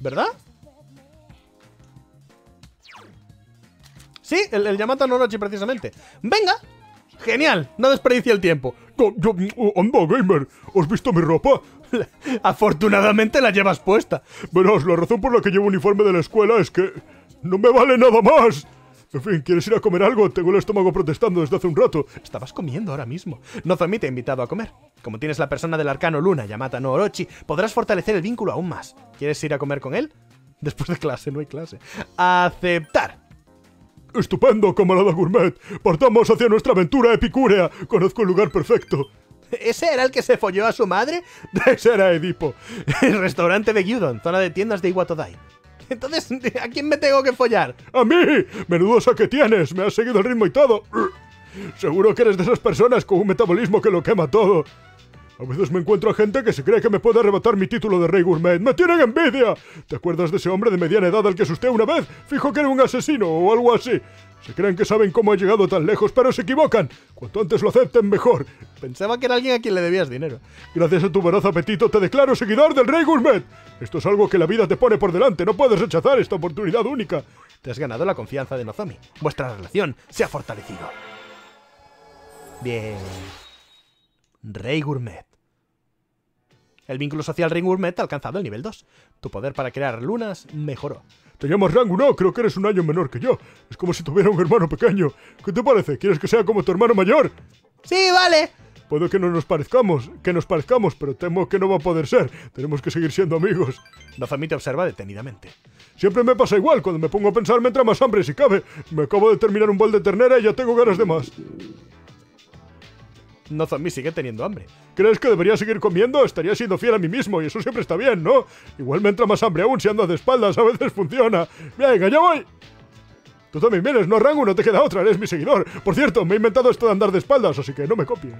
¿Verdad? Sí, el, el Yamata Norochi precisamente. Venga. Genial. No desperdicie el tiempo. Yo, anda, gamer, ¿has visto mi ropa? [LAUGHS] Afortunadamente la llevas puesta. Verás, la razón por la que llevo uniforme de la escuela es que no me vale nada más. En fin, ¿quieres ir a comer algo? Tengo el estómago protestando desde hace un rato. Estabas comiendo ahora mismo. Nozomi te ha invitado a comer. Como tienes la persona del arcano Luna, Yamata no Orochi, podrás fortalecer el vínculo aún más. ¿Quieres ir a comer con él? [LAUGHS] Después de clase, no hay clase. Aceptar. Estupendo, camarada gourmet. Partamos hacia nuestra aventura epicúrea. Conozco el lugar perfecto. [LAUGHS] ¿Ese era el que se folló a su madre? [LAUGHS] Ese era Edipo. El restaurante de Gyudon, zona de tiendas de Iwatodai. Entonces, ¿a quién me tengo que follar? ¡A mí! ¡Menudo saque tienes! Me has seguido el ritmo y todo. Seguro que eres de esas personas con un metabolismo que lo quema todo. A veces me encuentro a gente que se cree que me puede arrebatar mi título de rey gourmet. ¡Me tienen envidia! ¿Te acuerdas de ese hombre de mediana edad al que asusté una vez? Fijo que era un asesino o algo así. Se creen que saben cómo he llegado tan lejos, pero se equivocan. Cuanto antes lo acepten, mejor. Pensaba que era alguien a quien le debías dinero. Gracias a tu voraz apetito te declaro seguidor del Rey Gourmet. Esto es algo que la vida te pone por delante, no puedes rechazar esta oportunidad única. Te has ganado la confianza de Nozomi. Vuestra relación se ha fortalecido. Bien. Rey Gourmet. El vínculo social Rey Gourmet ha alcanzado el nivel 2. Tu poder para crear lunas mejoró. Te llamas Rangu, no, creo que eres un año menor que yo. Es como si tuviera un hermano pequeño. ¿Qué te parece? ¿Quieres que sea como tu hermano mayor? ¡Sí, vale! Puede que no nos parezcamos, que nos parezcamos, pero temo que no va a poder ser. Tenemos que seguir siendo amigos. Nozomi te observa detenidamente. Siempre me pasa igual, cuando me pongo a pensar me entra más hambre si cabe. Me acabo de terminar un bol de ternera y ya tengo ganas de más. Nozomi sigue teniendo hambre. ¿Crees que debería seguir comiendo? Estaría siendo fiel a mí mismo y eso siempre está bien, ¿no? Igual me entra más hambre aún si ando de espaldas, a veces funciona. Venga, ya voy. Tú también vienes, no Rangu, no te queda otra, eres mi seguidor. Por cierto, me he inventado esto de andar de espaldas, así que no me copies.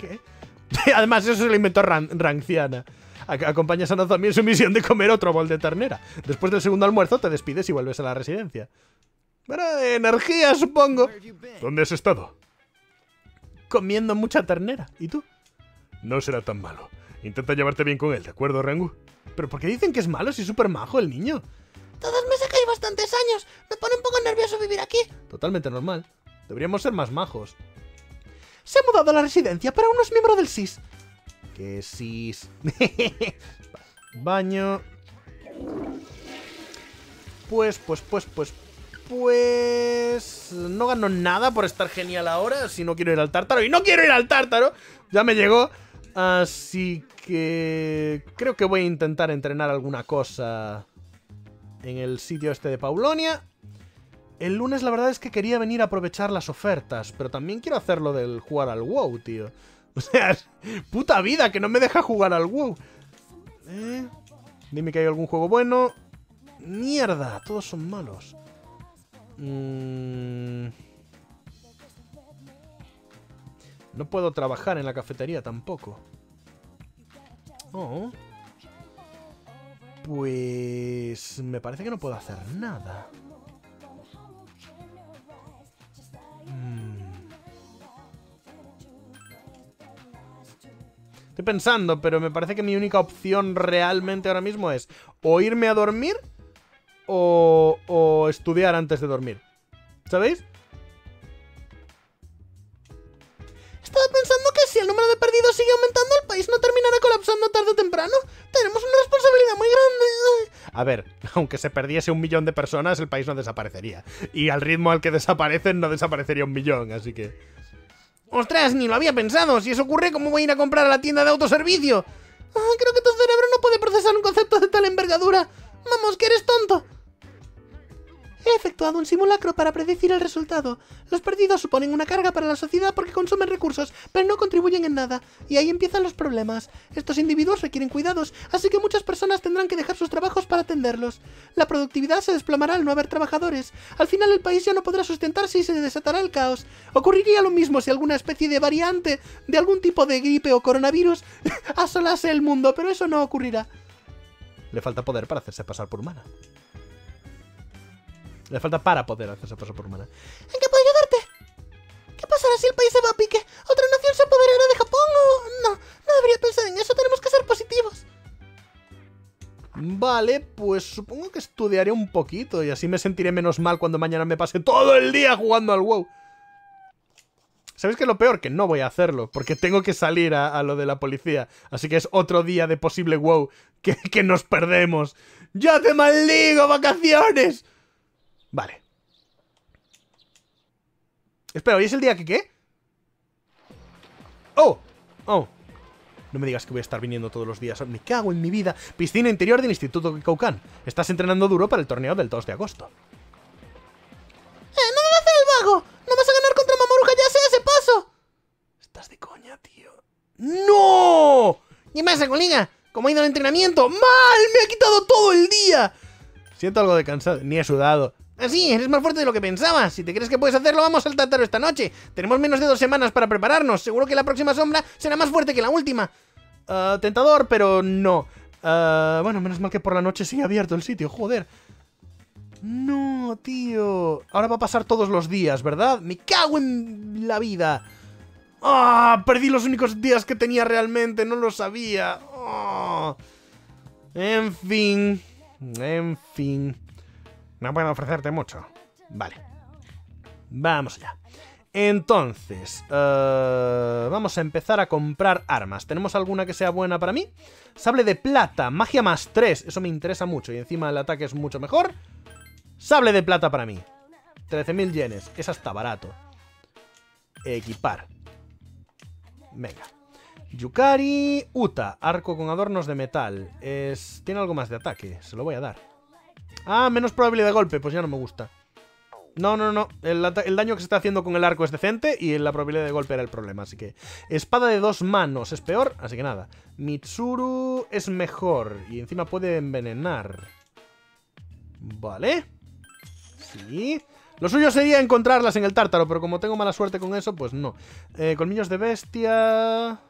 ¿Qué? [LAUGHS] Además, eso se lo inventó Ran- Ranciana. Ac- acompañas a Nozomi en su misión de comer otro bol de ternera. Después del segundo almuerzo te despides y vuelves a la residencia. Bueno, energía, supongo. ¿Dónde has estado? Comiendo mucha ternera. ¿Y tú? No será tan malo. Intenta llevarte bien con él, ¿de acuerdo, Rangu? ¿Pero por qué dicen que es malo si es súper majo el niño? Todos me sacáis bastantes años. Me pone un poco nervioso vivir aquí. Totalmente normal. Deberíamos ser más majos. Se ha mudado a la residencia, pero aún no es miembro del SIS. ¿Qué SIS? Baño. Pues, pues, pues, pues, pues... No gano nada por estar genial ahora si no quiero ir al tártaro. ¡Y no quiero ir al tártaro! Ya me llegó. Así que... Creo que voy a intentar entrenar alguna cosa en el sitio este de Paulonia. El lunes la verdad es que quería venir a aprovechar las ofertas, pero también quiero hacerlo del jugar al WoW, tío. [LAUGHS] O sea, puta vida que no me deja jugar al WoW. ¿Eh? Dime que hay algún juego bueno. Mierda, todos son malos. Mm. No puedo trabajar en la cafetería tampoco. Oh. Pues... Me parece que no puedo hacer nada. Mm. Estoy pensando, pero me parece que mi única opción realmente ahora mismo es o irme a dormir o, o estudiar antes de dormir. ¿Sabéis? Estaba pensando que si el número de perdidos sigue aumentando, el país no terminará colapsando tarde o temprano. Tenemos una responsabilidad muy grande. A ver, [LAUGHS] aunque se perdiese un millón de personas, el país no desaparecería. Y al ritmo al que desaparecen, no desaparecería un millón, así que... Ostras, ni lo había pensado. Si eso ocurre, ¿cómo voy a ir a comprar a la tienda de autoservicio? Creo que tu cerebro no puede procesar un concepto de tal envergadura. Vamos, que eres tonto. He efectuado un simulacro para predecir el resultado. Los perdidos suponen una carga para la sociedad porque consumen recursos, pero no contribuyen en nada. Y ahí empiezan los problemas. Estos individuos requieren cuidados, así que muchas personas tendrán que dejar sus trabajos para atenderlos. La productividad se desplomará al no haber trabajadores. Al final el país ya no podrá sustentarse y se desatará el caos. Ocurriría lo mismo si alguna especie de variante de algún tipo de gripe o coronavirus [LAUGHS] asolase el mundo, pero eso no ocurrirá. Le falta poder para hacerse pasar por humana. Le falta para poder hacerse pasar por humana. ¿En qué puedo ayudarte? ¿Qué pasará si el país se va a pique? ¿Otra nación se apoderará de Japón o...? No, no debería pensar en eso, tenemos que ser positivos. Vale, pues supongo que estudiaré un poquito y así me sentiré menos mal cuando mañana me pase todo el día jugando al WoW. ¿Sabéis qué es lo peor? Que no voy a hacerlo, porque tengo que salir a, a lo de la policía. Así que es otro día de posible WoW que, que nos perdemos. ¡Ya te maldigo, vacaciones! Vale. Espera, ¿hoy es el día que qué? ¡Oh! ¡Oh! No me digas que voy a estar viniendo todos los días. Me cago en mi vida. Piscina interior del Instituto Kikoukan. Estás entrenando duro para el torneo del 2 de agosto. ¡Eh, no me va a hacer el vago! ¡No vas a ganar contra Mamoru Hayase a ese paso! Estás de coña, tío. ¡No! ¿Qué pasa, colega? ¿Cómo ha ido el entrenamiento? ¡Mal! ¡Me ha quitado todo el día! Siento algo de cansado. Ni he sudado. Así, eres más fuerte de lo que pensabas. Si te crees que puedes hacerlo, vamos al Tátaro esta noche. Tenemos menos de dos semanas para prepararnos. Seguro que la próxima sombra será más fuerte que la última. Ah, tentador, pero no. Ah, bueno, menos mal que por la noche sigue abierto el sitio, joder. No, tío. Ahora va a pasar todos los días, ¿verdad? Me cago en la vida. ¡Ah! Perdí los únicos días que tenía realmente, no lo sabía. Ah. En fin. En fin. No puedo ofrecerte mucho. Vale. Vamos allá. Entonces, eh, vamos a empezar a comprar armas. ¿Tenemos alguna que sea buena para mí? Sable de plata, magia más 3. Eso me interesa mucho y encima el ataque es mucho mejor. Sable de plata para mí. 13.000 yenes. Esa está barato. Equipar. Venga. Yukari Uta. Arco con adornos de metal. Es... Tiene algo más de ataque. Se lo voy a dar. Ah, menos probabilidad de golpe. Pues ya no me gusta. No, no, no. El, daño que se está haciendo con el arco es decente y la probabilidad de golpe era el problema. Así que... Espada de dos manos es peor. Así que nada. Mitsuru es mejor. Y encima puede envenenar. Vale. Sí. Lo suyo sería encontrarlas en el tártaro, pero como tengo mala suerte con eso, pues no. Eh, colmillos de bestia...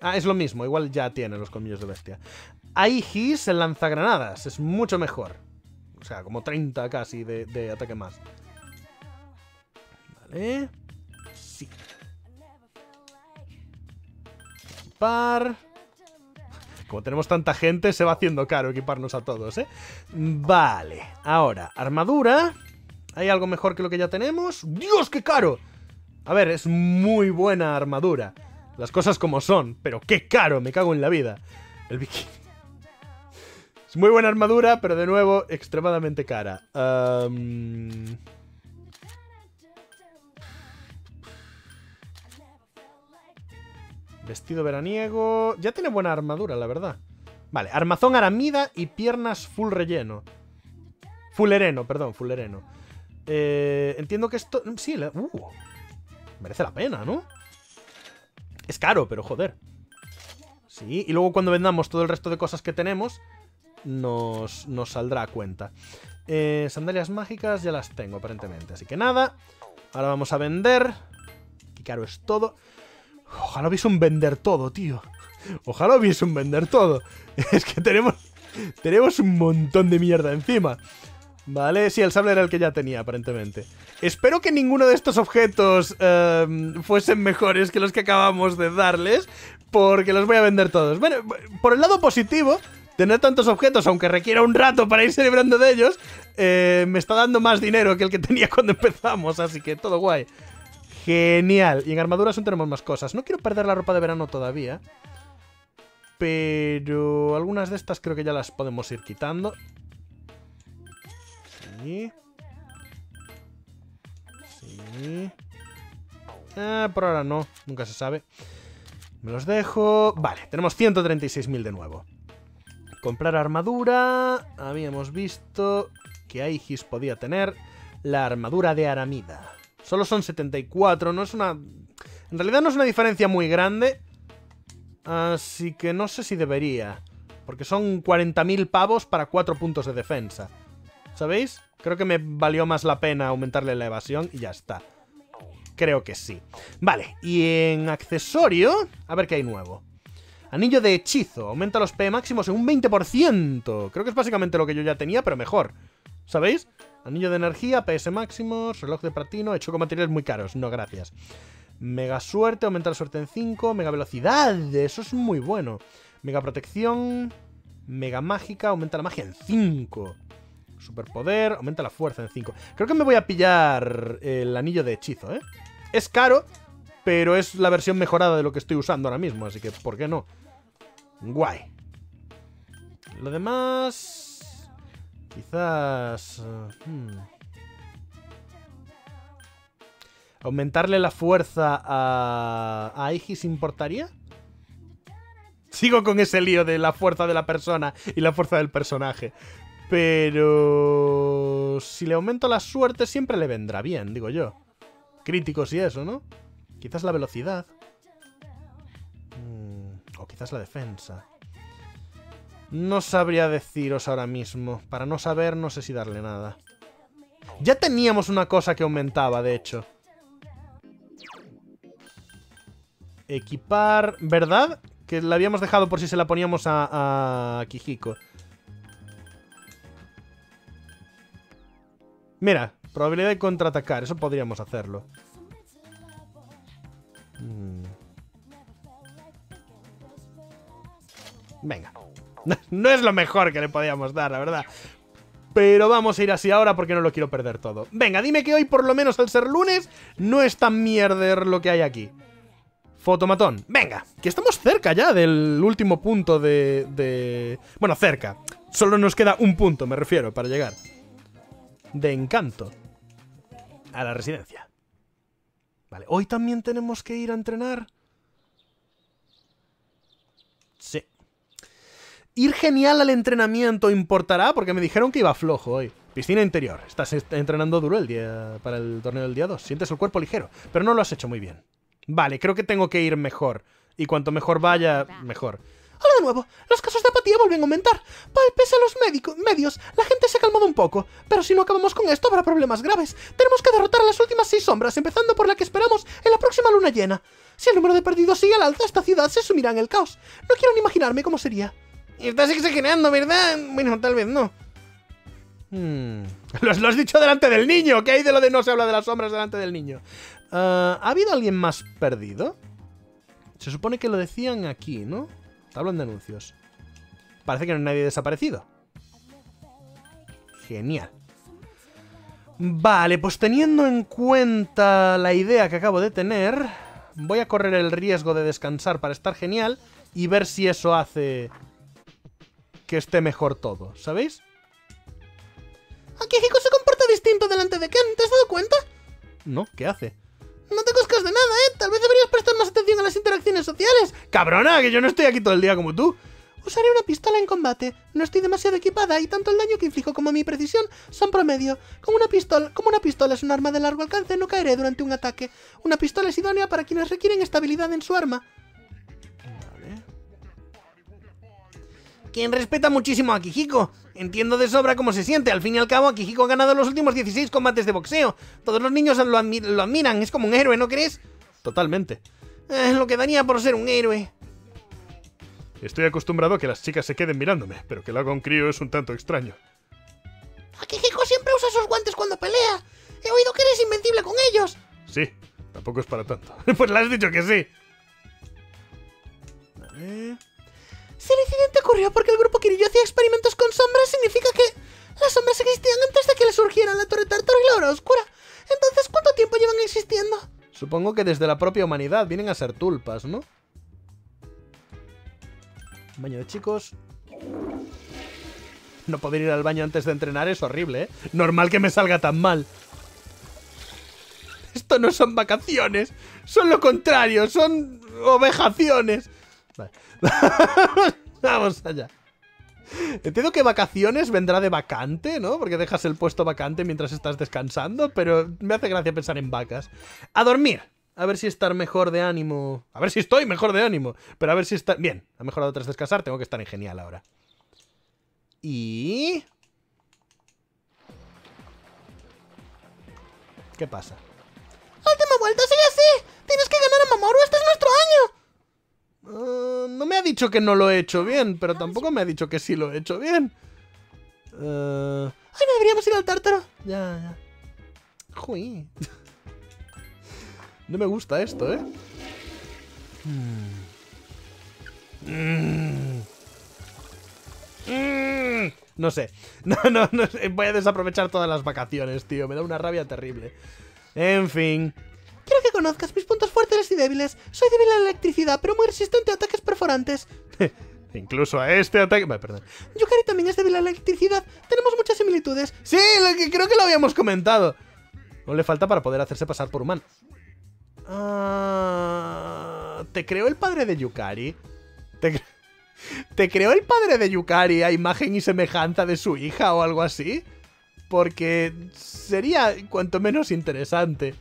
ah, es lo mismo. Igual ya tiene los colmillos de bestia. Aigis, el lanzagranadas. Es mucho mejor. O sea, como 30 casi de, ataque más. Vale. Sí. Equipar. Como tenemos tanta gente, se va haciendo caro equiparnos a todos, ¿eh? Vale. Ahora, armadura. ¿Hay algo mejor que lo que ya tenemos? ¡Dios, qué caro! A ver, es muy buena armadura. Las cosas como son, pero qué caro, me cago en la vida. El bikini. Es muy buena armadura, pero de nuevo, extremadamente cara. Vestido veraniego... Ya tiene buena armadura, la verdad. Vale, armazón aramida y piernas full relleno. Fullereno, perdón, fullereno. Eh, entiendo que esto... Sí, le... uh, merece la pena, ¿no? Es caro, pero joder. Sí, y luego cuando vendamos todo el resto de cosas que tenemos, nos, nos saldrá a cuenta. Eh, sandalias mágicas ya las tengo, aparentemente. Así que nada. Ahora vamos a vender. Qué caro es todo. Ojalá hubiese un vender todo, tío. Ojalá hubiese un vender todo. [LAUGHS] Es que tenemos... Tenemos un montón de mierda encima. Vale, sí, el sable era el que ya tenía, aparentemente. Espero que ninguno de estos objetos em, fuesen mejores que los que acabamos de darles, porque los voy a vender todos. Bueno, por el lado positivo, tener tantos objetos, aunque requiera un rato para ir celebrando de ellos, eh, me está dando más dinero que el que tenía cuando empezamos, así que todo guay. Genial. Y en armaduras aún tenemos más cosas. No quiero perder la ropa de verano todavía. Pero algunas de estas creo que ya las podemos ir quitando. Sí. Ah, por ahora no. Nunca se sabe. Me los dejo. Vale, tenemos 136.000 de nuevo. Comprar armadura. Habíamos visto que Aegis podía tener la armadura de Aramida. Solo son 74, no es una... En realidad no es una diferencia muy grande. Así que no sé si debería. Porque son 40.000 pavos para 4 puntos de defensa. ¿Sabéis? Creo que me valió más la pena aumentarle la evasión y ya está. Creo que sí. Vale, y en accesorio... A ver qué hay nuevo. Anillo de hechizo. Aumenta los P máximos en un 20%. Creo que es básicamente lo que yo ya tenía, pero mejor. ¿Sabéis? Anillo de energía, PS máximos, reloj de platino, hecho con materiales muy caros. No, gracias. Mega suerte, aumenta la suerte en 5. Mega velocidad, eso es muy bueno. Mega protección. Mega mágica, aumenta la magia en 5. Superpoder, aumenta la fuerza en 5. Creo que me voy a pillar el anillo de hechizo, ¿eh? Es caro, pero es la versión mejorada de lo que estoy usando ahora mismo, así que ¿por qué no? Guay. Lo demás... Quizás... hmm. ¿Aumentarle la fuerza a, a Aegis importaría? Sigo con ese lío de la fuerza de la persona y la fuerza del personaje. Pero... Si le aumento la suerte siempre le vendrá bien, digo yo. Críticos y eso, ¿no? Quizás la velocidad. Mm, o quizás la defensa. No sabría deciros ahora mismo. Para no saber, no sé si darle nada. Ya teníamos una cosa que aumentaba, de hecho. Equipar... ¿Verdad? Que la habíamos dejado por si se la poníamos a, a Kijiko. Mira, probabilidad de contraatacar. Eso podríamos hacerlo. Mm. Venga. [LAUGHS] No es lo mejor que le podíamos dar, la verdad. Pero vamos a ir así ahora porque no lo quiero perder todo. Venga, dime que hoy, por lo menos al ser lunes, no es tan mierder lo que hay aquí. Fotomatón. Venga, que estamos cerca ya del último punto de, de... Bueno, cerca. Solo nos queda un punto, me refiero, para llegar. De encanto. A la residencia. Vale, hoy también tenemos que ir a entrenar. Sí. Ir genial al entrenamiento importará porque me dijeron que iba flojo hoy. Piscina interior. Estás est- entrenando duro el día para el torneo del día 2. Sientes el cuerpo ligero, pero no lo has hecho muy bien. Vale, creo que tengo que ir mejor. Y cuanto mejor vaya, mejor. Hola de nuevo. Los casos de apatía vuelven a aumentar. Pese a los médico- medios, la gente se ha calmado un poco. Pero si no acabamos con esto, habrá problemas graves. Tenemos que derrotar a las últimas seis sombras, empezando por la que esperamos en la próxima luna llena. Si el número de perdidos sigue al alza, esta ciudad se sumirá en el caos. No quiero ni imaginarme cómo sería. Estás exagerando, ¿verdad? Bueno, tal vez no. Hmm. Lo, lo has dicho delante del niño. ¿Qué hay de lo de no se habla de las sombras delante del niño? Ah, ¿Ha habido alguien más perdido? Se supone que lo decían aquí, ¿no? Tablón de anuncios. Parece que no hay nadie desaparecido. Genial. Vale, pues teniendo en cuenta la idea que acabo de tener, voy a correr el riesgo de descansar para estar genial y ver si eso hace que esté mejor todo, ¿sabéis? Akihiko se comporta distinto delante de Ken, ¿te has dado cuenta? No, ¿qué hace? No te coscas de nada, ¿eh? Tal vez deberías prestar más atención a las interacciones sociales. ¡Cabrona! Que yo no estoy aquí todo el día como tú. Usaré una pistola en combate. No estoy demasiado equipada y tanto el daño que inflijo como mi precisión son promedio. Como una pistola, como una pistola es un arma de largo alcance, no caeré durante un ataque. Una pistola es idónea para quienes requieren estabilidad en su arma. Quien respeta muchísimo a Akihiko. Entiendo de sobra cómo se siente. Al fin y al cabo, Akihiko ha ganado los últimos 16 combates de boxeo. Todos los niños lo, admi- lo admiran. Es como un héroe, ¿no crees? Totalmente. Eh, lo que daría por ser un héroe. Estoy acostumbrado a que las chicas se queden mirándome, pero que lo haga un crío es un tanto extraño. Akihiko siempre esos guantes cuando pelea. He oído que eres invencible con ellos. Sí, tampoco es para tanto. [LAUGHS] pues le has dicho que sí. El incidente ocurrió porque el grupo Kiryu hacía experimentos con sombras, significa que las sombras existían antes de que le surgieran la Torre Tártaro y la Hora Oscura. Entonces, ¿cuánto tiempo llevan existiendo? Supongo que desde la propia humanidad vienen a ser tulpas, ¿no? Baño de chicos. No poder ir al baño antes de entrenar es horrible, ¿eh? Normal que me salga tan mal. Esto no son vacaciones. Son lo contrario. Son ovejaciones. [LAUGHS] Vamos allá. Entiendo que vacaciones vendrá de vacante, ¿no? Porque dejas el puesto vacante mientras estás descansando, pero me hace gracia pensar en vacas. A dormir. A ver si estar mejor de ánimo. A ver si estoy mejor de ánimo. Pero a ver si está... Bien, ha mejorado tras descansar. Tengo que estar en genial ahora. Y... ¿Qué pasa? ¡Última vuelta, sigue así! ¡Tienes que ganar a Mamoru! ¡Este es nuestro año! Uh, no me ha dicho que no lo he hecho bien, pero tampoco me ha dicho que sí lo he hecho bien. Uh, ¡Ay, no deberíamos ir al tártaro! ya, ya. Jui. No me gusta esto, ¿eh? Mm. Mm. No sé. No, no, no sé. Voy a desaprovechar todas las vacaciones, tío. Me da una rabia terrible. En fin. Conozcas mis puntos fuertes y débiles. Soy débil a la electricidad, pero muy resistente a ataques perforantes. [LAUGHS] Incluso a este ataque... Vale, perdón. Yukari también es débil a la electricidad. Tenemos muchas similitudes. Sí, lo que creo que lo habíamos comentado. No le falta para poder hacerse pasar por humano. Ah, ¿Te creó el padre de Yukari? ¿Te, cre- ¿Te creó el padre de Yukari a imagen y semejanza de su hija o algo así? Porque sería cuanto menos interesante.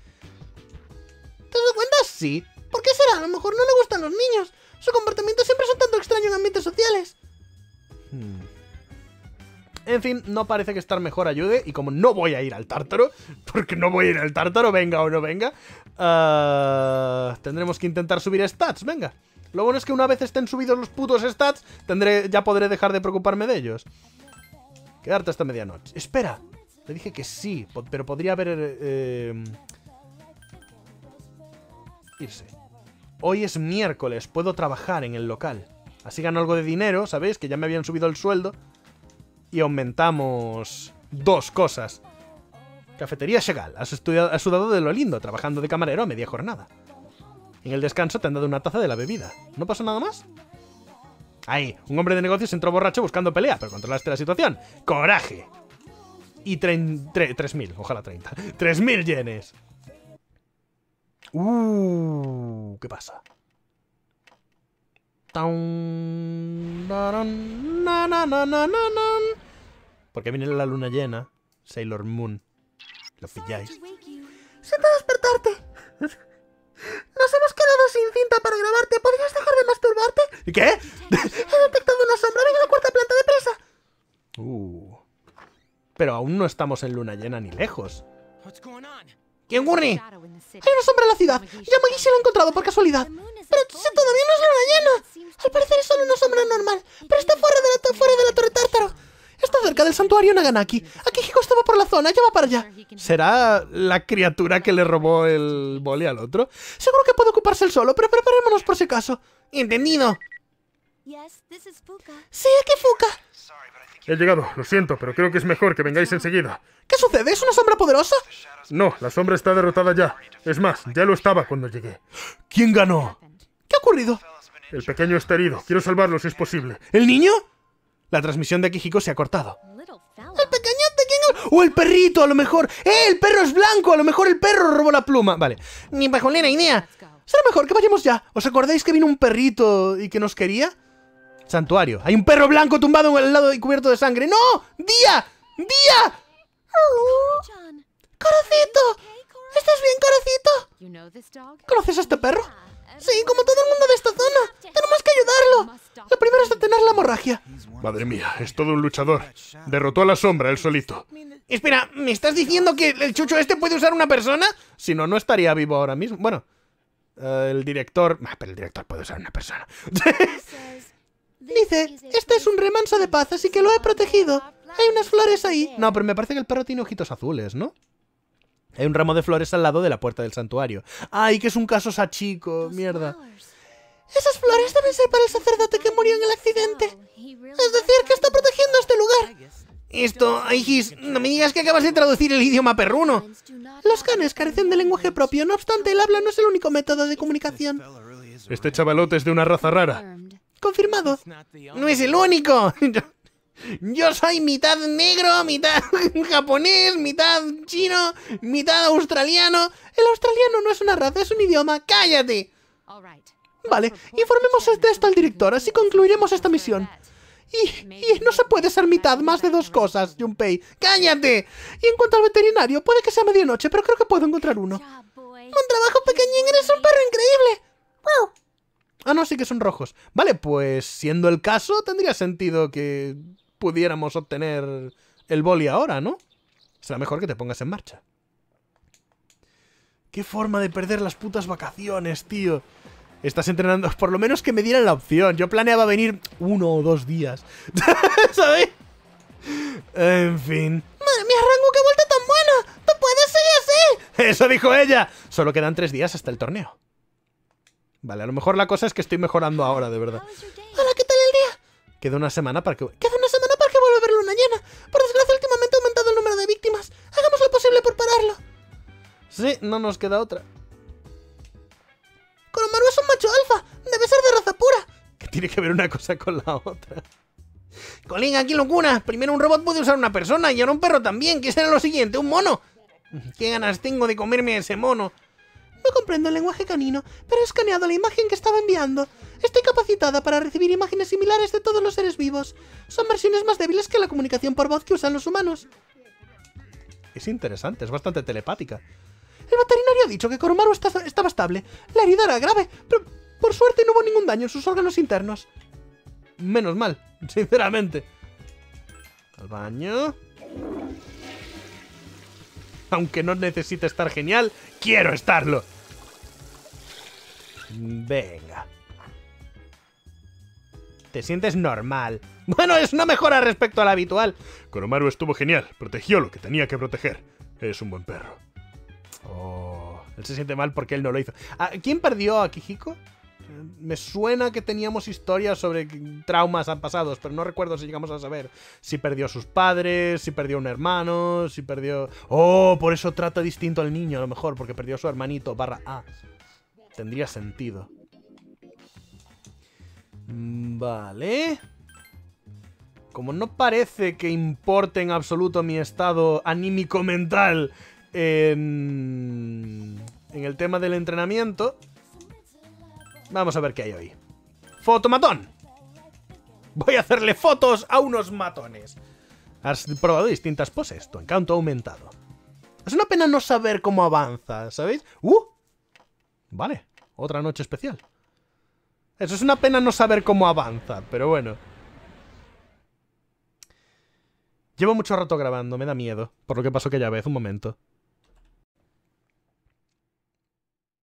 ¿Te das cuenta? Sí. ¿Por qué será? A lo mejor no le gustan los niños. Su comportamiento siempre es un tanto extraño en ambientes sociales. Hmm. En fin, no parece que estar mejor ayude. Y como no voy a ir al tártaro, porque no voy a ir al tártaro, venga o no venga, ah, tendremos que intentar subir stats, venga. Lo bueno es que una vez estén subidos los putos stats, tendré, ya podré dejar de preocuparme de ellos. Quedarte hasta medianoche. Espera, le dije que sí, pero podría haber... eh, irse. Hoy es miércoles, puedo trabajar en el local. Así gano algo de dinero, ¿sabéis? Que ya me habían subido el sueldo. Y aumentamos dos cosas. Cafetería Segal. Has, sudado de lo lindo, trabajando de camarero a media jornada. En el descanso te han dado una taza de la bebida. ¿No pasó nada más? Ahí, un hombre de negocios entró borracho buscando pelea, pero controlaste la situación. ¡Coraje! Y trein- tre- 3.000, ojalá 30. 3.000 [LAUGHS] yenes. Uh, ¿qué pasa? Taun, daran, na, na, na, na, na, nan. Porque viene la luna llena. Sailor Moon. Lo pilláis. Siento despertarte. Nos hemos quedado sin cinta para grabarte. ¿Podrías dejar de masturbarte? ¿Y qué? He detectado una sombra. Ven a la cuarta planta deprisa. Uh. Pero aún no estamos en luna llena ni lejos. The city. Hay una sombra en la ciudad. Yamagishi la ha encontrado por casualidad. Pero si todavía no es luna llena. Al parecer es solo una sombra normal. Pero está fuera de la, fuera de la torre tártaro. Está cerca del santuario Naganaki. Akihiko estaba por la zona. Ya va para allá. ¿Será la criatura que le robó el boli al otro? Seguro que puede ocuparse el solo, pero preparémonos por si acaso. Entendido. Yes, this is Fuka. Sí, aquí Fuka. He llegado, lo siento, pero creo que es mejor que vengáis enseguida. ¿Qué sucede? ¿Es una sombra poderosa? No, la sombra está derrotada ya. Es más, ya lo estaba cuando llegué. ¿Quién ganó? ¿Qué ha ocurrido? El pequeño está herido. Quiero salvarlo si es posible. ¿El niño? La transmisión de Akihiko se ha cortado. El pequeñote, ¿quién ¡O el perrito, a lo mejor! ¡Eh, el perro es blanco! A lo mejor el perro robó la pluma. Vale. Ni pajolera idea. Será mejor que vayamos ya. ¿Os acordáis que vino un perrito y que nos quería? Santuario. Hay un perro blanco tumbado en el lado y cubierto de sangre. ¡No! ¡Día! ¡Día! Cora? ¿Estás bien, dog? ¿Conoces a este perro? Sí, como todo el mundo de esta zona. Tenemos que ayudarlo. Lo primero es detener la hemorragia. Madre mía, es todo un luchador. Derrotó a la sombra él solito. Espera, ¿me estás diciendo que el chucho este puede usar una persona? Si no, no estaría vivo ahora mismo. Bueno, eh, el director... Ah, pero el director puede usar una persona. [LAUGHS] Dice, este es un remanso de paz, así que lo he protegido. Hay unas flores ahí. No, pero me parece que el perro tiene ojitos azules, ¿no? Hay un ramo de flores al lado de la puerta del santuario. ¡Ay, que es un caso sachico! ¡Mierda! Esas flores deben ser para el sacerdote que murió en el accidente. Es decir, que está protegiendo este lugar. Esto, Aigis, no me digas que acabas de traducir el idioma perruno. Los canes carecen de lenguaje propio, no obstante, el habla no es el único método de comunicación. Este chavalote es de una raza rara. Confirmado. No es el único. [LAUGHS] Yo, soy mitad negro, mitad [LAUGHS] japonés, mitad chino, mitad australiano. El australiano no es una raza, es un idioma. ¡Cállate! Vale, informemos de esto al director, así concluiremos esta misión. Y, no se puede ser mitad más de dos cosas, Junpei. ¡Cállate! Y en cuanto al veterinario, puede que sea medianoche, pero creo que puedo encontrar uno. Un trabajo pequeñín, eres un perro increíble. ¡Wow! Ah, no, sí que son rojos. Vale, pues siendo el caso, tendría sentido que pudiéramos obtener el boli ahora, ¿no? Será mejor que te pongas en marcha. Qué forma de perder las putas vacaciones, tío. Estás entrenando, [LAUGHS] por lo menos que me dieran la opción. Yo planeaba venir uno o dos días. [LAUGHS] ¿Sabes? En fin. Madre mía, Rango, qué vuelta tan buena. ¡No puedes seguir así! Eso dijo ella. Solo quedan tres días hasta el torneo. Vale, a lo mejor la cosa es que estoy mejorando ahora, de verdad. Hola, ¿qué tal el día? Queda una semana para que... Queda una semana para que vuelva a haber luna llena. Por desgracia, últimamente ha aumentado el número de víctimas. Hagamos lo posible por pararlo. Sí, no nos queda otra. Koromaru es un macho alfa. Debe ser de raza pura. Que tiene que ver una cosa con la otra. Colega, qué locura. Primero un robot puede usar una persona y ahora un perro también. ¿Qué será lo siguiente? ¿Un mono? ¿Qué ganas tengo de comerme a ese mono? No comprendo el lenguaje canino, pero he escaneado la imagen que estaba enviando. Estoy capacitada para recibir imágenes similares de todos los seres vivos. Son versiones más débiles que la comunicación por voz que usan los humanos. Es interesante, es bastante telepática. El veterinario ha dicho que Koromaru está- estaba estable. La herida era grave, pero por suerte no hubo ningún daño en sus órganos internos. Menos mal, [LAUGHS] sinceramente. Al baño. Aunque no necesite estar genial, quiero estarlo. Venga. Te sientes normal. [LAUGHS] Bueno, es una mejora respecto a la habitual. Koromaru estuvo genial, protegió lo que tenía que proteger. Es un buen perro. Oh, él se siente mal porque él no lo hizo. Ah, ¿Quién perdió a Kijiko? Me suena que teníamos historias sobre traumas pasados, pero no recuerdo si llegamos a saber si perdió a sus padres, si perdió a un hermano, si perdió... Oh, por eso trata distinto al niño, a lo mejor, porque perdió a su hermanito, barra A. Tendría sentido. Mm, Vale. Como no parece que importe en absoluto mi estado anímico mental en, en el tema del entrenamiento, vamos a ver qué hay hoy. ¡Fotomatón! Voy a hacerle fotos a unos matones. Has probado distintas poses, tu encanto ha aumentado. Es una pena no saber cómo avanza, ¿sabéis? ¡Uh! Vale, otra noche especial. Eso es una pena no saber cómo avanza, pero bueno. Llevo mucho rato grabando, me da miedo. Por lo que pasó aquella vez, un momento.